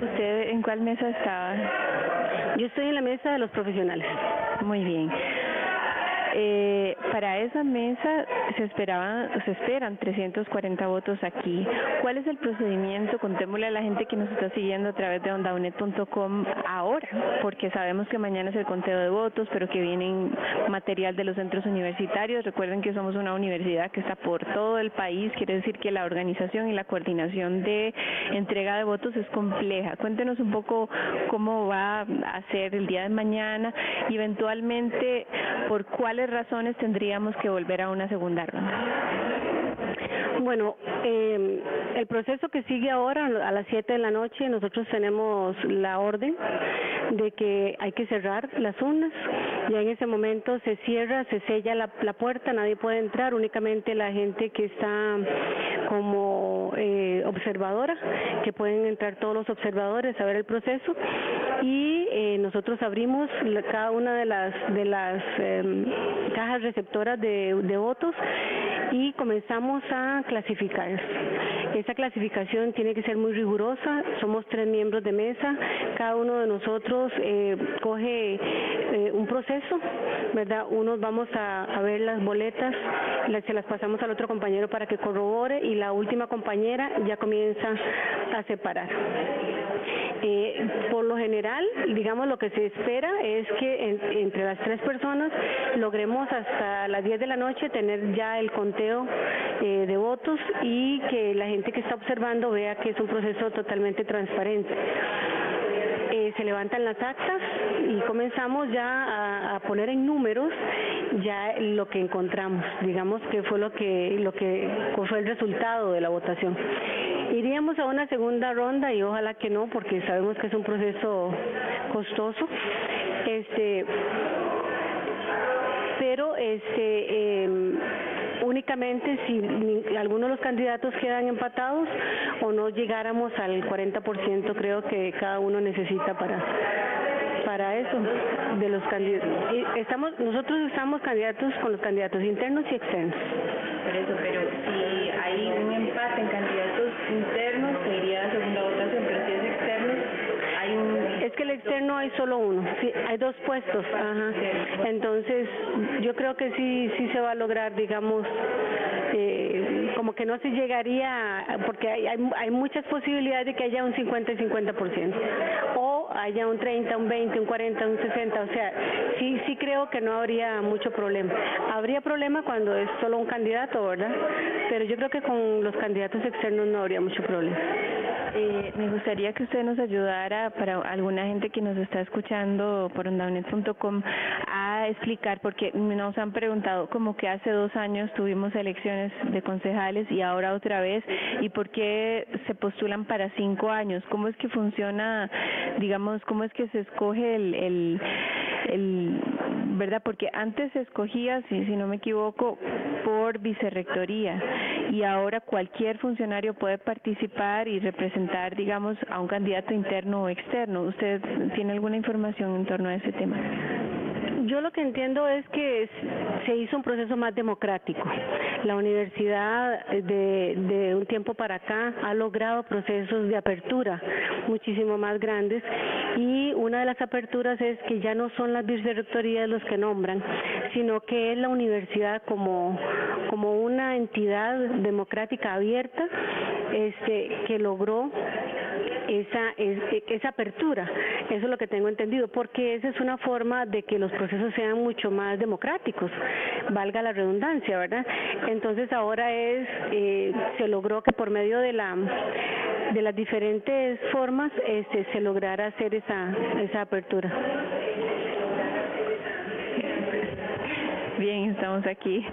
¿Usted en cuál mesa estaba? Yo estoy en la mesa de los profesionales. Muy bien. Eh, para esa mesa se esperaban, se esperan 340 votos aquí. ¿Cuál es el procedimiento? Contémosle a la gente que nos está siguiendo a través de ondaunet.com ahora, porque sabemos que mañana es el conteo de votos, pero que viene material de los centros universitarios. Recuerden que somos una universidad que está por todo el país, quiere decir que la organización y la coordinación de entrega de votos es compleja. Cuéntenos un poco cómo va a ser el día de mañana y eventualmente por cuáles razones tendríamos que volver a una segunda ronda? Bueno, eh, el proceso que sigue ahora a las 7 de la noche, nosotros tenemos la orden de que hay que cerrar las urnas. Ya en ese momento se cierra, se sella la, la puerta, nadie puede entrar, únicamente la gente que está como eh, observadora, que pueden entrar todos los observadores a ver el proceso. Y eh, nosotros abrimos cada una de las de las eh, cajas receptoras de, de votos y comenzamos a clasificar. Esa clasificación tiene que ser muy rigurosa, somos tres miembros de mesa, cada uno de nosotros eh, coge eh, un proceso, ¿verdad? Unos vamos a, a ver las boletas, las, se las pasamos al otro compañero para que corrobore y la última compañera ya comienza a separar. Eh, por lo general, digamos, lo que se espera es que en- entre las tres personas logremos hasta las 10 de la noche tener ya el conteo eh, de votos y que la gente que está observando vea que es un proceso totalmente transparente. Eh, se levantan las actas y comenzamos ya a, poner en números ya lo que encontramos, digamos que fue lo que lo que fue el resultado de la votación. Iríamos a una segunda ronda y ojalá que no, porque sabemos que es un proceso costoso. Este, pero este em, únicamente si algunos de los candidatos quedan empatados o no llegáramos al 40% creo que cada uno necesita para para eso de los candidatos estamos nosotros estamos candidatos con los candidatos internos y externos. Por eso, pero si hay un empate en candidatos internos, se Es que el externo hay solo uno, sí, hay dos puestos, ajá. Entonces, yo creo que sí, sí se va a lograr, digamos, eh, como que no se llegaría, porque hay, hay, hay muchas posibilidades de que haya un 50 y 50%, o haya un 30, un 20, un 40, un 60, o sea, sí, sí creo que no habría mucho problema. Habría problema cuando es solo un candidato, ¿verdad? Pero yo creo que con los candidatos externos no habría mucho problema. Eh, me gustaría que usted nos ayudara para alguna gente que nos está escuchando por ondaunet.com a explicar, porque nos han preguntado como que hace dos años tuvimos elecciones de concejales y ahora otra vez, y por qué se postulan para cinco años, cómo es que funciona, digamos, cómo es que se escoge el, el, el ¿verdad? Porque antes se escogía, si, si no me equivoco, por vicerrectoría y ahora cualquier funcionario puede participar y representar, digamos, a un candidato interno o externo. ¿Usted tiene alguna información en torno a ese tema? Yo lo que entiendo es que se hizo un proceso más democrático. La universidad eh, de, de un tiempo para acá ha logrado procesos de apertura muchísimo más grandes y una de las aperturas es que ya no son las vicerrectorías los que nombran, sino que es la universidad como, como una entidad democrática abierta este, que logró esa, es- esa apertura. Eso es lo que tengo entendido, porque esa es una forma de que los procesos sean mucho más democráticos, valga la redundancia, ¿verdad? Entonces ahora es, eh, se logró que por medio de la de las diferentes formas este, se lograra hacer esa, esa apertura. Bien, estamos aquí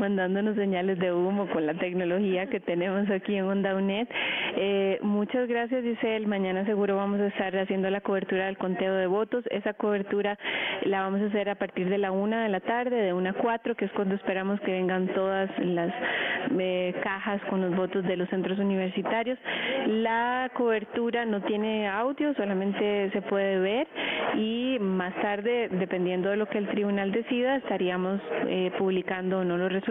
mandándonos señales de humo con la tecnología que tenemos aquí en Onda UNED. Eh, muchas gracias, Giselle. Mañana seguro vamos a estar haciendo la cobertura del conteo de votos. Esa cobertura la vamos a hacer a partir de la una de la tarde, de una a cuatro, que es cuando esperamos que vengan todas las eh, cajas con los votos de los centros universitarios. La cobertura no tiene audio, solamente se puede ver y más tarde, dependiendo de lo que el tribunal decida, estaríamos eh, publicando o no los resultados.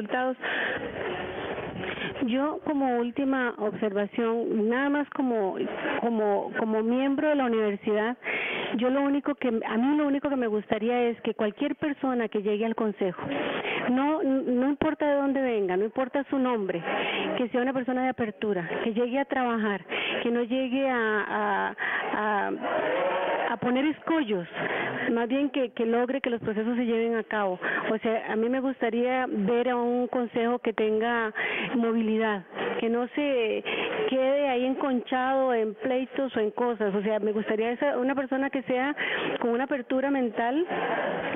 Yo como última observación, nada más como como como miembro de la universidad, yo lo único que a mí lo único que me gustaría es que cualquier persona que llegue al consejo, no no importa de dónde venga, no importa su nombre, que sea una persona de apertura, que llegue a trabajar, que no llegue a a, a poner escollos, más bien que, que logre que los procesos se lleven a cabo. O sea, a mí me gustaría ver a un consejo que tenga movilidad, que no se quede ahí enconchado en pleitos o en cosas. O sea, me gustaría esa, una persona que sea con una apertura mental,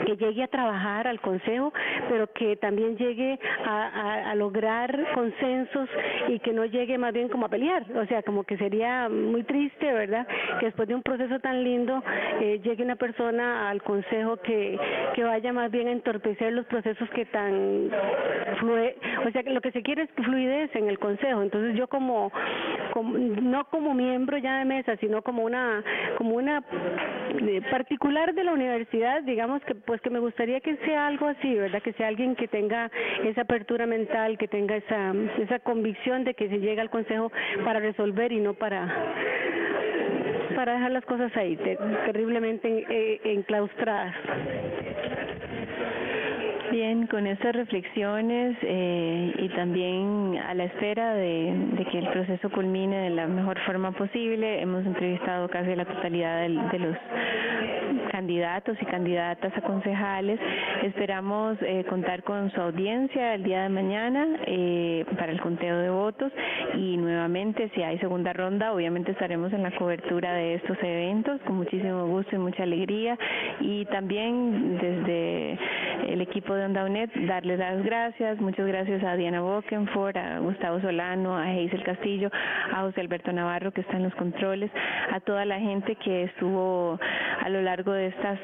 que llegue a trabajar al consejo, pero que también llegue a, a, lograr consensos y que no llegue más bien como a pelear. O sea, como que sería muy triste, ¿verdad? Que después de un proceso tan lindo eh, llegue una persona al consejo que, que vaya más bien a entorpecer los procesos que tan flue o sea, que lo que se quiere es fluidez en el consejo. Entonces yo como como no como miembro ya de mesa, sino como una como una eh, particular de la universidad, digamos que pues que me gustaría que sea algo así, ¿verdad? Que sea alguien que tenga esa apertura mental, que tenga esa esa convicción de que se llega al consejo para resolver y no para para dejar las cosas ahí, terriblemente eh, enclaustradas. Bien, con estas reflexiones eh, y también a la espera de, que el proceso culmine de la mejor forma posible, hemos entrevistado casi la totalidad de los candidatos y candidatas a concejales. Esperamos eh, contar con su audiencia el día de mañana eh, para el conteo de votos y nuevamente si hay segunda ronda obviamente estaremos en la cobertura de estos eventos con muchísimo gusto y mucha alegría y también desde el equipo de Onda UNED darles las gracias, muchas gracias a Diana Bokenford, a Gustavo Solano, a Hazel Castillo, a José Alberto Navarro que está en los controles, a toda la gente que estuvo a lo largo de estas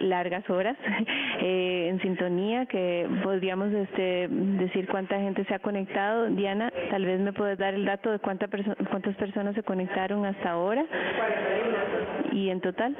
largas horas eh, en sintonía, que podríamos este, decir cuánta gente se ha conectado. Diana, tal vez me puedes dar el dato de cuánta cuántas personas se conectaron hasta ahora y en total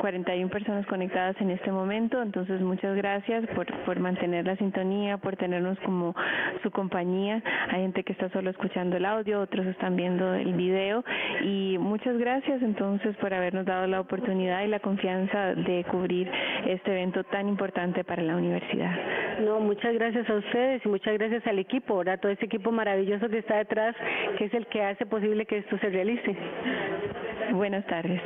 41 personas conectadas en este momento. Entonces, muchas gracias por, por mantener la sintonía, por tenernos como su compañía. Hay gente que está solo escuchando el audio, otros están viendo el video y muchas gracias entonces por habernos dado la oportunidad y la confianza de cubrir este evento tan importante para la universidad. No, muchas gracias a ustedes y muchas gracias al equipo, a todo ese equipo maravilloso que está detrás, que es el que hace posible que esto se realice. Buenas tardes.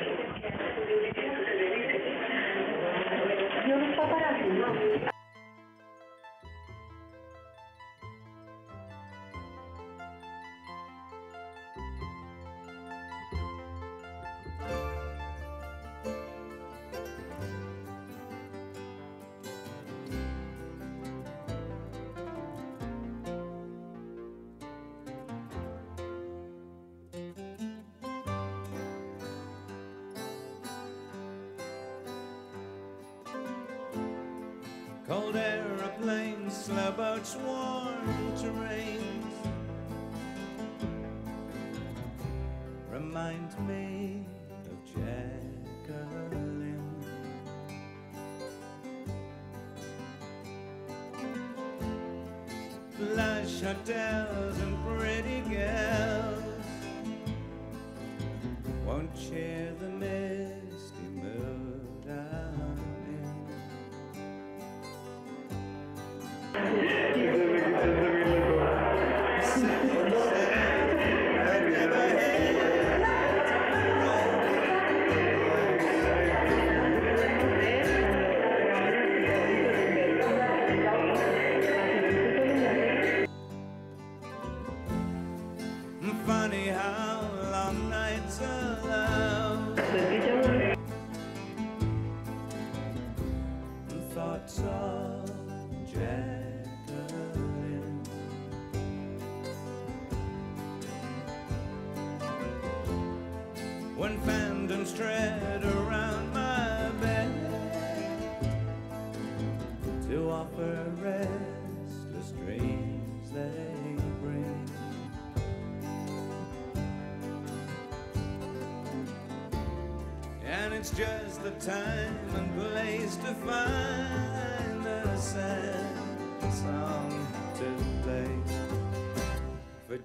Aeroplanes, slow boats, warm terrains Remind me of Jacqueline. Flush hotels and pretty girls. Won't share the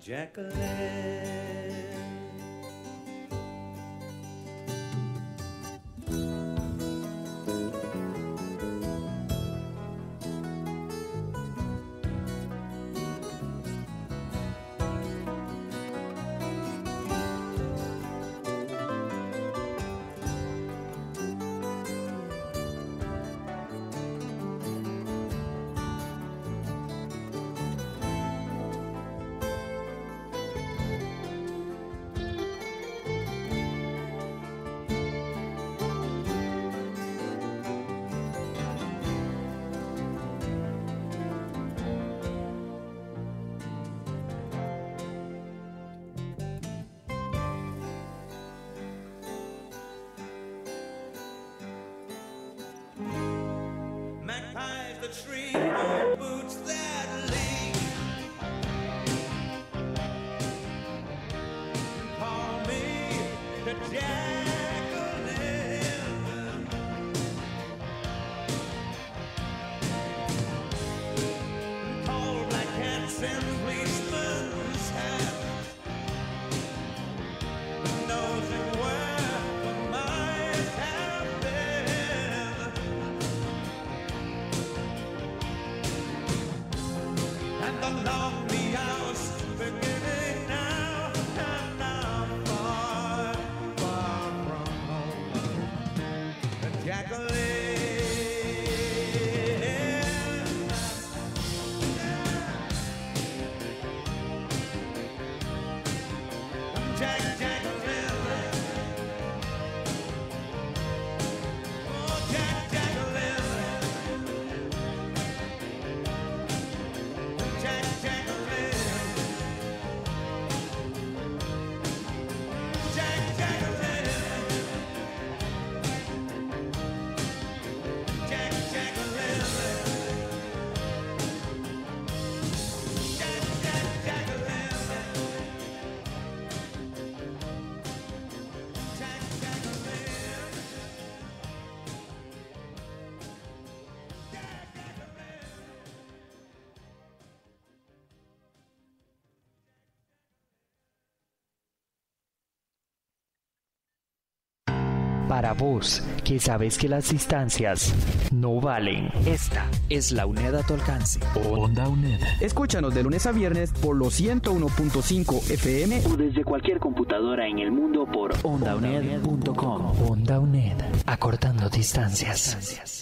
Jacqueline. The tree, Para vos, que sabes que las distancias no valen. Esta es la UNED a tu alcance. Onda UNED. Escúchanos de lunes a viernes por los 101.5 FM O desde cualquier computadora en el mundo por ondauned.com. Onda UNED. Acortando distancias.